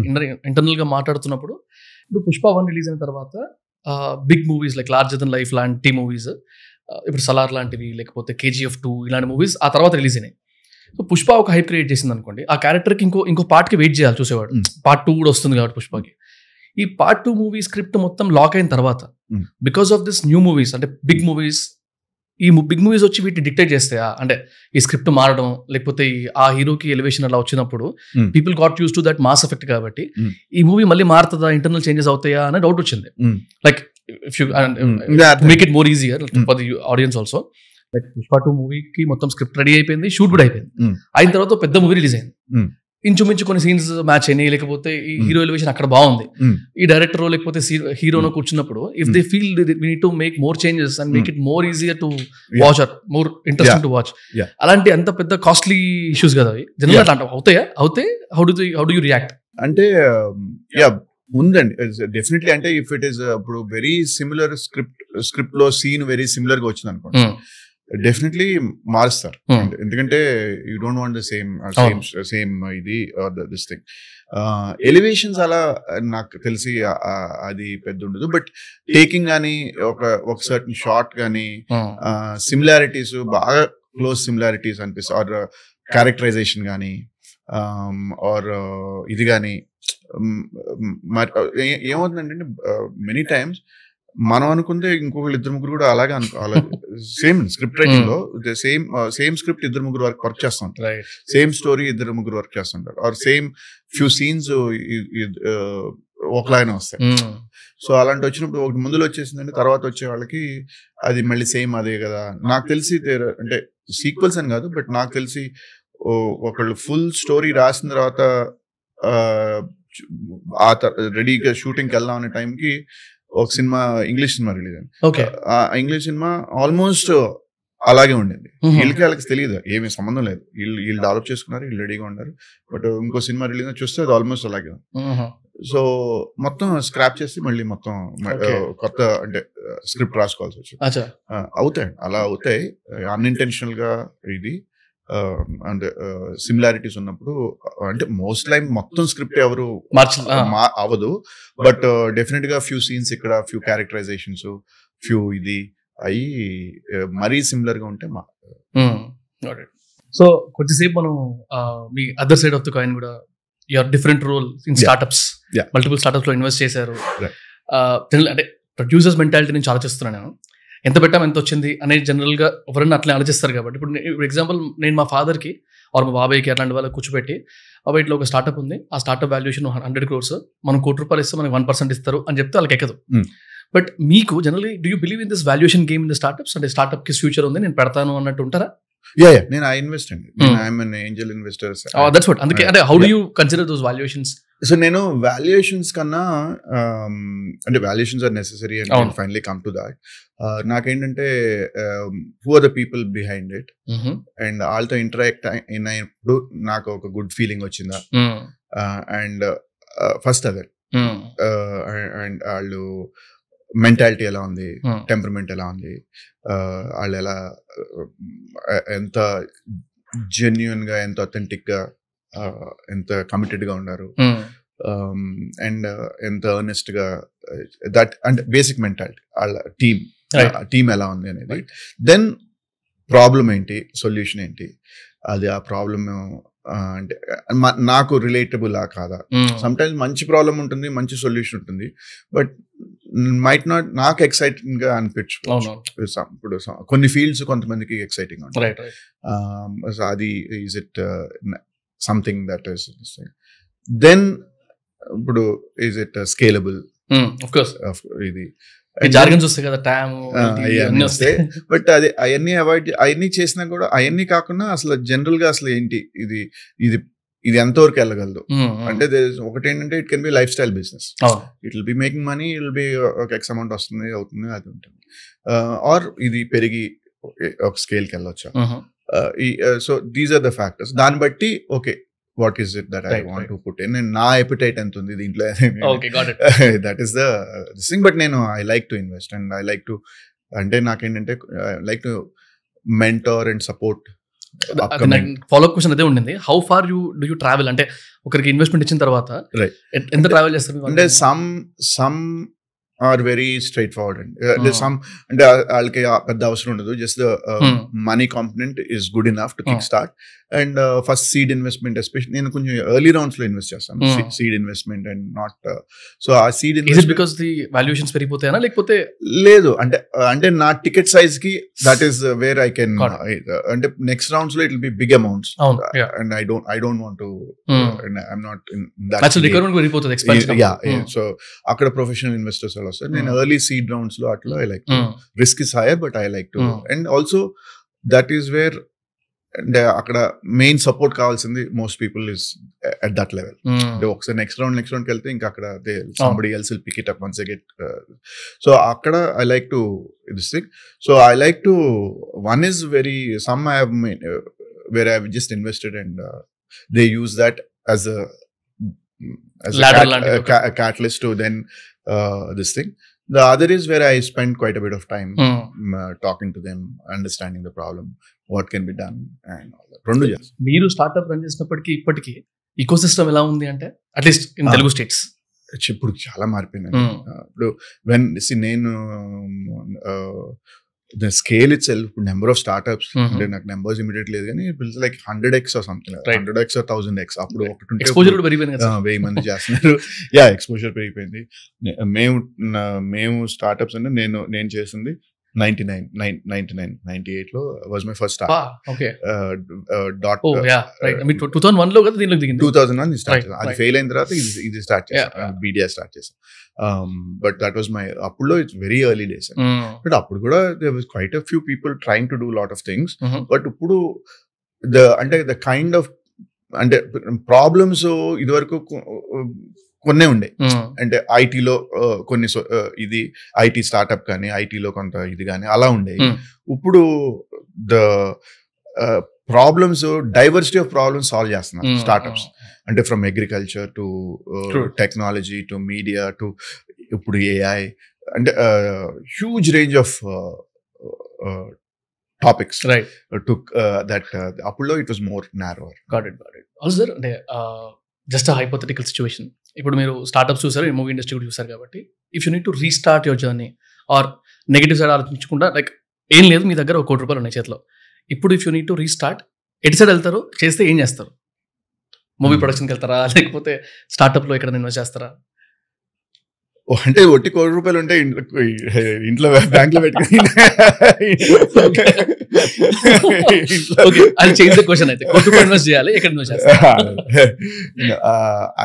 ఇంటర్నల్గా మాట్లాడుతున్నప్పుడు ఇప్పుడు పుష్ప వన్ రిలీజ్ అయిన తర్వాత big movies like larger than life లాంటి మూవీస్ ఇప్పుడు సలార్ లాంటివి లేకపోతే కేజీఎఫ్ టూ ఇలాంటి మూవీస్ ఆ తర్వాత రిలీజ్ అయినాయి. సో పుష్ప ఒక హైప్ క్రియేట్ చేసింది అనుకోండి ఆ క్యారెక్టర్కి ఇంకో ఇంకో పార్ట్కి వెయిట్ చేయాలి చూసేవాడు. పార్ట్ టూ కూడా వస్తుంది కాబట్టి పుష్పకి. ఈ పార్ట్ టూ మూవీ స్క్రిప్ట్ మొత్తం లాక్ అయిన తర్వాత. Because of this new movies అంటే బిగ్ మూవీస్ ఈ బిగ్ మూవీస్ వచ్చి వీటిని డిక్టేట్ చేస్తాయా అంటే ఈ స్క్రిప్ట్ మారడం లేకపోతే ఆ హీరోకి ఎలివేషన్ అలా వచ్చినప్పుడు. People got use to that mass effect కాబట్టి. ఈ మూవీ మళ్ళీ మారుతుందా ఇంటర్నల్ చేంజెస్ అవుతాయా అనే డౌట్ వచ్చింది. Like if you. Yeah, make it more easier. For the audience also like Pushpa two మూవీకి మొత్తం స్క్రిప్ట్ రెడీ అయిపోయింది షూట్ కూడా అయిపోయింది. అయిన తర్వాత పెద్ద మూవీ రిలీజ్ అయింది. ఇంచుమించు కొన్ని సీన్స్ మ్యాచ్ అయినాయి. లేకపోతే ఈ. హీరో ఎలివేషన్ అక్కడ బాగుంది. ఈ డైరెక్టర్ లేకపోతే హీరోనో కూర్చున్నప్పుడు if they feel we to make more changes and make it more easier to watch or more interesting to watch. అలాంటి అంత పెద్ద కాస్ట్లీ ఇష్యూస్ కదా అవి. జనరల్. అట్లా అవుతాయా? అవుతే how do how do you react అంటే యా ఉందండి. డెఫినెట్లీ అంటే ఇఫ్ ఇట్ ఈస్ ఇప్పుడు వెరీ సిమిలర్ స్క్రిప్ట్ స్క్రిప్ట్లో సీన్ వెరీ సిమిలర్గా వచ్చింది అనుకోండి డెఫినెట్లీ మారుస్తారు. అంటే ఎందుకంటే you don't want the same same same ఇది దిస్ థింగ్ ఎలివేషన్స్ అలా నాకు తెలిసి అది పెద్ద ఉండదు బట్ టేకింగ్ కానీ ఒక ఒక సర్టన్ షార్ట్ కానీ సిమిలారిటీస్ బాగా క్లోజ్ సిమిలారిటీస్ అనిపిస్తాయి ఆర్ క్యారెక్టరైజేషన్ కానీ ఆర్ ఇది కానీ ఏమవుతుందంటే మెనీ టైమ్స్ మనం అనుకుంటే ఇంకొకళ్ళు ఇద్దరు ముగ్గురు కూడా అలాగే అనుకోవాలి సేమ్ స్క్రిప్ట్ రైటింగ్లో సేమ్ సేమ్ స్క్రిప్ట్ ఇద్దరు ముగ్గురు వర్క్ వర్క్ చేస్తూ ఉంటారు. రైట్ సేమ్ స్టోరీ ఇద్దరు ముగ్గురు వర్క్ చేస్తుంటారు ఆర్ సేమ్ ఫ్యూ సీన్స్ ఒకలాగానే వస్తాయి. సో అలాంటి వచ్చినప్పుడు ఒకటి ముందులో వచ్చేసిందంటే తర్వాత వచ్చే వాళ్ళకి అది మళ్ళీ సేమ్ అదే కదా. నాకు తెలిసి అంటే సీక్వెల్స్ అని కాదు బట్ నాకు తెలిసి ఒకళ్ళు ఫుల్ స్టోరీ రాసిన తర్వాత ఆ రెడీగా షూటింగ్కి వెళ్దాం అనే టైంకి ఒక సినిమా ఇంగ్లీష్ సినిమా రిలీజ్ అయింది. ఓకే. ఆ ఇంగ్లీష్ సినిమా ఆల్మోస్ట్ అలాగే ఉండింది. వీళ్ళకి వాళ్ళకి తెలియదు ఏమీ సంబంధం లేదు. వీళ్ళు వీళ్ళు డెవలప్ చేసుకున్నారు వీళ్ళు రెడీగా ఉన్నారు. బట్ ఇంకో సినిమా రిలీజ్ చూస్తే అది ఆల్మోస్ట్ అలాగే సో మొత్తం స్క్రాప్ చేసి మళ్ళీ మొత్తం కొత్త అంటే స్క్రిప్ట్ రాసుకోవాల్సి వచ్చింది. అవుతాయి అలా అవుతాయి. అన్ఇంటెన్షనల్గా ఇది. అంటే సిమిలారిటీస్ ఉన్నప్పుడు ఆ, అంటే మోస్ట్ లైమ్ మొత్తం స్క్రిప్ట్ ఎవరు అవ్వదు. బట్ డెఫినెట్గా ఫ్యూ సీన్స్ ఇక్కడ ఫ్యూ క్యారెక్టరైజేషన్స్ ఫ్యూ ఇది అయి మరీ సిమిలర్గా ఉంటే మా సో కొద్దిసేపు మనం మీ other side of the coin కూడా your different role in Yeah. Multiple స్టార్టప్స్లో invest చేశారు. అంటే ప్రొడ్యూసర్స్ మెంటాలిటీ నుంచి ఆలోచిస్తున్నాను నేను. ఎంత పెట్టాం ఎంత వచ్చింది అనేది జనరల్గా ఎవరైనా అట్లే ఆలోచిస్తారు కాబట్టి. ఇప్పుడు ఇప్పుడు ఎగ్జాంపుల్ నేను మా father కి ఆర్ మా బాబాయ్కి అట్లాంటి వాళ్ళకి కూర్చోబెట్టి అవి ఇట్లా ఒక స్టార్ట్అప్ ఉంది. ఆ స్టార్ట్అప్ వాల్యుయేషన్ హండ్రెడ్ క్రోర్స్ మనం కోటి రూపాయలు ఇస్తే మనకి వన్ పర్సెంట్ ఇస్తారు అని చెప్తే వాళ్ళకి ఎక్కదు. బట్ మీకు generally do you believe in this valuation game in the startups అంటే స్టార్ట్అప్కి ఫ్యూచర్ ఉంది నేను పెడతాను అన్నట్టు ఉంటారా? యా యా నేను ఐ ఇన్వెస్ట్ అండి. I'm an angel investors that's what అందుకే అంటే how do you consider those valuations so నేను వాల్యుయేషన్స్ కన్నా um, అంటే valuations are necessary and. Finally come to that నాకేంటంటే who are the people behind it and వాళ్ళతో interact అయినప్పుడు నాకు ఒక గుడ్ ఫీలింగ్ వచ్చిందా? అండ్ ఫస్ట్ అదే అండ్ వాళ్ళు మెంటాలిటీ ఎలా ఉంది? టెంపర్మెంట్ ఎలా ఉంది? వాళ్ళు ఎలా ఎంత జెన్యున్గా ఎంత అథెంటిక్గా ఎంత కమిటెడ్గా ఉన్నారు అండ్ ఎంత ఎర్నెస్ట్గా దట్ అంటే బేసిక్ మెంటాలిటీ వాళ్ళ టీమ్. టీమ్ ఎలా ఉంది అనేది. దెన్ ప్రాబ్లం ఏంటి? సొల్యూషన్ ఏంటి? అది ఆ ప్రాబ్లమ్ అంటే నాకు రిలేటబుల్ ఆ కాదా? సమ్ టైమ్స్ మంచి ప్రాబ్లం ఉంటుంది మంచి సొల్యూషన్ ఉంటుంది. బట్ మైట్ నాట్ నాకు ఎక్సైటింగ్గా Some- ఇప్పుడు కొన్ని ఫీల్డ్స్ కొంతమందికి ఎక్సైటింగ్ so అది is it something that is then ఇప్పుడు ఈజ్ ఇట్ స్కేలబుల్ ఇది జార్గన్ చూస్తే కదా టైమ్ అవన్నీ వస్తాయి. బట్ అది అవన్నీ అవాయిడ్ అవన్నీ చేసినా కూడా అవన్నీ కాకుండా అసలు జనరల్గా అసలు ఏంటి ఇది ఇది ఇది ఎంతవరకు వెళ్ళగలదు. అంటే ఒకటి ఏంటంటే it can be lifestyle business. It will be making money it will be ఒక ఎక్స్ అమౌంట్ వస్తుంది అవుతుంది అది ఉంటుంది. ఆర్ ఇది పెరిగి ఒక స్కేల్కి వెళ్ళొచ్చా. So these are the factors. దాన్ని బట్టి okay what is it that I want. To put in and నా ఎపిటైట్ ఎంత ఉంది దీంట్లో that is the thing but నేను I like to invest and I like to అంటే నాకేంటంటే like to mentor and support follow question అదే ఉండింది how far you do you travel అంటే ఒకరికి ఇన్వెస్ట్మెంట్ ఇచ్చిన తర్వాత ఎంత ట్రావెల్ చేస్తారు? అంటే some some or very straightforward అండి Hmm. సమ్ అంటే ఆ- వాళ్ళకి పెద్ద అవసరం ఉండదు just the Hmm. Money component is good enough to kick Hmm. Start and first seed investment especial నేను కొంచెం ఎర్లీ రౌండ్స్లో ఇన్వెస్ట్ చేస్తాను. Hmm. Seed investment and not so ఆ seed is it investment because the valuations పెరిగిపోతాయనా? లేకపోతే లేదు. అంటే అంటే నా ticket సైజ్కి that is where I can Got అంటే next రౌండ్స్లో it will be big amounts అవును. And I don't I don't want to I'm not in actual requirement పెరిగిపోతుంది expensive yeah so అక్కడ professional investors వాళ్ళు వస్తారు. నేను Hmm. ఎర్లీ సీడ్ రౌండ్స్లో అట్లా I like risk is higher but I like to Hmm. And also that is where అంటే అక్కడ main support కావాల్సింది most people is at that level అంటే ఒకసారి నెక్స్ట్ రౌండ్ నెక్స్ట్ రౌండ్కి వెళ్తే ఇంకా అక్కడ somebody else will pick it up once get so అక్కడ I like to this thing so I like to one is very some I where I just invested and they use that as Ladder లాంటి ఒక- a catalyst to uh, the other is where i spend quite a bit of time um, uh, talking to them understanding the problem what can be done and all that రెండు చేస్తాను మీరు startup run చేసినప్పటికీ ఇప్పటికీ eco system ఎలా ఉంది అంటే at least in Ah. Telugu states ఇప్పుడు చాలా మారిపోయింది ఇప్పుడు వెన్ సి నేను the scale itself number of startups. అంటే నాకు నెంబర్స్ ఇమీడియట్ లేదు కానీ it's like hundred X something Right. Hundred X thousand X అప్పుడు ఒకటి వెయ్యి మంది చేస్తున్నారు. యా ఎక్స్పోజర్ పెరిగిపోయింది. మేము మేము స్టార్ట్అప్స్ అంటే నేను నేను చేసింది ninety nine nine ninety nine ninety ఎయిట్లో was my first start okay. Dot O yeah right. Me two thousand వన్లో కదా దీనిలో దిగింది? Two thousand one start Right, చేసాం అది. ఫెయిల్ అయిన తర్వాత ఇది ఇది స్టార్ట్ Yeah, చేసాం బీడియా స్టార్ట్ చేసాం బట్ దట్ వాజ్ మై అప్పుడులో it's very early days but అప్పుడు కూడా was quite a few people trying to do lot of things but ఇప్పుడు ద అంటే ద కైండ్ ఆఫ్ అంటే ప్రాబ్లమ్స్ ఇదివరకు కొన్నే ఉండే. అంటే ఐటీలో కొన్ని ఇది ఐటీ స్టార్ట్అప్ కానీ ఐటీలో కొంత ఇది కానీ అలా ఉండే. ఇప్పుడు the problems diversity of problems solve చేస్తున్నారు స్టార్ట్అప్స్ అంటే from agriculture to. Technology to media to ఇప్పుడు ఏఐ అంటే huge range of topics right to that అప్పుడులో it was more narrower got it got it also sir అంటే just hypothetical situation ఇప్పుడు మీరు startups చూసారు movie industry కూడా చూసారు కాబట్టి. If you need to restart your journey or negative side ఆలోచించకుండా like ఏం లేదు మీ దగ్గర ఒక కోటి రూపాయలు ఉన్నాయి చేతిలో. ఇప్పుడు if you need to restart ఎటు సైడ్ వెళ్తారు చేస్తే ఏం చేస్తారు? Movie Hmm. ప్రొడక్షన్కి వెళ్తారా లేకపోతే స్టార్ట్అప్లో ఎక్కడ ఇన్వెస్ట్ చేస్తారా? అంటే ఒట్టి కోటి రూపాయలు ఉంటే ఇంట్లో ఇంట్లో బ్యాంక్లో పెట్టుకుని చేయాలి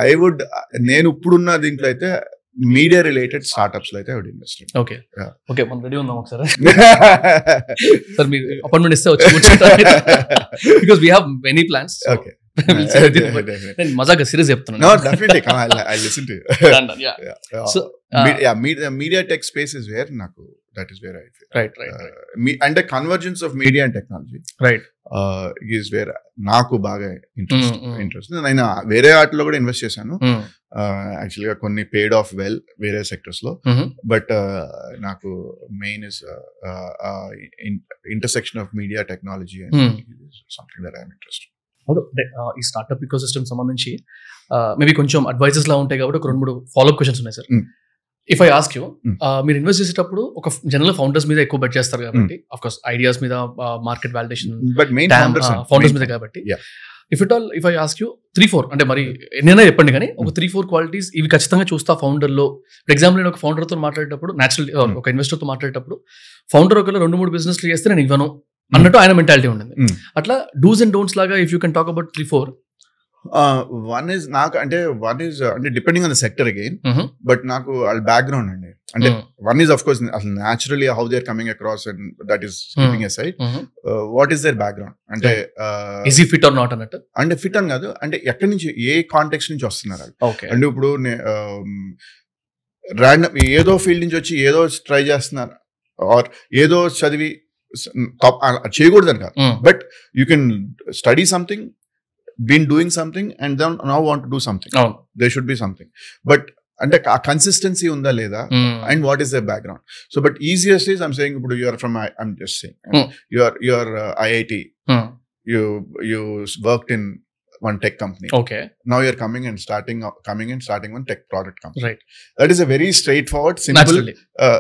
ఐ వుడ్ నేను ఇప్పుడున్న దీంట్లో అయితే మీడియా రిలేటెడ్ స్టార్ట్అప్స్లో అయితే I would invest okay. Okay మనం రెడీ ఉందాం ఒకసారి? సార్ మీరు అపాయింట్మెంట్ ఇస్తే వచ్చి because we have many plans okay media tech space where నాకు that is of media technology where నాకు బాగా వేరే వాటిలో కూడా ఇన్వెస్ట్ చేశాను. యాక్చువల్గా కొన్ని పేడ్ ఆఫ్ వెల్ వేరే సెక్టర్స్లో. బట్ నాకు main is intersection of media technology and interest ఈ స్టార్ట్అప్ ఈకో సిస్టమ్ సంబంధించి మేబీ కొంచెం అడ్వైజెస్ లా ఉంటాయి కాబట్టి ఒక రెండు మూడు ఫాలోఅప్ క్వశ్చన్స్ ఉన్నాయి sir. If I ask you Hmm. మీరు ఇన్వెస్ట్ చేసేటప్పుడు ఒక జనరల్ ఫౌండర్స్ మీద ఎక్కువ బెట్ చేస్తారు కాబట్టి ఆఫ్ కోర్స్ ఐడియాస్ మీద మార్కెట్ వాలిడేషన్ ఫౌండర్స్ మీద కాబట్టి. If it all if I ask you three four అంటే మరి ఎన్నైనా చెప్పండి కానీ ఒక త్రీ ఫోర్ క్వాలిటీస్ ఇవి ఖచ్చితంగా చూస్తా ఫౌండర్లో ఫర్ ఎగ్జాంపుల్ నేను ఒక ఫౌండర్తో మాట్లాడేటప్పుడు నేచురల్ Hmm. ఒక ఇన్వెస్టర్తో మాట్లాడేటప్పుడు ఫౌండర్ ఒకవేళ రెండు మూడు బిజినెస్ చేస్తే నేను ఇవ్వను అన్నట్టు ఆయన మెంటాలిటీ ఉండింది. అట్లా డూస్ అండ్ డోంట్స్ లాగా if you can talk about three four one is నాకు అంటే వన్ ఇస్ అంటే depending on the sector again but నాకు వాళ్ళ బ్యాక్గ్రౌండ్ అండి. అంటే వన్ ఈస్ అఫ్ కోర్స్ అసలు naturally how they are coming across and that is keeping aside what is their background అంటే easy fit or not అన్నట్టు? అంటే fit అని కాదు. అంటే ఎక్కడి నుంచి ఏ కాంటెక్స్ నుంచి వస్తున్నారు ఓకే అంటే ఇప్పుడు ర్యాండమ్ ఏదో ఫీల్డ్ నుంచి వచ్చి ఏదో ట్రై చేస్తున్నారు. ఆర్ ఏదో చదివి స- తప్- అలా చేయకూడదని కాదు but you can study something been doing something and then now want do something అవును they should be something but అంటే ఆ కన్సిస్టెన్సీ ఉందా లేదా and what is the background so but easiest is I'm saying ఇప్పుడు you're from I'm just saying Hmm. You're you're IIT you you worked in one tech company okay now you're coming and starting coming and starting one tech product company right that is a very straightforward simple naturally uh,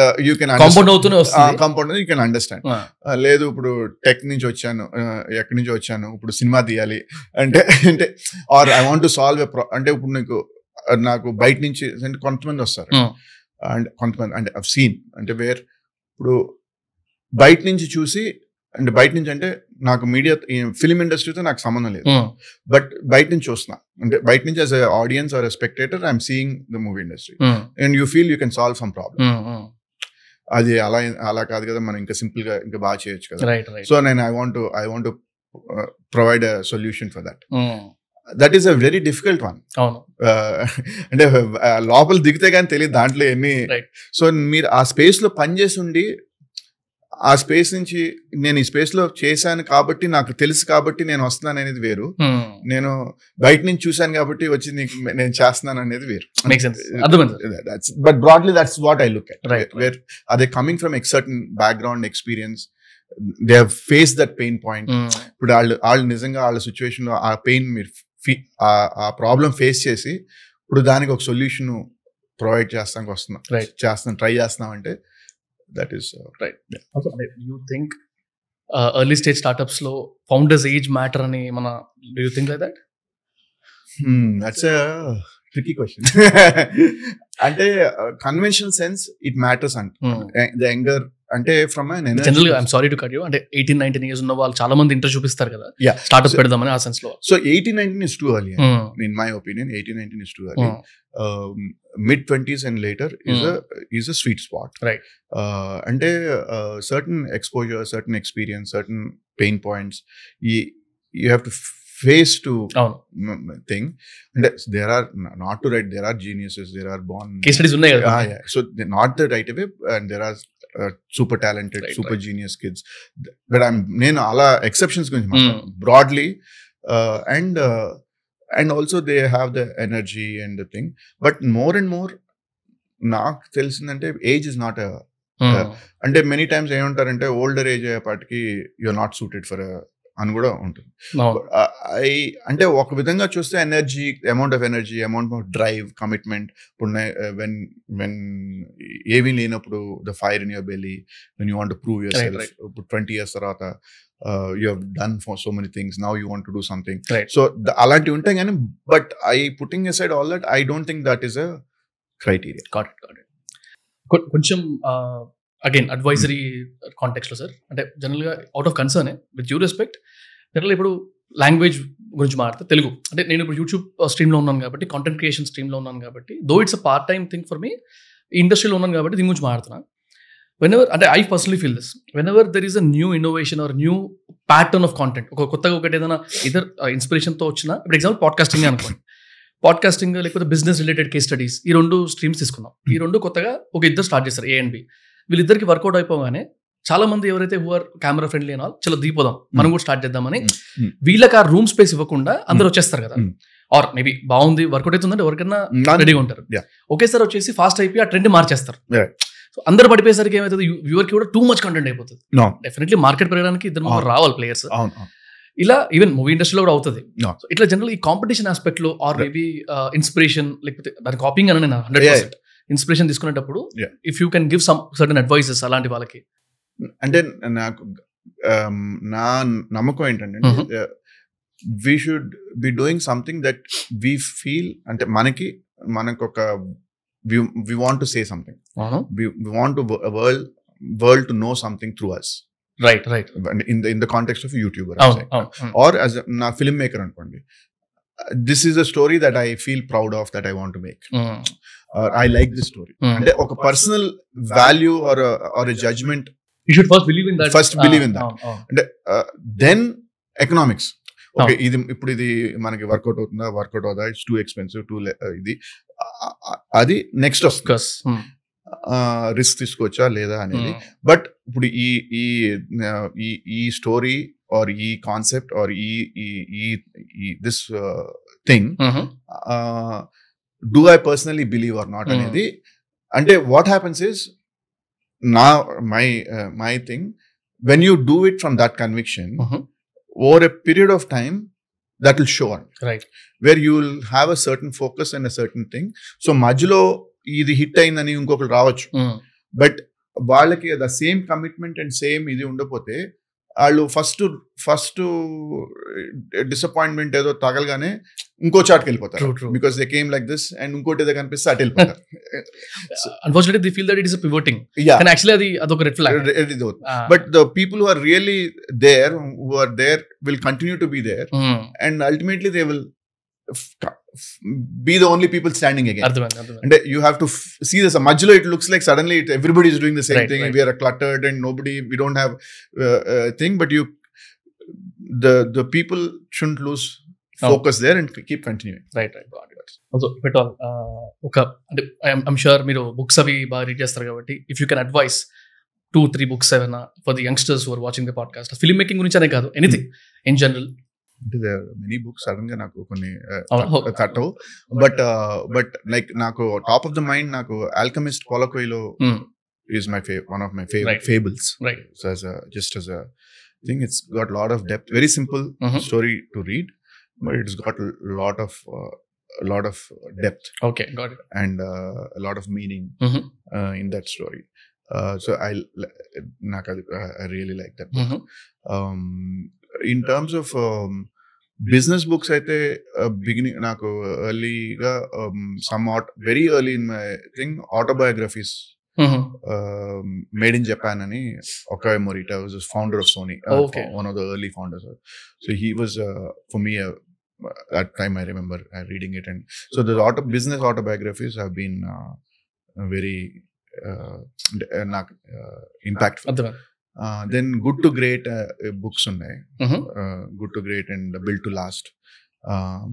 uh, you can compound అవుతూనే వస్తుంది compound you can understand Ah. Uh, లేదు ఇప్పుడు tech నుంచి వచ్చాను uh, ఎక్కడి నుంచి వచ్చాను ఇప్పుడు సినిమా తీయాలి అంటే అంటే or I want to solve a అంటే ఇప్పుడు నీకు uh, నాకు బయట నుంచి కొంతమంది వస్తారు Hmm. అండ్ కొంతమంది అంటే సీన్ అంటే వేర్ ఇప్పుడు బయట నుంచి చూసి అంటే బయట నుంచి అంటే నాకు మీడియా ఫిలిం ఇండస్ట్రీతో నాకు సంబంధం లేదు Hmm. బట్ బయట నుంచి చూస్తున్నా అంటే బయట నుంచి as audience or spectator I'm seeing the movie industry Hmm. And you feel you can solve some problem Hmm. Hmm. అది అలా అలా కాదు కదా మనం ఇంకా సింపుల్గా ఇంకా బాగా చేయొచ్చు కదా సో నేను I want I want provide a solution for that Hmm. That is a very difficult one అంటే uh, లోపల దిగితే కానీ తెలియదు దాంట్లో ఎన్ని. సో మీరు ఆ స్పేస్లో పనిచేసి ఉండి ఆ స్పేస్ నుంచి నేను ఈ స్పేస్లో చేశాను కాబట్టి నాకు తెలుసు కాబట్టి నేను వస్తున్నాను అనేది వేరు. Hmm. నేను బయట నుంచి చూశాను కాబట్టి వచ్చి నీకు నేను చేస్తున్నాను అనేది వేరు. But broadly that's what I look at where అదే coming from a certain background experience they face that pain point. ఇప్పుడు వాళ్ళు వాళ్ళు నిజంగా వాళ్ళ సిచ్యువేషన్లో ఆ పెయిన్ మీరు ఫీ- ఆ- ప్రాబ్లం ఫేస్ చేసి ఇప్పుడు దానికి ఒక సొల్యూషన్ ప్రొవైడ్ చేస్తానికి వస్తున్నాం. చేస్తున్నాం ట్రై చేస్తున్నాం అంటే that is you think early stage స్టార్ట్అప్స్లో founders age matter అని మన do you think like that that's tricky question అంటే కన్వెన్షనల్ సెన్స్ ఇట్ మ్యాటర్స్ అంట. ద యంగర్ అంటే ఫ్రమ్ జనరల్గా సారీ టు కట్ యూ అంటే ఎయిటీన్ నైన్టీన్ ఇయర్స్ ఉన్న వాళ్ళు చాలా మంది ఇంట్రెస్ట్ చూపిస్తారు కదా Yeah. స్టార్ట్అప్ పెడదామని ఆ సెన్స్లో so eighteen nineteen is too early Hmm. in my opinion 18 19 is too early Hmm. um, mid 20s and later is Hmm. a is a sweet spot Right. uh, and uh, certain exposure certain experience certain pain points you, you have to face to అవును mm, thing and that's- there are not to write there are geniuses there Right, super right. genius kids. But I'm నేను అలా exceptions గురించి. Broadly and and also they have the energy and the thing but more and more నాకు తెలిసిందంటే age is not. అంటే many times ఏమంటారంటే older age అయ్యేపాటికి you're not suited for అని కూడా ఉంటుంది. ఐ అంటే ఒక విధంగా చూస్తే energy amount of energy amount of drive commitment ఇప్పుడు వెన్ వెన్ ఏమీ లేనప్పుడు the fire in your belly when you want prove yourself. ఇప్పుడు ట్వంటీ ఇయర్స్ తర్వాత you have done for so many things now you want do something. So అలాంటివి ఉంటాయి కానీ but I putting aside all that I don't think that is a criteria కొంచెం again advisory కాంటెక్స్లో sir అంటే జనరల్గా out of concern with due respect general ఇప్పుడు language గురించి మాట్లాడితే తెలుగు. అంటే నేను ఇప్పుడు యూట్యూబ్ స్ట్రీమ్లో ఉన్నాను కాబట్టి కాంటెంట్ క్రియేషన్ స్ట్రీమ్లో ఉన్నాను కాబట్టి though it's a part time thing for me ఇండస్ట్రీలో ఉన్నాను కాబట్టి దీని గురించి మాట్లాడుతున్నా. వెన్ ఎవర్ అంటే I personally feel this whenever there is a new innovation or new pattern of content ఒక కొత్తగా ఒకటి ఏదైనా ఇదర్ ఇన్స్పిరేషన్తో వచ్చిన ఇప్పుడు ఎగ్జాంపుల్ పాడ్కాస్టింగ్ అనుకోండి. పాడ్కాస్టింగ్ లేకపోతే బిజినెస్ రిలేటెడ్ కేస్ స్టడీస్ ఈ రెండు స్ట్రీమ్స్ తీసుకున్నాం. ఈ రెండు కొత్తగా ఒక ఇద్దరు స్టార్ట్ చేస్తారు ఏ అండ్ బి వీళ్ళిద్దరికి వర్కౌట్ అయిపోగానే చాలా మంది ఎవరైతే హువర్ కెమెరా ఫ్రెండ్లీ అని చాలా దిగిపోదాం మనం కూడా స్టార్ట్ చేద్దామని. వీళ్ళకి ఆ రూమ్ స్పేస్ ఇవ్వకుండా అందరు వచ్చేస్తారు కదా. ఆర్ మేబీ బాగుంది వర్కౌట్ అవుతుందంటే ఎవరికైనా రెడీగా ఉంటారు. ఒకేసారి వచ్చేసి ఫాస్ట్ అయిపోయి ఆ ట్రెండ్ మార్చేస్తారు. సో అందరు పడిపోయేసరికి ఏమవుతుంది వ్యూవర్కి కూడా టూ మచ్ కంటెంట్ అయిపోతుంది. డెఫినెట్లీ మార్కెట్ పెరగడానికి ఇద్దరు ముగ్గురు అవును. రావాలి ప్లేయర్స్ అవును. ఇలా ఈవెన్ మూవీ ఇండస్ట్రీలో కూడా అవుతుంది ఇట్లా జనరల్ ఈ కాంపిటీషన్ ఆస్పెక్ట్లో ఆర్. మేబీ ఇన్స్పిరేషన్ లేకపోతే దాని కాపింగ్ అని నేను హండ్రెడ్ పర్సెంట్ ఇన్స్పిరేషన్ తీసుకునేటప్పుడు. If you can give some certain advices అలాంటి వాళ్ళకి. అంటే నాకు um, నా నమ్మకం ఏంటంటే. We should be doing something that we feel అంటే మనకి మనకు ఒక we want to say something we want to world world to know something through us right right in the in the context of YouTuber or as నా film maker అనుకోండి. This is a story that I feel proud of that I want make I like this story అంటే ఒక personal value or or a judgement first believe in that First believe in that. Then economics okay ఇది ఇప్పుడు ఇది మనకి work out అవుతుందా? Work out అవుదా it's too expensive too ఇది. అది నెక్స్ట్ వస్తుంది. రిస్క్ తీసుకోవచ్చా? లేదా? అనేది. బట్ ఇప్పుడు ఈ ఈ ఈ ఈ స్టోరీ ఆర్ ఈ కాన్సెప్ట్ ఆర్ ఈ ఈ this thing do I personally believe or not. అనేది అంటే వాట్ హ్యాపన్స్ ఇస్ నా my my thing when you do it from that conviction over a period of time that will show and right where you will have a certain focus and a certain thing so మధ్యలో ఇది hit అయిందని ఇంకొకరు రావచ్చు. But వాళ్ళకి the same commitment and same ఇది ఉండకపోతే వాళ్ళు first first disappointment ఏదో తగలగానే ఇంకో చాట్కి వెళ్ళిపోతారు. Because they came like this and ఇంకోటి ఏదో కనిపిస్తే అటు వెళ్ళిపోతారు. Unfortunately they feel that it is pivoting కానీ యాక్చువల్లీ అది అదొక red flag but the people who are really there who are there will continue to be there and ultimately they will Be the only people standing again అర్థమైంది అర్థమైంది అంటే you have to see this మధ్యలో it looks like suddenly it everybody is doing the same Right, thing right. We are cluttered and nobody we don't have thing but you the the people shouldn't lose focus there and keep continuing right right so if all ఒక అంటే I'm sure మీరు books అవి బాగా read చేస్తారు కాబట్టి if you can advise two three books ఏమైనా for the youngsters are watching the podcast film making గురించి అనే కాదు ఎనీథింగ్ ఇన్ జనరల్ అంటే మెనీ బుక్స్ సడన్గా నాకు కొన్ని అవును. తట్టవు బట్ బట్ లైక్ నాకు టాప్ ఆఫ్ ద మైండ్ నాకు Alchemist Coelho is my fave one of my Right. Favourite fables right so as a just as a thing it's got a lot of depth very simple Mhm. story to read but it's got a lot of uh, a lot of depth okay got it and uh, a lot of meaning Mhm. uh, in that story uh, so i నాకు అది, uh, i really like that book um, in terms of um, business books అయితే beginning నాకు ఎర్లీగా some very early in my thing autobiographies made in Japan అని ఒక Morita was founder of Sony Okay. One of the early founders so he was for me that time I remember uh, reading it, and so the auto business autobiographies have been uh, very uh, d- uh, nak- uh, impactful. అర్థమైంది Uh, then good to great uh, uh, books ఉన్నాయి Mhm. uh, good to great and built to last. Um,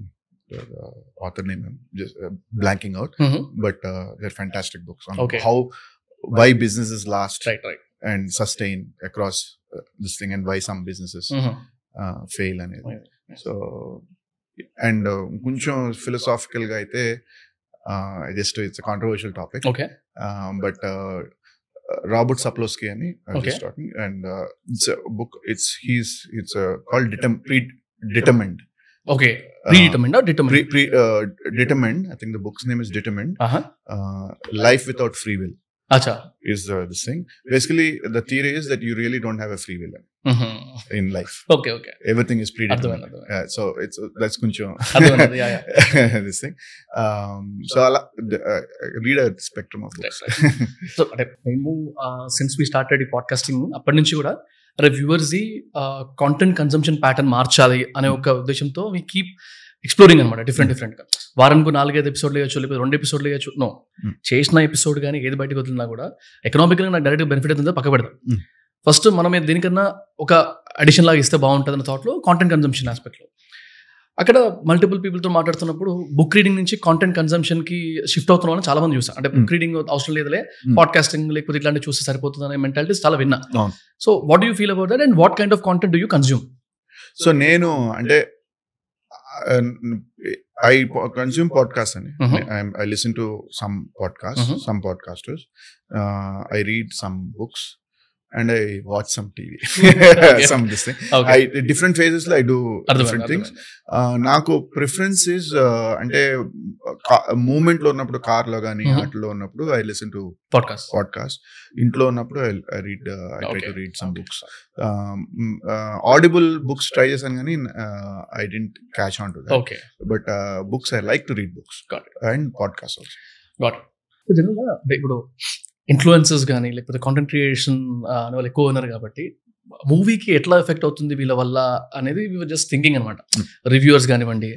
the, the author name I'm just uh, blanking out, Mhm. but uh, they're fantastic books on Okay. how why businesses last right right and sustain across uh, this thing and why some businesses uh, fail అనేది Right. So and కొంచెం ఫిలసాఫికల్గా అయితే just it's controversial topic okay but Robert Sapolsky, and okay. just talking, and uh, it's a book. It's he's it's uh, called uh, Pre-Determined. Okay, predetermined or determined? Pre, pre determined. I think the book's name is Determined. Uh-huh. Life without free will. అచ్చా is uh, this thing basically the theory is that you really don't have a free will in life okay okay everything is predetermined అర్థమైంది అర్థమైంది yeah, so it's uh, that's కొంచెం అర్థమైంది yeah yeah this thing um, so I'll uh, read a spectrum of books so అంటే మేము since we started ఈ podcasting అప్పటి నుంచి కూడా అరే viewers the content consumption pattern మార్చాలి అనే ఒక ఉద్దేశంతో వీ కీప్ ఎక్స్ప్లోరింగ్ అనమాట డిఫరెంట్ డిఫరెంట్గా వారానికి నాలుగైదు ఎపిసోడ్లు వేయచ్చు లేకపోతే రెండు ఎపిసోడ్లు వేయచ్చు నో Hmm. చేసిన ఎపిసోడ్ కానీ ఏది బయటకు వదిలినా కూడా ఎకనామికల్గా నాకు డైరెక్ట్ బెనిఫిట్ అవుతుందో పక్క Hmm. ఫస్ట్ మనం దీనికన్నా ఒక అడిషన్ లాగా ఇస్తే బాగుంటుంది అన్న థాట్లో కాంటెంట్ కన్సంప్షన్ ఆస్పెక్ట్లో అక్కడ మల్టిపుల్ పీపుల్తో మాట్లాడుతున్నప్పుడు బుక్ రీడింగ్ నుంచి కాంటెంట్ కన్సంప్షన్కి షిఫ్ట్ అవుతున్న వాళ్ళని చాలా మంది చూసా అంటే బుక్ Hmm. రీడింగ్ అవసరం లేదులే Hmm. పాడ్కాస్టింగ్ లేకపోతే ఇట్లాంటి చూస్తే సరిపోతుంది అనే మెంటాలిటీస్ చాలా విన్నా. So what you feel about that and what kind of content do you consume so నేను అంటే And I consume podcasts. Mm-hmm. I, listen to some podcasts, mm-hmm. some podcasters. Uh, I read some books. And I watch some TV Okay. Some this thing. I different ఫేజెస్లో I do different things. నాకు preference is అంటే మూమెంట్లో ఉన్నప్పుడు కార్లో కానీ. వాటిలో ఉన్నప్పుడు I listen to podcast podcast ఇంట్లో ఉన్నప్పుడు I read I try Okay. To read some books Audible books try చేశాను కానీ I didn't catch on to okay but books I like to read books Got and podcast also ఇప్పుడు influences కానీ లేకపోతే content creation అనే వాళ్ళు ఎక్కువ ఉన్నారు కాబట్టి మూవీకి ఎట్లా ఎఫెక్ట్ అవుతుంది వీళ్ళ వల్ల అనేది జస్ట్ థింకింగ్ అనమాట. రివ్యూవర్స్ కానివ్వండి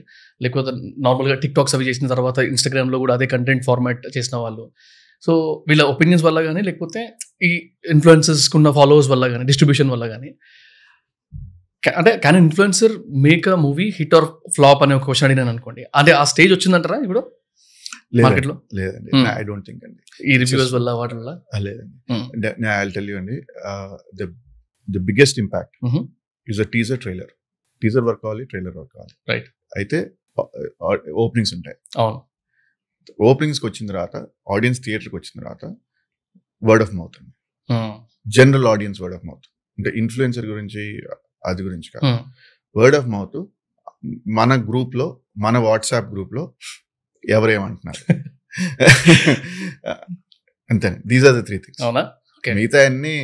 లేకపోతే నార్మల్గా టిక్ టాక్స్ అవి చేసిన తర్వాత ఇన్స్టాగ్రామ్లో కూడా అదే కంటెంట్ ఫార్మాట్ చేసిన వాళ్ళు. సో వీళ్ళ ఒపీనియన్స్ వల్ల కానీ లేకపోతే ఈ ఇన్ఫ్లుయెన్సెస్ ఉన్న ఫాలోవర్స్ వల్ల కానీ డిస్ట్రిబ్యూషన్ వల్ల కానీ అంటే can influencer make a movie hit or flop అనే ఒక క్వశ్చన్ అడిగినాను అనుకోండి. అంటే ఆ స్టేజ్ వచ్చిందంటారా ఇప్పుడు? మార్కెట్లో? లేదండి. ఐ డోంట్ థింక్ అండి. ఈ రివ్యూవర్స్ వల్ల వాటి వల్ల? లేదండి. ఐ టెల్ యూ అండి. The the biggest impact. Is a teaser trailer teaser work కావాలి ట్రైలర్ వర్క్ కావాలి. Right. అయితే ఓపెనింగ్స్ ఉంటాయి. అవును. ఓపెనింగ్స్కి వచ్చిన తర్వాత ఆడియన్స్ థియేటర్కి వచ్చిన తర్వాత వర్డ్ ఆఫ్ మౌత్ అండి. General audience word of mouth అంటే ఇన్ఫ్లుయెన్సర్ గురించి అది గురించి కాదు. వర్డ్ ఆఫ్ మౌత్ మన గ్రూప్లో మన వాట్సాప్ గ్రూప్లో ఎవరేమంటున్నారు? అంతే these are the three things అవునా. మిగతా అన్ని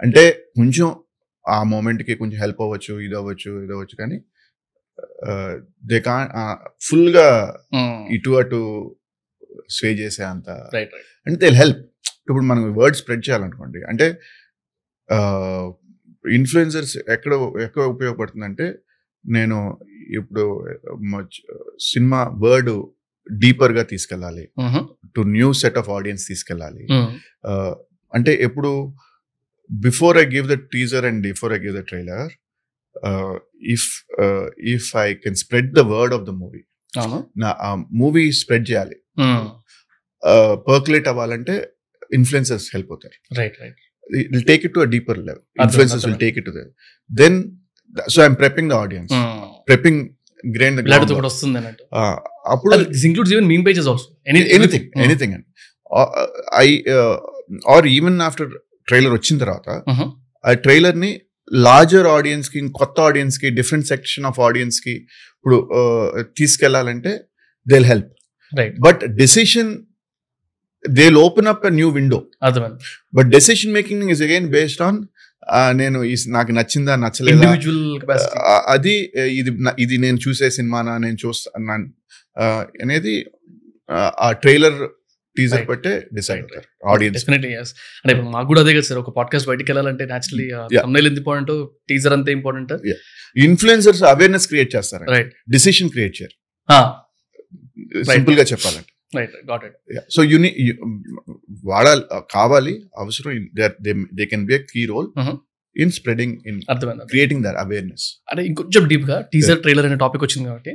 అంటే కొంచెం ఆ moment కి కొంచెం హెల్ప్ అవ్వచ్చు ఇది అవ్వచ్చు ఇది అవ్వచ్చు కానీ దే కా ఫుల్గా ఉమ్, ఇటు అటు స్వే చేసే అంత అంటే దే హెల్ప్ ఇప్పుడు మనం వర్డ్ స్ప్రెడ్ చేయాలనుకోండి అంటే ఇన్ఫ్లుయెన్సర్స్ ఎక్కడ ఎక్కడ ఉపయోగపడుతుందంటే నేను ఇప్పుడు సినిమా వర్డ్ డీపర్గా తీసుకెళ్ళాలి to new set of audience తీసుకెళ్ళాలి. అంటే ఎప్పుడు before I give the teaser and before I give the trailer if if I can spread the word of the movie. నా ఆ మూవీ స్ప్రెడ్ చేయాలి. పర్కులేట్ అవ్వాలంటే ఇన్ఫ్లుయెన్సర్స్ హెల్ప్ అవుతారు. Right right. Will take it to a deeper level. Influencers will. Take it to then so I'm prepping the audience. Prepping ground కూడా వస్తుంది అన్నట్టు. అప్పుడు this includes even meme pages also anything anything అండి. I or even after trailer వచ్చిన తర్వాత ఆ ట్రైలర్ని larger ఆడియన్స్కి కొత్త ఆడియన్స్కి డిఫరెంట్ సెక్షన్ ఆఫ్ ఆడియన్స్కి ఇప్పుడు తీసుకెళ్ళాలంటే they help right but decision they open up new window but decision making is again based on నేను ఈ నాకు నచ్చిందా నచ్చలేదా? అది ఇది ఇది నేను చూసే సినిమానా నేను చూస్తా అనేది ఆ ట్రైలర్ టీజర్. బట్టే డిసైడ్ అవుతారు ఆడియన్స్. డెఫినెట్లీ ఎస్ అంటే మాకు కూడా అదే కదా సార్ ఒక పాడ్కాస్ట్ బయటికి వెళ్ళాలంటే నేచురలీ. తమ్నైల్ ఎంత ఇంపార్టెంట్ టీజర్ అంతే ఇంపార్టెంట్ ఇన్ఫ్లుయెన్సర్స్ అవేర్నెస్ క్రియేట్ చేస్తారు రైట్ డిసిషన్ క్రియేట్ చేయరు. సింపుల్గా చెప్పాలంటే. సో యూని వాడాలి కావాలి అవసరం they can be key role Mhm. In spreading in అర్థమైంది క్రియేటింగ్ దర్ అవేర్నెస్. అంటే ఇంకొంచెం డీప్గా టీజర్ ట్రైలర్ అనే టాపిక్ వచ్చింది కాబట్టి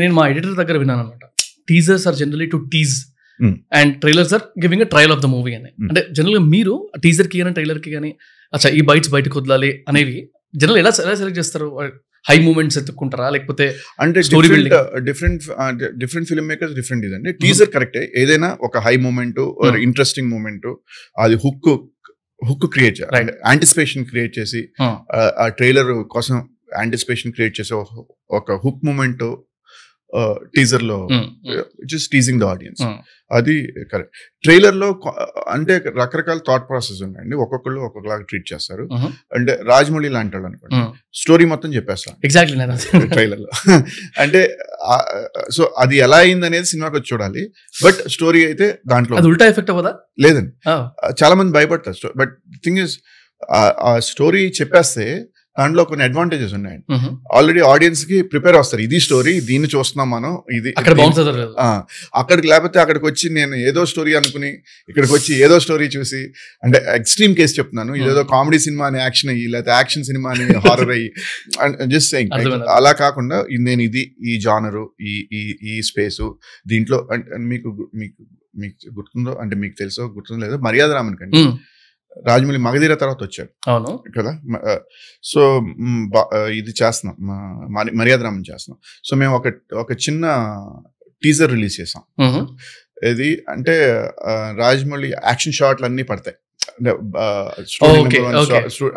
నేను మా ఎడిటర్ దగ్గర విన్నాను అనమాట teasers are generally to tease Hmm. And trailers are giving a trial of the movie అని. Hmm. అంటే జనరల్గా మీరు టీజర్కి కానీ ట్రైలర్కి కానీ అచ్చా ఈ బైట్స్ బయటకు వదలాలి అనేవి జనరల్ ఎలా ఎలా సెలెక్ట్ చేస్తారు? హై మూమెంట్స్ ఎత్తుక్కుంటారా? లేకపోతే అంటే different different different film makers different ఇదండి. టీజర్ కరెక్టే ఏదైనా ఒక హై మూమెంట్. ఇంట్రెస్టింగ్ మూమెంట్ అది hook hook create anticipation create చేసి. ఆ- ట్రైలర్ కోసం యాంటిసిపేషన్ క్రియేట్ చేసే ఒక హుక్ మూమెంట్ టీజర్లో జస్ట్ టీజింగ్ ద ఆడియన్స్. అది కరెక్ట్ ట్రైలర్లో అంటే రకరకాల థాట్ ప్రాసెస్ ఉన్నాయండి. ఒక్కొక్కళ్ళు ఒక్కొక్కలాగా ట్రీట్ చేస్తారు. అంటే రాజమౌళి లాంటి వాళ్ళు అనుకోండి. స్టోరీ మొత్తం చెప్పేస్తాను ఎగ్జాక్ట్లీ ట్రైలర్లో అంటే సో అది ఎలా అయింది అనేది సినిమాకి వచ్చి చూడాలి. బట్ స్టోరీ అయితే దాంట్లో ఉల్టా ఎఫెక్ట్ అవ్వదా? లేదండి. చాలా మంది భయపడతారు. బట్ థింగ్ ఇస్ ఆ స్టోరీ చెప్పేస్తే దాంట్లో కొన్ని అడ్వాంటేజెస్ ఉన్నాయండి ఆల్రెడీ ఆడియన్స్కి ప్రిపేర్ వస్తారు ఇది స్టోరీ దీన్ని చూస్తున్నాం మనం ఇది అక్కడికి లేకపోతే అక్కడికి వచ్చి నేను ఏదో స్టోరీ అనుకుని ఇక్కడికి వచ్చి ఏదో స్టోరీ చూసి అంటే ఎక్స్ట్రీమ్ కేసు చెప్తున్నాను. ఇదేదో కామెడీ సినిమా అని యాక్షన్ అయ్యి లేకపోతే యాక్షన్ సినిమా అని హారర్ అయ్యి జస్ట్ సెయింగ్. అలా కాకుండా నేను ఇది ఈ జానరు ఈ ఈ ఈ స్పేసు దీంట్లో అంటే మీకు మీకు మీకు గుర్తుందో అంటే మీకు తెలుసో గుర్తుందో లేదో మర్యాద రామన్ కండి. రాజమౌళి మగధీర తర్వాత వచ్చాడు. అవును. కదా సో ఇది చేస్తున్నాం. మర్యాద రామన్ చేస్తున్నాం. సో మేము ఒక ఒక చిన్న టీజర్ రిలీజ్ చేసాం. ఇది అంటే రాజమౌళి యాక్షన్ షాట్లు అన్నీ పడతాయి.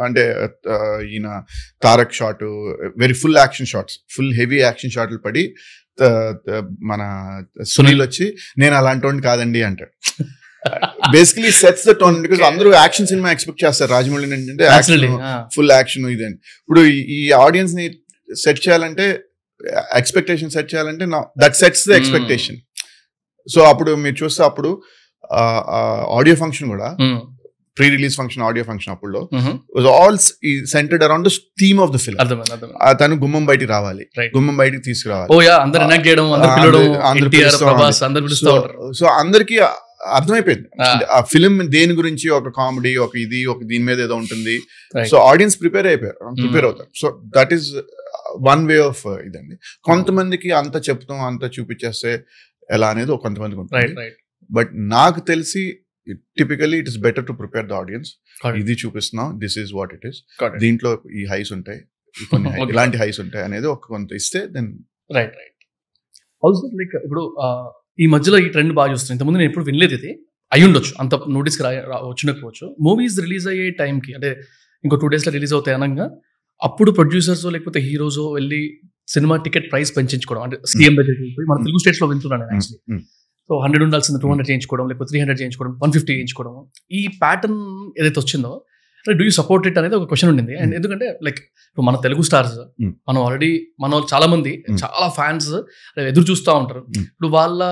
అంటే ఈయన Tarak shot very full action shots full heavy action షాట్లు పడి మన సునీల్ వచ్చి నేను అలాంటి వాడిని కాదండి అంటాడు. Basically sets the tone because అందరూ యాక్షన్ సినిమా ఎక్స్పెక్ట్ చేస్తారు. రాజమౌళి ఏంటంటే ah. ఫుల్ యాక్షన్ ఇదని ఇప్పుడు ఈ- ఆడియన్స్ని సెట్ చేయాలంటే ఎక్స్పెక్టేషన్ సెట్ చేయాలంటే that sets the. Expectation so అప్పుడు మీరు చూస్తే అప్పుడు ఆడియో ఫంక్షన్ కూడా. Pre release function audio function అప్పుడు all centred around the theme of the film అర్థమైంది తను గుమ్మం బయటికి రావాలి. గుమ్మం బయటికి తీసుకురావాలి. ఉంటారు. సో అందరికి అర్థమైపోయింది. ఆ. ఫిల్మ్ దేని గురించి ఒక కామెడీ ఒక ఇది ఒక దీని మీద ఏదో ఉంటుంది. సో ఆడియన్స్ ప్రిపేర్ అయిపోయారు. ప్రిపేర్ అవుతారు. So that is one way of ఇదండి. కొంతమందికి అంత చెప్తాం అంత చూపించేస్తే ఎలా అనేది కొంతమందికి రైట్ ఉంటుంది రైట్ బట్ నాకు తెలిసి typically it is better to prepare the audience. ఇది చూపిస్తున్నాం this is what it is దీంట్లో ఈ హైస్ ఉంటాయి కొన్ని. ఇలాంటి హైస్ ఉంటాయి అనేది ఒక కొంత ఇస్తే then right right also like ఇప్పుడు ఆ, ఈ మధ్యలో ఈ ట్రెండ్ బాగా చూస్తున్నాను ఇంతకుముందు నేను ఎప్పుడు వినలేదు ఇది. అయి ఉండొచ్చు. అంత నోటీస్కి రా వచ్చినకపోవచ్చు మూవీస్ రిలీజ్ అయ్యే టైంకి అంటే ఇంకో టూ డేస్లో రిలీజ్ అవుతాయి అనగా అప్పుడు ప్రొడ్యూసర్స్ లేకపోతే హీరోస్ వెళ్ళి సినిమా టికెట్ ప్రైస్ పెంచుకోవడం అంటే సీఎం దగ్గరికి వెళ్ళిపోయి మన తెలుగు స్టేట్స్లో వింటున్నాను నేను యాక్చువల్లీ సో హండ్రెడ్ ఉండాల్సింది టూ హండ్రెడ్ చేయించుకోవడం లేకపోతే త్రీ హండ్రెడ్ చేయించుకోవడం వన్ ఫిఫ్టీ చేయించుకోవడం. ఈ ప్యాటర్న్ ఏదైతే వచ్చిందో డూ యూ సపోర్ట్ ఇట్ అనేది ఒక క్వశ్చన్ ఉండింది అండ్ Mm. ఎందుకంటే లైక్ ఇప్పుడు మన తెలుగు స్టార్స్ Mm. మనం ఆల్రెడీ మన వాళ్ళు చాలా మంది. చాలా ఫ్యాన్స్ ఎదురు చూస్తూ ఉంటారు. ఇప్పుడు వాళ్ళ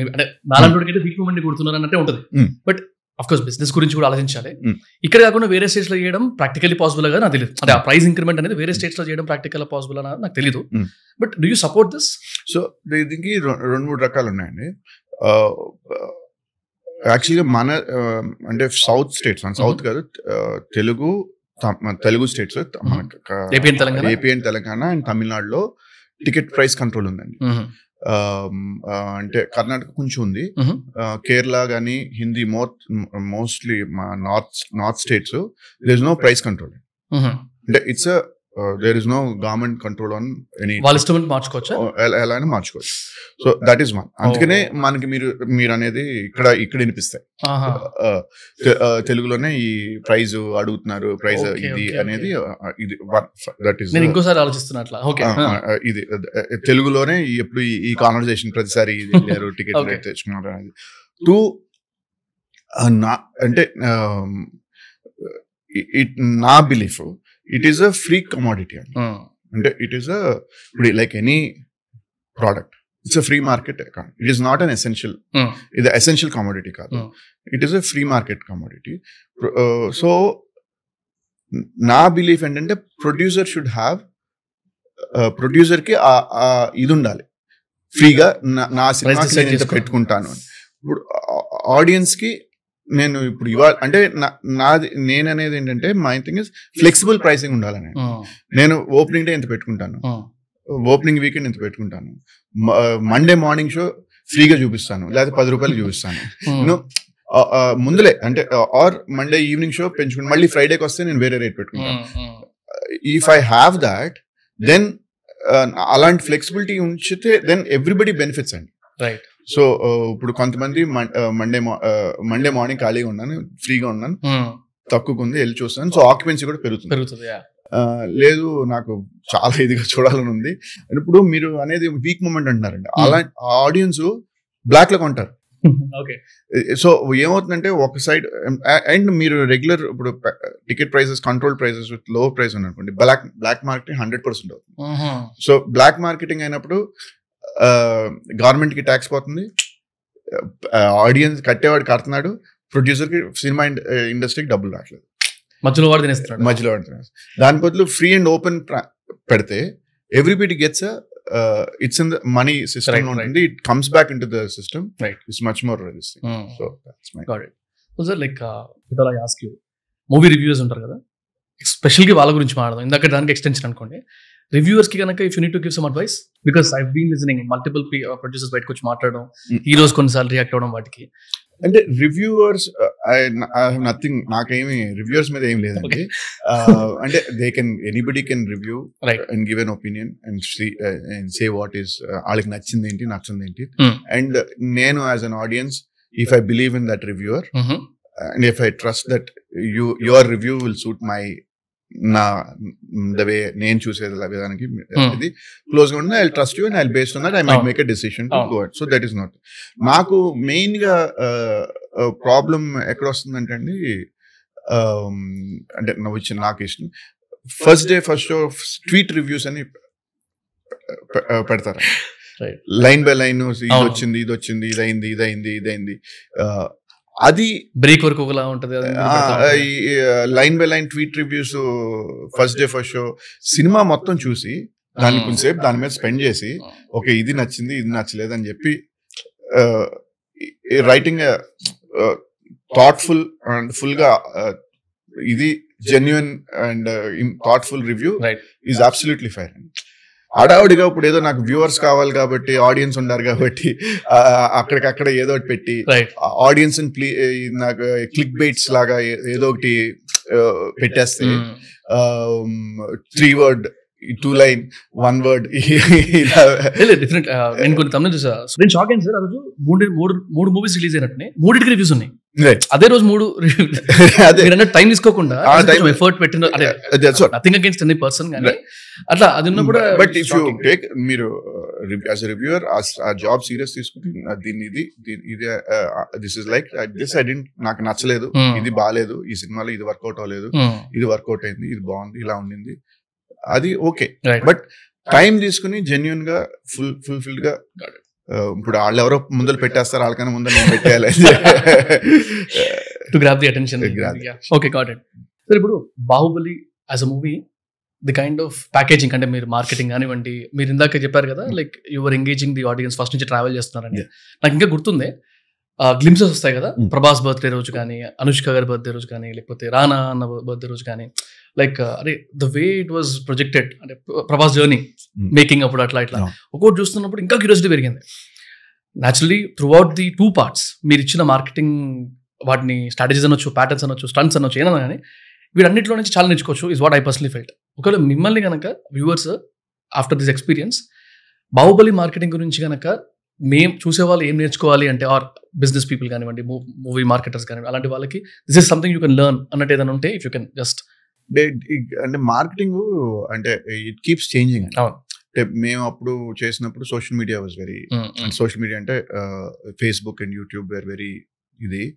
అంటే నాలుగు వీక్ మూమెంట్ కొడుతున్నారు అన్నట్టే ఉంటుంది. బట్ కోర్స్ బిజినెస్ గురించి కూడా ఆలోచించాలి. ఇక్కడ కాకుండా వేరే స్టేట్స్లో చేయడం ప్రాక్టికల్లీ పాసిబుల్గా నాకు తెలియదు అంటే ఆ ప్రైస్ ఇంక్రిమెంట్ అనేది వేరే స్టేట్స్లో చేయడం ప్రాక్టికల్ పాసిబుల్ అని నాకు తెలియదు. But do you support this so దీనికి రెండు మూడు రకాలు ఉన్నాయండి యాక్చువల్గా మన అంటే సౌత్ స్టేట్స్ మన సౌత్ కాదు Telugu Telugu states AP and Telangana? And Telangana and తమిళనాడులో టికెట్ ప్రైస్ కంట్రోల్ ఉందండి. అంటే కర్ణాటక కొంచెం ఉంది. కేరళ కానీ Hindi more mostly north north states there is no price control అంటే it's there is no government control on any వాళ్ళ ఇష్టం మార్చుకోవచ్చా? ఎలా ఎలా అయినా మార్చుకోవచ్చు. సో దట్ ఈస్ వన్ అందుకనే Oh. మనకి మీరు మీరు అనేది ఇక్కడ ఇక్కడ వినిపిస్తాయి. తె- ఆ, తెలుగులోనే ఈ ప్రైజ్ అడుగుతున్నారు ప్రైజ్ ఇది అనేది ఇది దట్ ఈస్ ఇంకోసారి ఆలోచిస్తున్నట్లా ఓకే ఇది తెలుగులోనే ఎప్పుడు ఈ- కాన్వర్సేషన్ ప్రతిసారి ఇది లేరు టికెట్. తెచ్చుకున్నారు అనేది. టూ నా అంటే ఇట్ నా belief it is a free commodity అండి అంటే ఇట్ ఈస్ ఇప్పుడు like any product it's a free market it is not an essential. ఇది ఎసెన్షియల్ కమోడిటీ కాదు. It is a free market commodity so నా belief ఏంటంటే producer should have ప్రొడ్యూసర్కి ఆ ఆ ఇది ఉండాలి ఫ్రీగా నా- సినిమాకి నేను చేసుకో. పెట్టుకుంటాను ఇప్పుడు ఆడియన్స్కి నేను ఇప్పుడు ఇవాళ అంటే నా- నాది నేను అనేది ఏంటంటే my thing is flexible pricing ఉండాలని. నేను ఓపెనింగ్ డే ఇంత పెట్టుకుంటాను? ఓపెనింగ్ వీకెండ్ ఇంత పెట్టుకుంటాను? మండే మార్నింగ్ షో ఫ్రీగా చూపిస్తాను లేకపోతే పది రూపాయలు చూపిస్తాను. నేను ముందులే అంటే ఆర్ మండే ఈవినింగ్ షో పెంచుకుంటాను మళ్ళీ ఫ్రైడేకి వస్తే నేను వేరే రేట్ పెట్టుకుంటాను if I have that then అలాంటి ఫ్లెక్సిబిలిటీ ఉంచితే దెన్ ఎవ్రీబడి బెనిఫిట్స్ అండి. రైట్ సో ఇప్పుడు కొంతమంది మండే మండే మార్నింగ్ ఖాళీగా ఉన్నాను ఫ్రీగా ఉన్నాను తక్కువగా ఉంది వెళ్ళి చూస్తాను సో ఆక్యుపెన్సీ కూడా పెరుగుతుంది. లేదు నాకు చాలా ఇదిగా చూడాలని ఉంది. ఇప్పుడు మీరు అనేది వీక్ మూమెంట్ అంటున్నారండి. అలా ఆడియన్స్ బ్లాక్లో కొంటారు. సో ఏమవుతుందంటే ఒక సైడ్ అండ్ మీరు రెగ్యులర్ ఇప్పుడు టికెట్ ప్రైసెస్ కంట్రోల్ ప్రైసెస్ విత్లో ప్రైస్ అనుకోండి black black marketing hundred percent అవుతుంది. సో బ్లాక్ మార్కెటింగ్ అయినప్పుడు గవర్నమెంట్కి ట్యాక్స్ పోతుంది. ఆడియన్స్ కట్టేవాడు కడుతున్నాడు. ప్రొడ్యూసర్కి సినిమా ఇండస్ట్రీకి డబ్బులు రావట్లేదు. మధ్యలో వాడు తినేస్తున్నాడు. మధ్యలో అంటున్నారు దాని బదులు ఫ్రీ అండ్ ఓపెన్ పెడితే everybody gets it's in the money system it comes back in to the system. Right. It's much more so got it sir like it I ask you movie reviews ఉంటారు కదా? స్పెషల్గా వాళ్ళ గురించి మాట్లాడదాం. ఇందాక దానికి extension అనుకోండి. రివ్యూవర్స్కి కనుక if you need to give some advice because I been listening multiple producers బయటకు వచ్చి మాట్లాడడం. హీరోస్ కొన్నిసార్లు రియాక్ట్ అవ్వడం వాటికి అంటే రివ్యూవర్స్ ఐ హావ్ నథింగ్ నాకేమి రివ్యూవర్స్ మీద ఏం లేదండి. Uh, అంటే they can anybody can review and give an opinion and and say what is వాళ్ళకి నచ్చింది ఏంటి నచ్చింది ఏంటి Hmm. అండ్ నేను as an audience if I believe in that reviewer and if I trust that you your review will suit my నా the way నేను చూసే విధానికి Hmm. ఇది క్లోజ్గా ఉంటే I trust you and I based on that I might. Make a decision to. Go so that is not నాకు మెయిన్గా problem ఎక్కడ వస్తుందంటే అండి అంటే నాకు ఇచ్చిన నాకు ఇష్టం first day first show tweet reviews అని పెడతారు. లైన్ బై లైన్ ఇది. వచ్చింది ఇది వచ్చింది ఇది అయింది ఇది అది బ్రేక్ వరకు ఒకలా ఉంటది. Line by line tweet reviews first day first show cinema మొత్తం చూసి దాన్ని. కొంచెంసేపు దాని మీద స్పెండ్ చేసి ఓకే ఇది నచ్చింది ఇది నచ్చలేదు అని చెప్పి రైటింగ్ థాట్ఫుల్ అండ్ ఫుల్గా ఇది genuine and thoughtful review. Is absolutely fire హడావుడిగా ఇప్పుడు ఏదో నాకు వ్యూవర్స్ కావాలి కాబట్టి ఆడియన్స్ ఉన్నారు కాబట్టి అక్కడికక్కడ ఏదో ఒకటి పెట్టి ఆడియన్స్ నాకు క్లిక్ బైట్స్ లాగా ఏదో ఒకటి పెట్టేస్తే three word two line one word different నేను కొన్ని తమిళ చూసా. నేను షాక్ అయింది సార్ ఆ రోజు మూడు మూడు మూడు మూవీస్ రిలీజ్ అయినట్టునే మూడింటికి రివ్యూస్ ఉన్నాయి. అదే రోజు మూడు టైం తీసుకోకుండా ఎఫర్ట్ పెట్టిన. నథింగ్ అగేన్స్ట్ ఎనీ పర్సన్ కానీ అట్లా అది ఉన్నప్పుడు బట్ ఇఫ్ యూ టేక్ మీరు యాజ్ రివ్యూయర్ ఆ జాబ్ సీరియస్ తీసుకుని uh, దీన్ని ఇది ఇది this is like this I don't నాకు నచ్చలేదు. Hmm. ఇది బాగాలేదు ఈ సినిమాలో ఇది వర్కౌట్ అవ్వలేదు. ఇది వర్కౌట్ అయింది. ఇది బాగుంది. ఇలా ఉండింది. అది ఓకే బట్ టైం తీసుకుని జెన్యున్గా ఫుల్ ఫుల్ఫిల్డ్గా ఇప్పుడు వాళ్ళు ఎవరో ముందర పెట్టేస్తారు వాళ్ళకన్నా ముందర నేను పెట్టేయాలి. To grap the attention okay got it sir ఇప్పుడు Baahubali as a movie the kind of packaging అంటే మీరు మార్కెటింగ్ కానివ్వండి మీరు ఇందాక చెప్పారు కదా like your engaging the audience first నుంచి ట్రావెల్ చేస్తున్నారని. నాకు ఇంకా గుర్తుంది గ్లిమ్సెస్ వస్తాయి కదా Mm. ప్రభాస్ బర్త్డే రోజు కానీ అనుష్క గారి బర్త్డే రోజు కానీ లేకపోతే రానా అన్న బర్త్డే రోజు కానీ లైక్ అరే the way it was projected అంటే ప్రభాస్ జర్నీ. మేకింగ్ అప్పుడు అట్లా ఇట్లా. ఒక్కొక్కటి చూస్తున్నప్పుడు ఇంకా క్యూరియాసిటీ పెరిగింది naturally through the two parts మీరు ఇచ్చిన మార్కెటింగ్ వాటిని స్ట్రాటజీస్ అనొచ్చు ప్యాటర్న్స్ అనొచ్చు స్టంట్స్ అనొచ్చు ఏదన్నా కానీ వీటన్నిటిలో నుంచి చాలా నేర్చుకోవచ్చు is what I personally felt ఒకవేళ మిమ్మల్ని కనుక viewers after this experience Baahubali marketing గురించి కనుక మేము చూసేవాళ్ళు ఏం నేర్చుకోవాలి అంటే ఆర్ బిజినెస్ పీపుల్ కానివ్వండి మూవీ మార్కెటర్స్ కానివ్వండి అలాంటి వాళ్ళకి this is something you can learn అన్నట్టు ఏదైనా ఉంటే ఇఫ్ యూ కెన్ జస్ట్ అంటే మార్కెటింగ్ అంటే ఇట్ కీప్స్ చేంజింగ్ అండి. అంటే మేము అప్పుడు చేసినప్పుడు social media was very and social media అంటే Facebook and YouTube where very ఇది.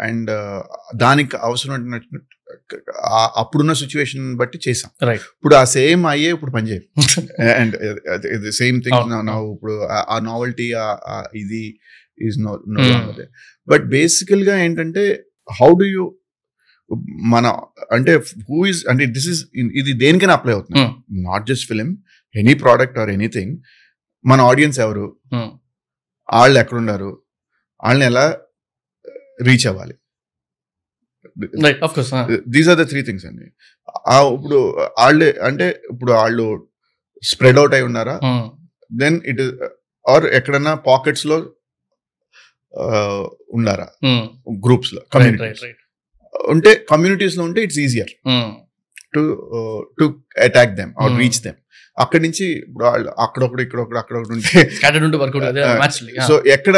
అండ్ దానికి అవసరం అప్పుడున్న సిచ్యువేషన్ బట్టి చేసాం. ఇప్పుడు ఆ సేమ్ అయ్యే ఇప్పుడు పనిచేయదు అండ్ సేమ్ థింగ్. ఇప్పుడు ఆ- నావల్టీ ఇది ఈజ్ నో నో. బట్ బేసికల్గా ఏంటంటే హౌ డు యూ మన అంటే హూ ఇస్ అంటే దిస్ ఇస్ ఇది దేనికైనా అప్లై అవుతుంది. Hmm. Not just film any product or anything మన ఆడియన్స్ ఎవరు? Hmm. వాళ్ళు ఎక్కడున్నారు? వాళ్ళని ఎలా రీచ్ అవ్వాలి? These are the three things అండి. ఇప్పుడు వాళ్ళే అంటే ఇప్పుడు వాళ్ళు స్ప్రెడ్ అవుట్ అయి ఉన్నారా? దెన్ ఇట్ ఆర్ ఎక్కడన్నా పాకెట్స్లో ఆ, ఉన్నారా? గ్రూప్స్లో రైట్ కమ్యూనిటీ ఉంటే కమ్యూనిటీస్లో ఉంటే it's easier to to attack them or. Reach them అక్కడి నుంచి ఇప్పుడు వాళ్ళు అక్కడొకడు ఇక్కడొకడు అక్కడొకటి ఉంటే సో ఎక్కడ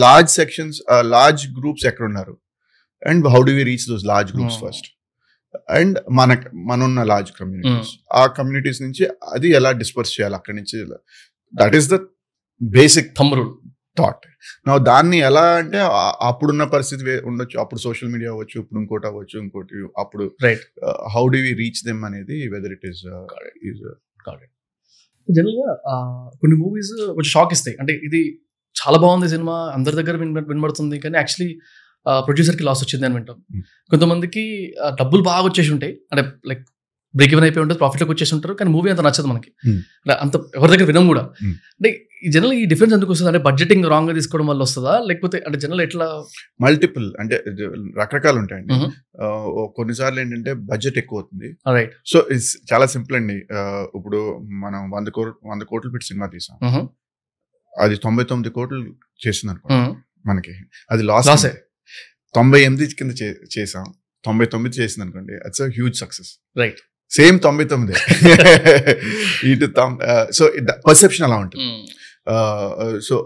లార్జ్ సెక్షన్స్ లార్జ్ గ్రూప్స్ ఎక్కడ ఉన్నారు and how do we reach those large groups. First and మన మనున్న లార్జ్ కమ్యూనిటీస్ ఆ కమ్యూనిటీస్ నుంచి అది ఎలా డిస్పర్స్ చేయాలి? అక్కడి నుంచి that is the basic thumb rule thought నా దాన్ని ఎలా అంటే అప్పుడున్న పరిస్థితి ఉండొచ్చు. అప్పుడు సోషల్ మీడియా అవ్వచ్చు ఇప్పుడు ఇంకోటి అవ్వచ్చు ఇంకోటి అప్పుడు right how do we reach them అనేది వెదర్ ఇట్ ఈస్ జనరల్గా కొన్ని మూవీస్ కొంచెం షాక్ ఇస్తాయి. అంటే ఇది చాలా బాగుంది సినిమా అందరి దగ్గర విన వినబడుతుంది కానీ యాక్చువల్లీ ప్రొడ్యూసర్కి లాస్ వచ్చింది అని వింటాం. Hmm. కొంతమందికి డబ్బులు బాగా వచ్చేసి ఉంటాయి. అంటే లైక్ బ్రేక్ ఈవెన్ అయిపోయి ఉంటుంది ప్రాఫిట్లోకి వచ్చేసి ఉంటారు కానీ మూవీ అంత నచ్చదు మనకి. Hmm. అంత ఎవరి దగ్గర వినం కూడా. Hmm. అంటే ఈ జనరల్ ఈ డిఫరెన్స్ ఎందుకు వస్తుంది అంటే బడ్జెటింగ్ రాంగ్గా తీసుకోవడం వల్ల వస్తుందా? లేకపోతే అంటే జనరల్ ఎట్లా? మల్టిపుల్ అంటే రకరకాలు ఉంటాయండి. కొన్నిసార్లు ఏంటంటే బడ్జెట్ ఎక్కువ అవుతుంది. రైట్ సో ఇట్స్ చాలా సింపుల్ అండి. ఇప్పుడు మనం వంద కోట్లు వంద కోట్లు పెట్టి సినిమా తీసాం. అది తొంభై తొమ్మిది కోట్లు చేసింది అనుకో మనకి. అది లాస్ ఏ. తొంభై ఎనిమిది కింద చేసాం. తొంభై తొమ్మిది చేసింది అనుకోండి it's huge success right same తొంభై తొమ్మిది. ఇటు సో పర్సెప్షన్ అలా ఉంటుంది. సో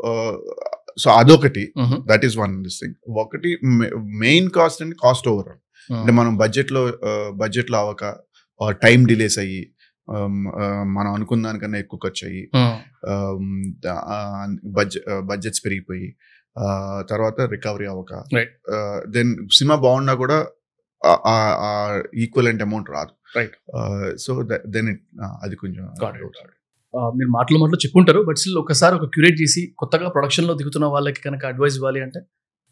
సో అదొకటి. That is one this thing ఒకటి మెయిన్ కాస్ట్ అండి కాస్ట్ ఓవర్ అంటే మనం బడ్జెట్లో బడ్జెట్లో అవ్వక టైం డిలేస్ అయ్యి మనం అనుకున్న దానికన్నా ఎక్కువ ఖర్చు అయ్యి బడ్జెట్ బడ్జెట్స్ పెరిగిపోయి తర్వాత రికవరీ అవ్వక. దెన్ సినిమా బాగున్నా కూడా ఈక్వలెంట్ అమౌంట్ రాదు. సో దెన్ ఇట్ అది కొంచెం మీరు మాటలు మాటలు చెప్పుంటారు బట్ స్టిల్ ఒకసారి ఒక క్యూరేట్ చేసి కొత్తగా ప్రొడక్షన్లో దిగుతున్న వాళ్ళకి కనుక అడ్వైస్ ఇవ్వాలి అంటే?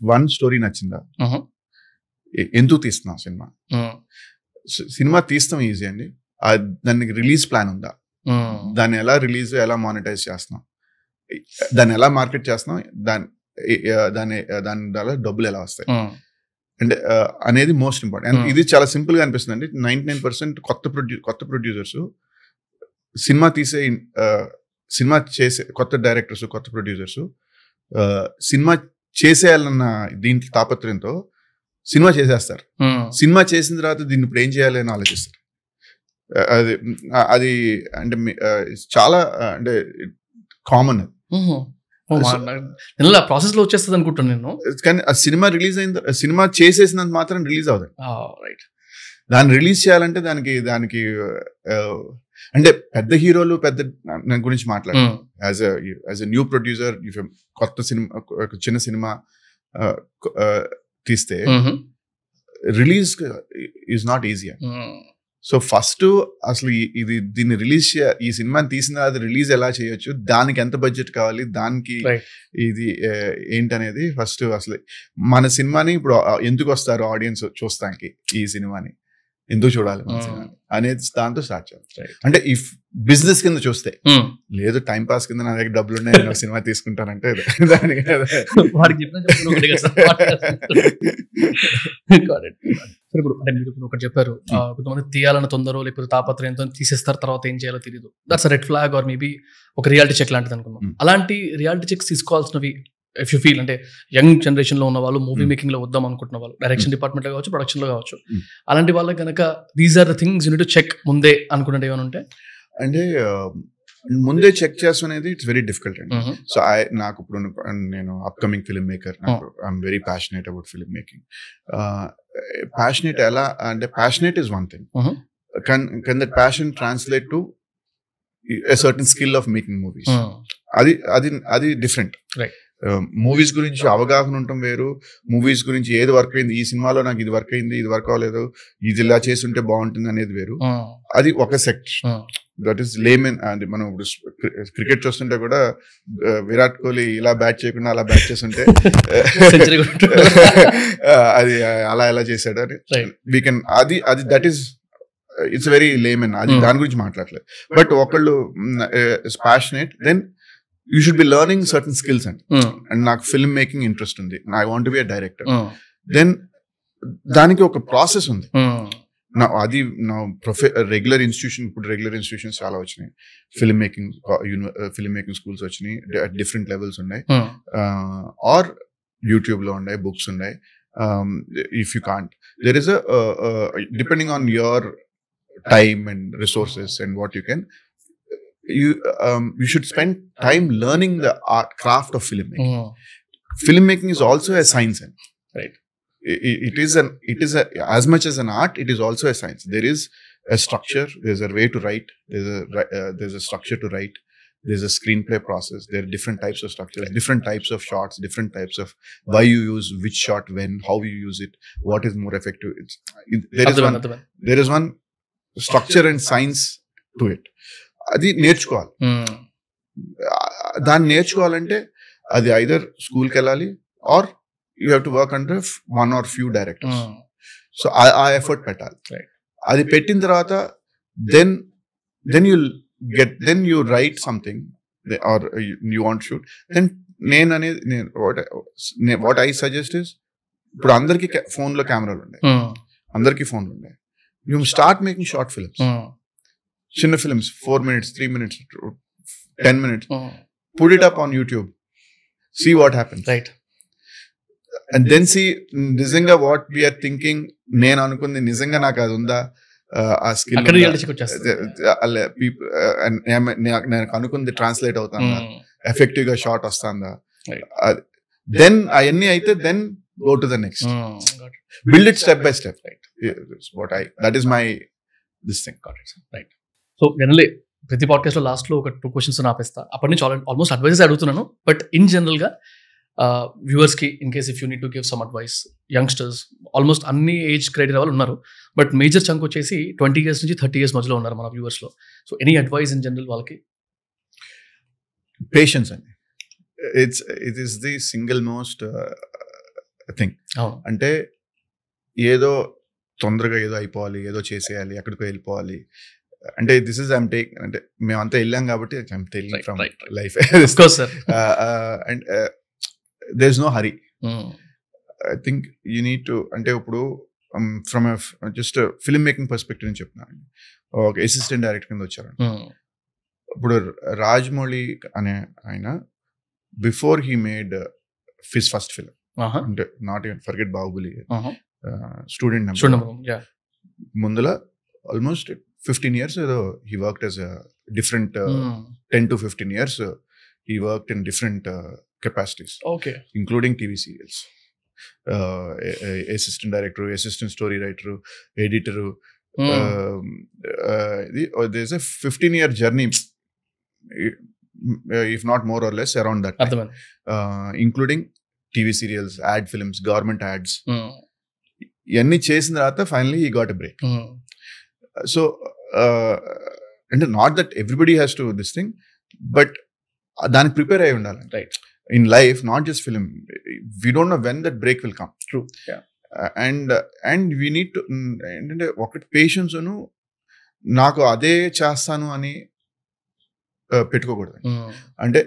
వన్ స్టోరీ నచ్చిందా? ఎందుకు తీస్తున్నాం సినిమా? సినిమా తీస్తాం ఈజీ అండి. దానికి రిలీజ్ ప్లాన్ ఉందా? దాన్ని ఎలా రిలీజ్ ఎలా మానిటైజ్ చేస్తున్నాం? దాన్ని ఎలా మార్కెట్ చేస్తున్నాం? దాని దాని దాని ద్వారా డబ్బులు ఎలా వస్తాయి? అంటే ఆ, అనేది మోస్ట్ ఇంపార్టెంట్. Hmm. ఇది చాలా సింపుల్గా అనిపిస్తుంది అండి నైన్టీ నైన్ పర్సెంట్ కొత్త ప్రొడ్యూ కొత్త ప్రొడ్యూసర్స్ సినిమా తీసే సినిమా చేసే కొత్త డైరెక్టర్స్ కొత్త ప్రొడ్యూసర్స్ సినిమా చేసేయాలన్న దీంట్లో తాపత్రయంతో సినిమా చేసేస్తారు. సినిమా చేసిన తర్వాత దీన్ని ఇప్పుడు ఏం చేయాలి అని ఆలోచిస్తారు. అది అది అంటే చాలా అంటే కామన్ నెల ప్రాసెస్లో వచ్చేస్తుంది అనుకుంటాను నేను. కానీ ఆ సినిమా రిలీజ్ అయిన సినిమా చేసేసినంత మాత్రం రిలీజ్ అవుతుంది రైట్. దాన్ని రిలీజ్ చేయాలంటే దానికి దానికి అంటే పెద్ద హీరోలు పెద్ద గురించి మాట్లాడు as as a new producer కొత్త సినిమా చిన్న సినిమా తీస్తే release is not easy so first అసలు ఇది దీన్ని రిలీజ్ ఈ సినిమాని తీసిన తర్వాత రిలీజ్ ఎలా చేయొచ్చు? దానికి ఎంత బడ్జెట్ కావాలి? దానికి. ఇది ఏంటనేది ఫస్ట్ అసలు మన సినిమాని ఇప్పుడు ఎందుకు వస్తారు ఆడియన్స్ చూస్తానికి ఈ సినిమాని? ఎందుకు చూడాలి Mm. సినిమాని అనేది దాంతో స్టార్ట్ చేయాలి. అంటే ఇఫ్ బిజినెస్ కింద చూస్తే లేదు టైం పాస్ కింద నా దగ్గర డబ్బులు ఉన్నాయి నేను సినిమా తీసుకుంటానంటే దానికి ఇప్పుడు అంటే మీరు ఇప్పుడు ఒకటి చెప్పారు. ఆ, కొంతమంది తీయాలన్న తొందర లేకపోతే తాపత్రయంతో తీసేస్తారు తర్వాత ఏం చేయాలో తెలియదు that's red flag or maybe ఒక రియాలిటీ చెక్ లాంటిది Hmm. అలాంటి రియాలిటీ చెక్స్ తీసుకోవాల్సినవి ఇఫ్ యూ ఫీల్ అంటే యంగ్ జనరేషన్లో ఉన్న వాళ్ళు మూవీ Hmm. మేకింగ్లో వద్దాం అనుకుంటున్న వాళ్ళు డైరెక్షన్ డిపార్ట్మెంట్లో కావచ్చు ప్రొడక్షన్లో కావచ్చు. Hmm. అలాంటి వాళ్ళకి కనుక these are the things unit check ముందే అనుకున్నట్టు ఏమైనా ఉంటే? అంటే ఆ, ముందే చెక్ చేసుకునేది ఇట్స్ వెరీ డిఫికల్ట్ అండి. సో ఐ నాకు ఇప్పుడు నేను upcoming film maker I'm very passionate about film making passionate ఎలా అంటే passionate is one thing. Can can that passion translate to a certain skill of making movies అది అది అది different Right. Movies గురించి అవగాహన ఉండటం వేరు. మూవీస్ గురించి ఏది వర్క్ అయింది? ఈ సినిమాలో నాకు ఇది వర్క్ అయింది ఇది వర్క్ అవ్వలేదు ఇది ఇలా చేస్తుంటే బాగుంటుంది అనేది వేరు. అది ఒక సెక్ట్ దట్ ఈస్ లేమెన్ అది మనం ఇప్పుడు క్రికెట్ చూస్తుంటే కూడా విరాట్ కోహ్లీ ఇలా బ్యాట్ చేయకుండా అలా బ్యాట్ చేస్తుంటే అది అలా ఎలా చేశాడు అని. వీ కెన్ అది అది that is it's very layman అది Hmm. దాని గురించి మాట్లాడలేదు. బట్ ఒకళ్ళు passionate then you should be learning certain skills అండి అండ్ నాకు ఫిల్మ్ మేకింగ్ ఇంట్రెస్ట్ ఉంది I want be a director then దానికి ఒక ప్రాసెస్ ఉంది. నా అది నా ప్రొఫె రెగ్యులర్ ఇన్స్టిట్యూషన్ ఇప్పుడు రెగ్యులర్ ఇన్స్టిట్యూషన్స్ చాలా వచ్చినాయి. Film making film making schools వచ్చినాయి. డిఫరెంట్ లెవెల్స్ ఉన్నాయి. ఆర్ యూట్యూబ్లో ఉన్నాయి బుక్స్ ఉన్నాయి. If you can't there is depending on your time and resources and what you can you um, you should spend time learning the art craft of filmmaking. Mm. Filmmaking is also a science, right? It, it is an it is a, as much as an art. It is also a science. There is a structure. There's a way to write. There's a uh, there's a structure to write. There's a screenplay process. There are different types of structures, different types of shots, different types of why you use which shot when, how you use it, what is more effective. It's, there is one. There is one structure and science to it. అది నేర్చుకోవాలి. దాన్ని నేర్చుకోవాలంటే అది either స్కూల్కి వెళ్ళాలి or you have to work under one or few directors. So ఆ effort పెట్టాలి. అది పెట్టిన తర్వాత then then you get then you write something or you want shoot. Then నేను అనేది నేను వాట్ ఐ సజెస్ట్ ఇస్ ఇప్పుడు అందరికి ఫోన్లో కెమెరాలు ఉన్నాయి అందరికి ఫోన్లు ఉన్నాయి you start making short films. చిన్న films four minutes three minutes ten minutes put it up on YouTube. See what happens. Right And then see నిజంగా వాట్ వీఆర్ థింకింగ్ నేను అనుకుంది నిజంగా నాకు అది ఉందా? ఆ స్కిల్ నేను అనుకుంది ట్రాన్స్లేట్ అవుతుందా? ఎఫెక్టివ్గా షార్ట్ వస్తుందా? దెన్ అవన్నీ అయితే then go to the next build it step by step right what I that is my this thing right so generally ప్రతి పాడ్కాస్ట్లో లాస్ట్లో ఒక టూ క్వశ్చన్స్ ఆపేస్తా. అప్పటి నుంచి ఆల్మోస్ట్ అడ్వైజెస్ అడుగుతున్నాను. బట్ ఇన్ జనరల్గా వ్యూవర్స్కి in case if you need to give some advice youngsters almost అన్ని ఏజ్ క్రైటీరియా వాళ్ళు ఉన్నారు. బట్ మేజర్ చంక్ వచ్చేసి ట్వంటీ ఇయర్స్ నుంచి థర్టీ ఇయర్స్ మధ్యలో ఉన్నారు మన వ్యూవర్స్లో. So any advice in general వాళ్ళకి? పేషెన్స్ అండి. It's it is the single most thing అంటే ఏదో తొందరగా ఏదో అయిపోవాలి ఏదో చేసేయాలి ఎక్కడికో వెళ్ళిపోవాలి. అంటే దిస్ ఇస్ ఐమ్ టేక్ అంటే మేమంతా వెళ్ళాం కాబట్టి I'm taking from. Life and there is no hurry I think you need to అంటే ఇప్పుడు from just film making perspective నుంచి చెప్తున్నాను ఒక అసిస్టెంట్ డైరెక్టర్ కింద వచ్చారు ఇప్పుడు రాజమౌళి అనే ఆయన before he made his first film అంటే not even forget Baahubali. Student number చూడండి ముందుల ఆల్మోస్ట్ ఫిఫ్టీన్ ఇయర్స్ ఏదో he work as different ten to fifteen years he work in different capacities okay including TV serials assistant director assistant story writer editor ఇది this a fifteen year journey if not more or less around that అర్థమైంది including TV serials ad films government ads ఇవన్నీ చేసిన తర్వాత finally he got a break so అంటే not that everybody has to this thing but దానికి prepare అయి ఉండాలి Right. In life not just film we don't know when that break will come True. Yeah. And and we need to ఏంటంటే ఒకటి patience నాకు అదే చేస్తాను అని uh, పెట్టుకోకూడదు అంటే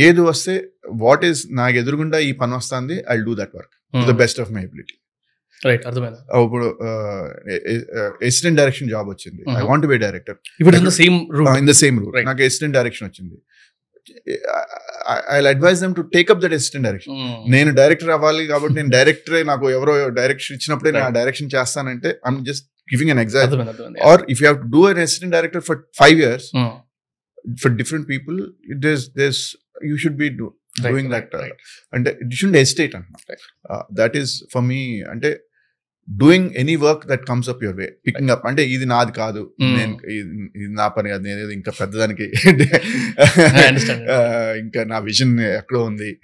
ఏది వస్తే వాట్ ఈస్ నాకు ఎదురుగుండా ఈ పని వస్తుంది I do that work the best of my ability right అర్థమైంది. ఇప్పుడు అసిస్టెంట్ డైరెక్షన్ జాబ్ వచ్చింది. ఐ. వాంట్ బి డైరెక్టర్ ఇప్పుడు in the same route in the same rule. నాకు అసిస్టెంట్ డైరెక్షన్ వచ్చింది. I advise them to take up that assistant direction నేను director అవ్వాలి కాబట్టి నేను డైరెక్టరే నాకు ఎవరో డైరెక్షన్ ఇచ్చినప్పుడే నేను Right. డైరెక్షన్ చేస్తానంటే I'm just giving an exam or if you have to do an assistant director for five years for different people it is this you should be doing that అంటే it should estate అంటున్నా that is for me అంటే doing any work that comes up your way picking up అంటే ఇది నాది కాదు. Mm. నేను ఇది నా పని కాదు నేను ఇంకా పెద్దదానికి. Understand. ఆ, ఇంకా నా విజన్ ఎక్కడో ఉంది.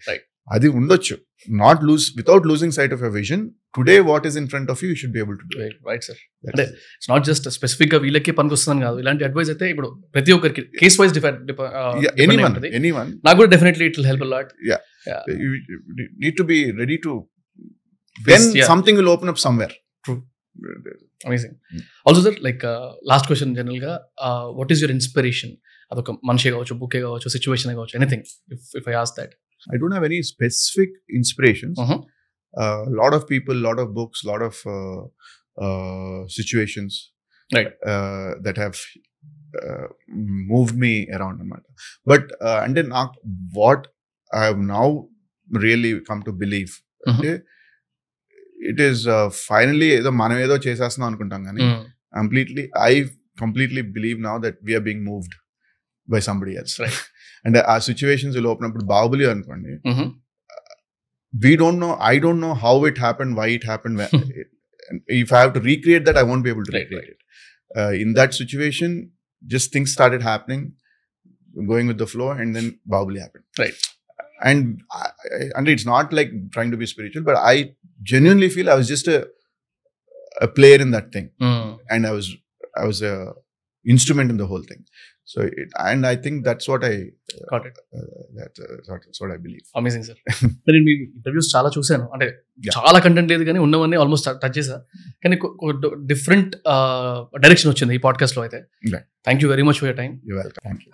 అది ఉండొచ్చు. Not lose without losing sight of your vision today what is in front of you should be able to right sir అంటే ఇట్స్ నాట్ జస్ట్ స్పెసిఫిక్గా వీళ్ళకి పనికి వస్తుందని కాదు. ఇలాంటి అడ్వైస్ అయితే ఇప్పుడు ప్రతి ఒక్కరికి case wise any one any one నాకు కూడా definitely it help lot need to be ready to then yeah. something will open up somewhere True. Amazing also sir like last question general గా what is your inspiration అదొక మనిషి కావచ్చు bouquet కావచ్చు situation కావచ్చు anything if if I as that i don't have any specific inspirations Mhm. a lot of people lot of books lot of uh, uh, situations Right. uh, that have uh, moved me around అనమాట but అంటే నాకు what I have now really come to believe అంటే it is finally ఏదో మనం ఏదో చేసేస్తున్నాం అనుకుంటాం కానీ completely I completely believe now that we're being moved by somebody else Right. అంటే ఆ సిచ్యువేషన్స్ లోపినప్పుడు బాహుబలి అనుకోండి we don't know i don't know how it happened why it happened when, if i have to recreate that i won't be able to Right, recreate it uh, in that situation just things started happening going with the flow and then Bahubali happened Right. and I, I- and it's not like trying genuinely feel i was just a a player in that thing and i was i was a instrument in the whole thing so it, and i think that's what i Got it. uh, that, uh, that's what i believe amazing sir నేను మీ interviews చాలా చూశాను అంటే. చాలా content లేదు కానీ ఉన్నవన్నీ almost touch చేసా కానీ డిఫరెంట్ డైరెక్షన్ వచ్చింది ఈ పాడ్కాస్ట్లో అయితే. Thank you very much for your time you're welcome thank you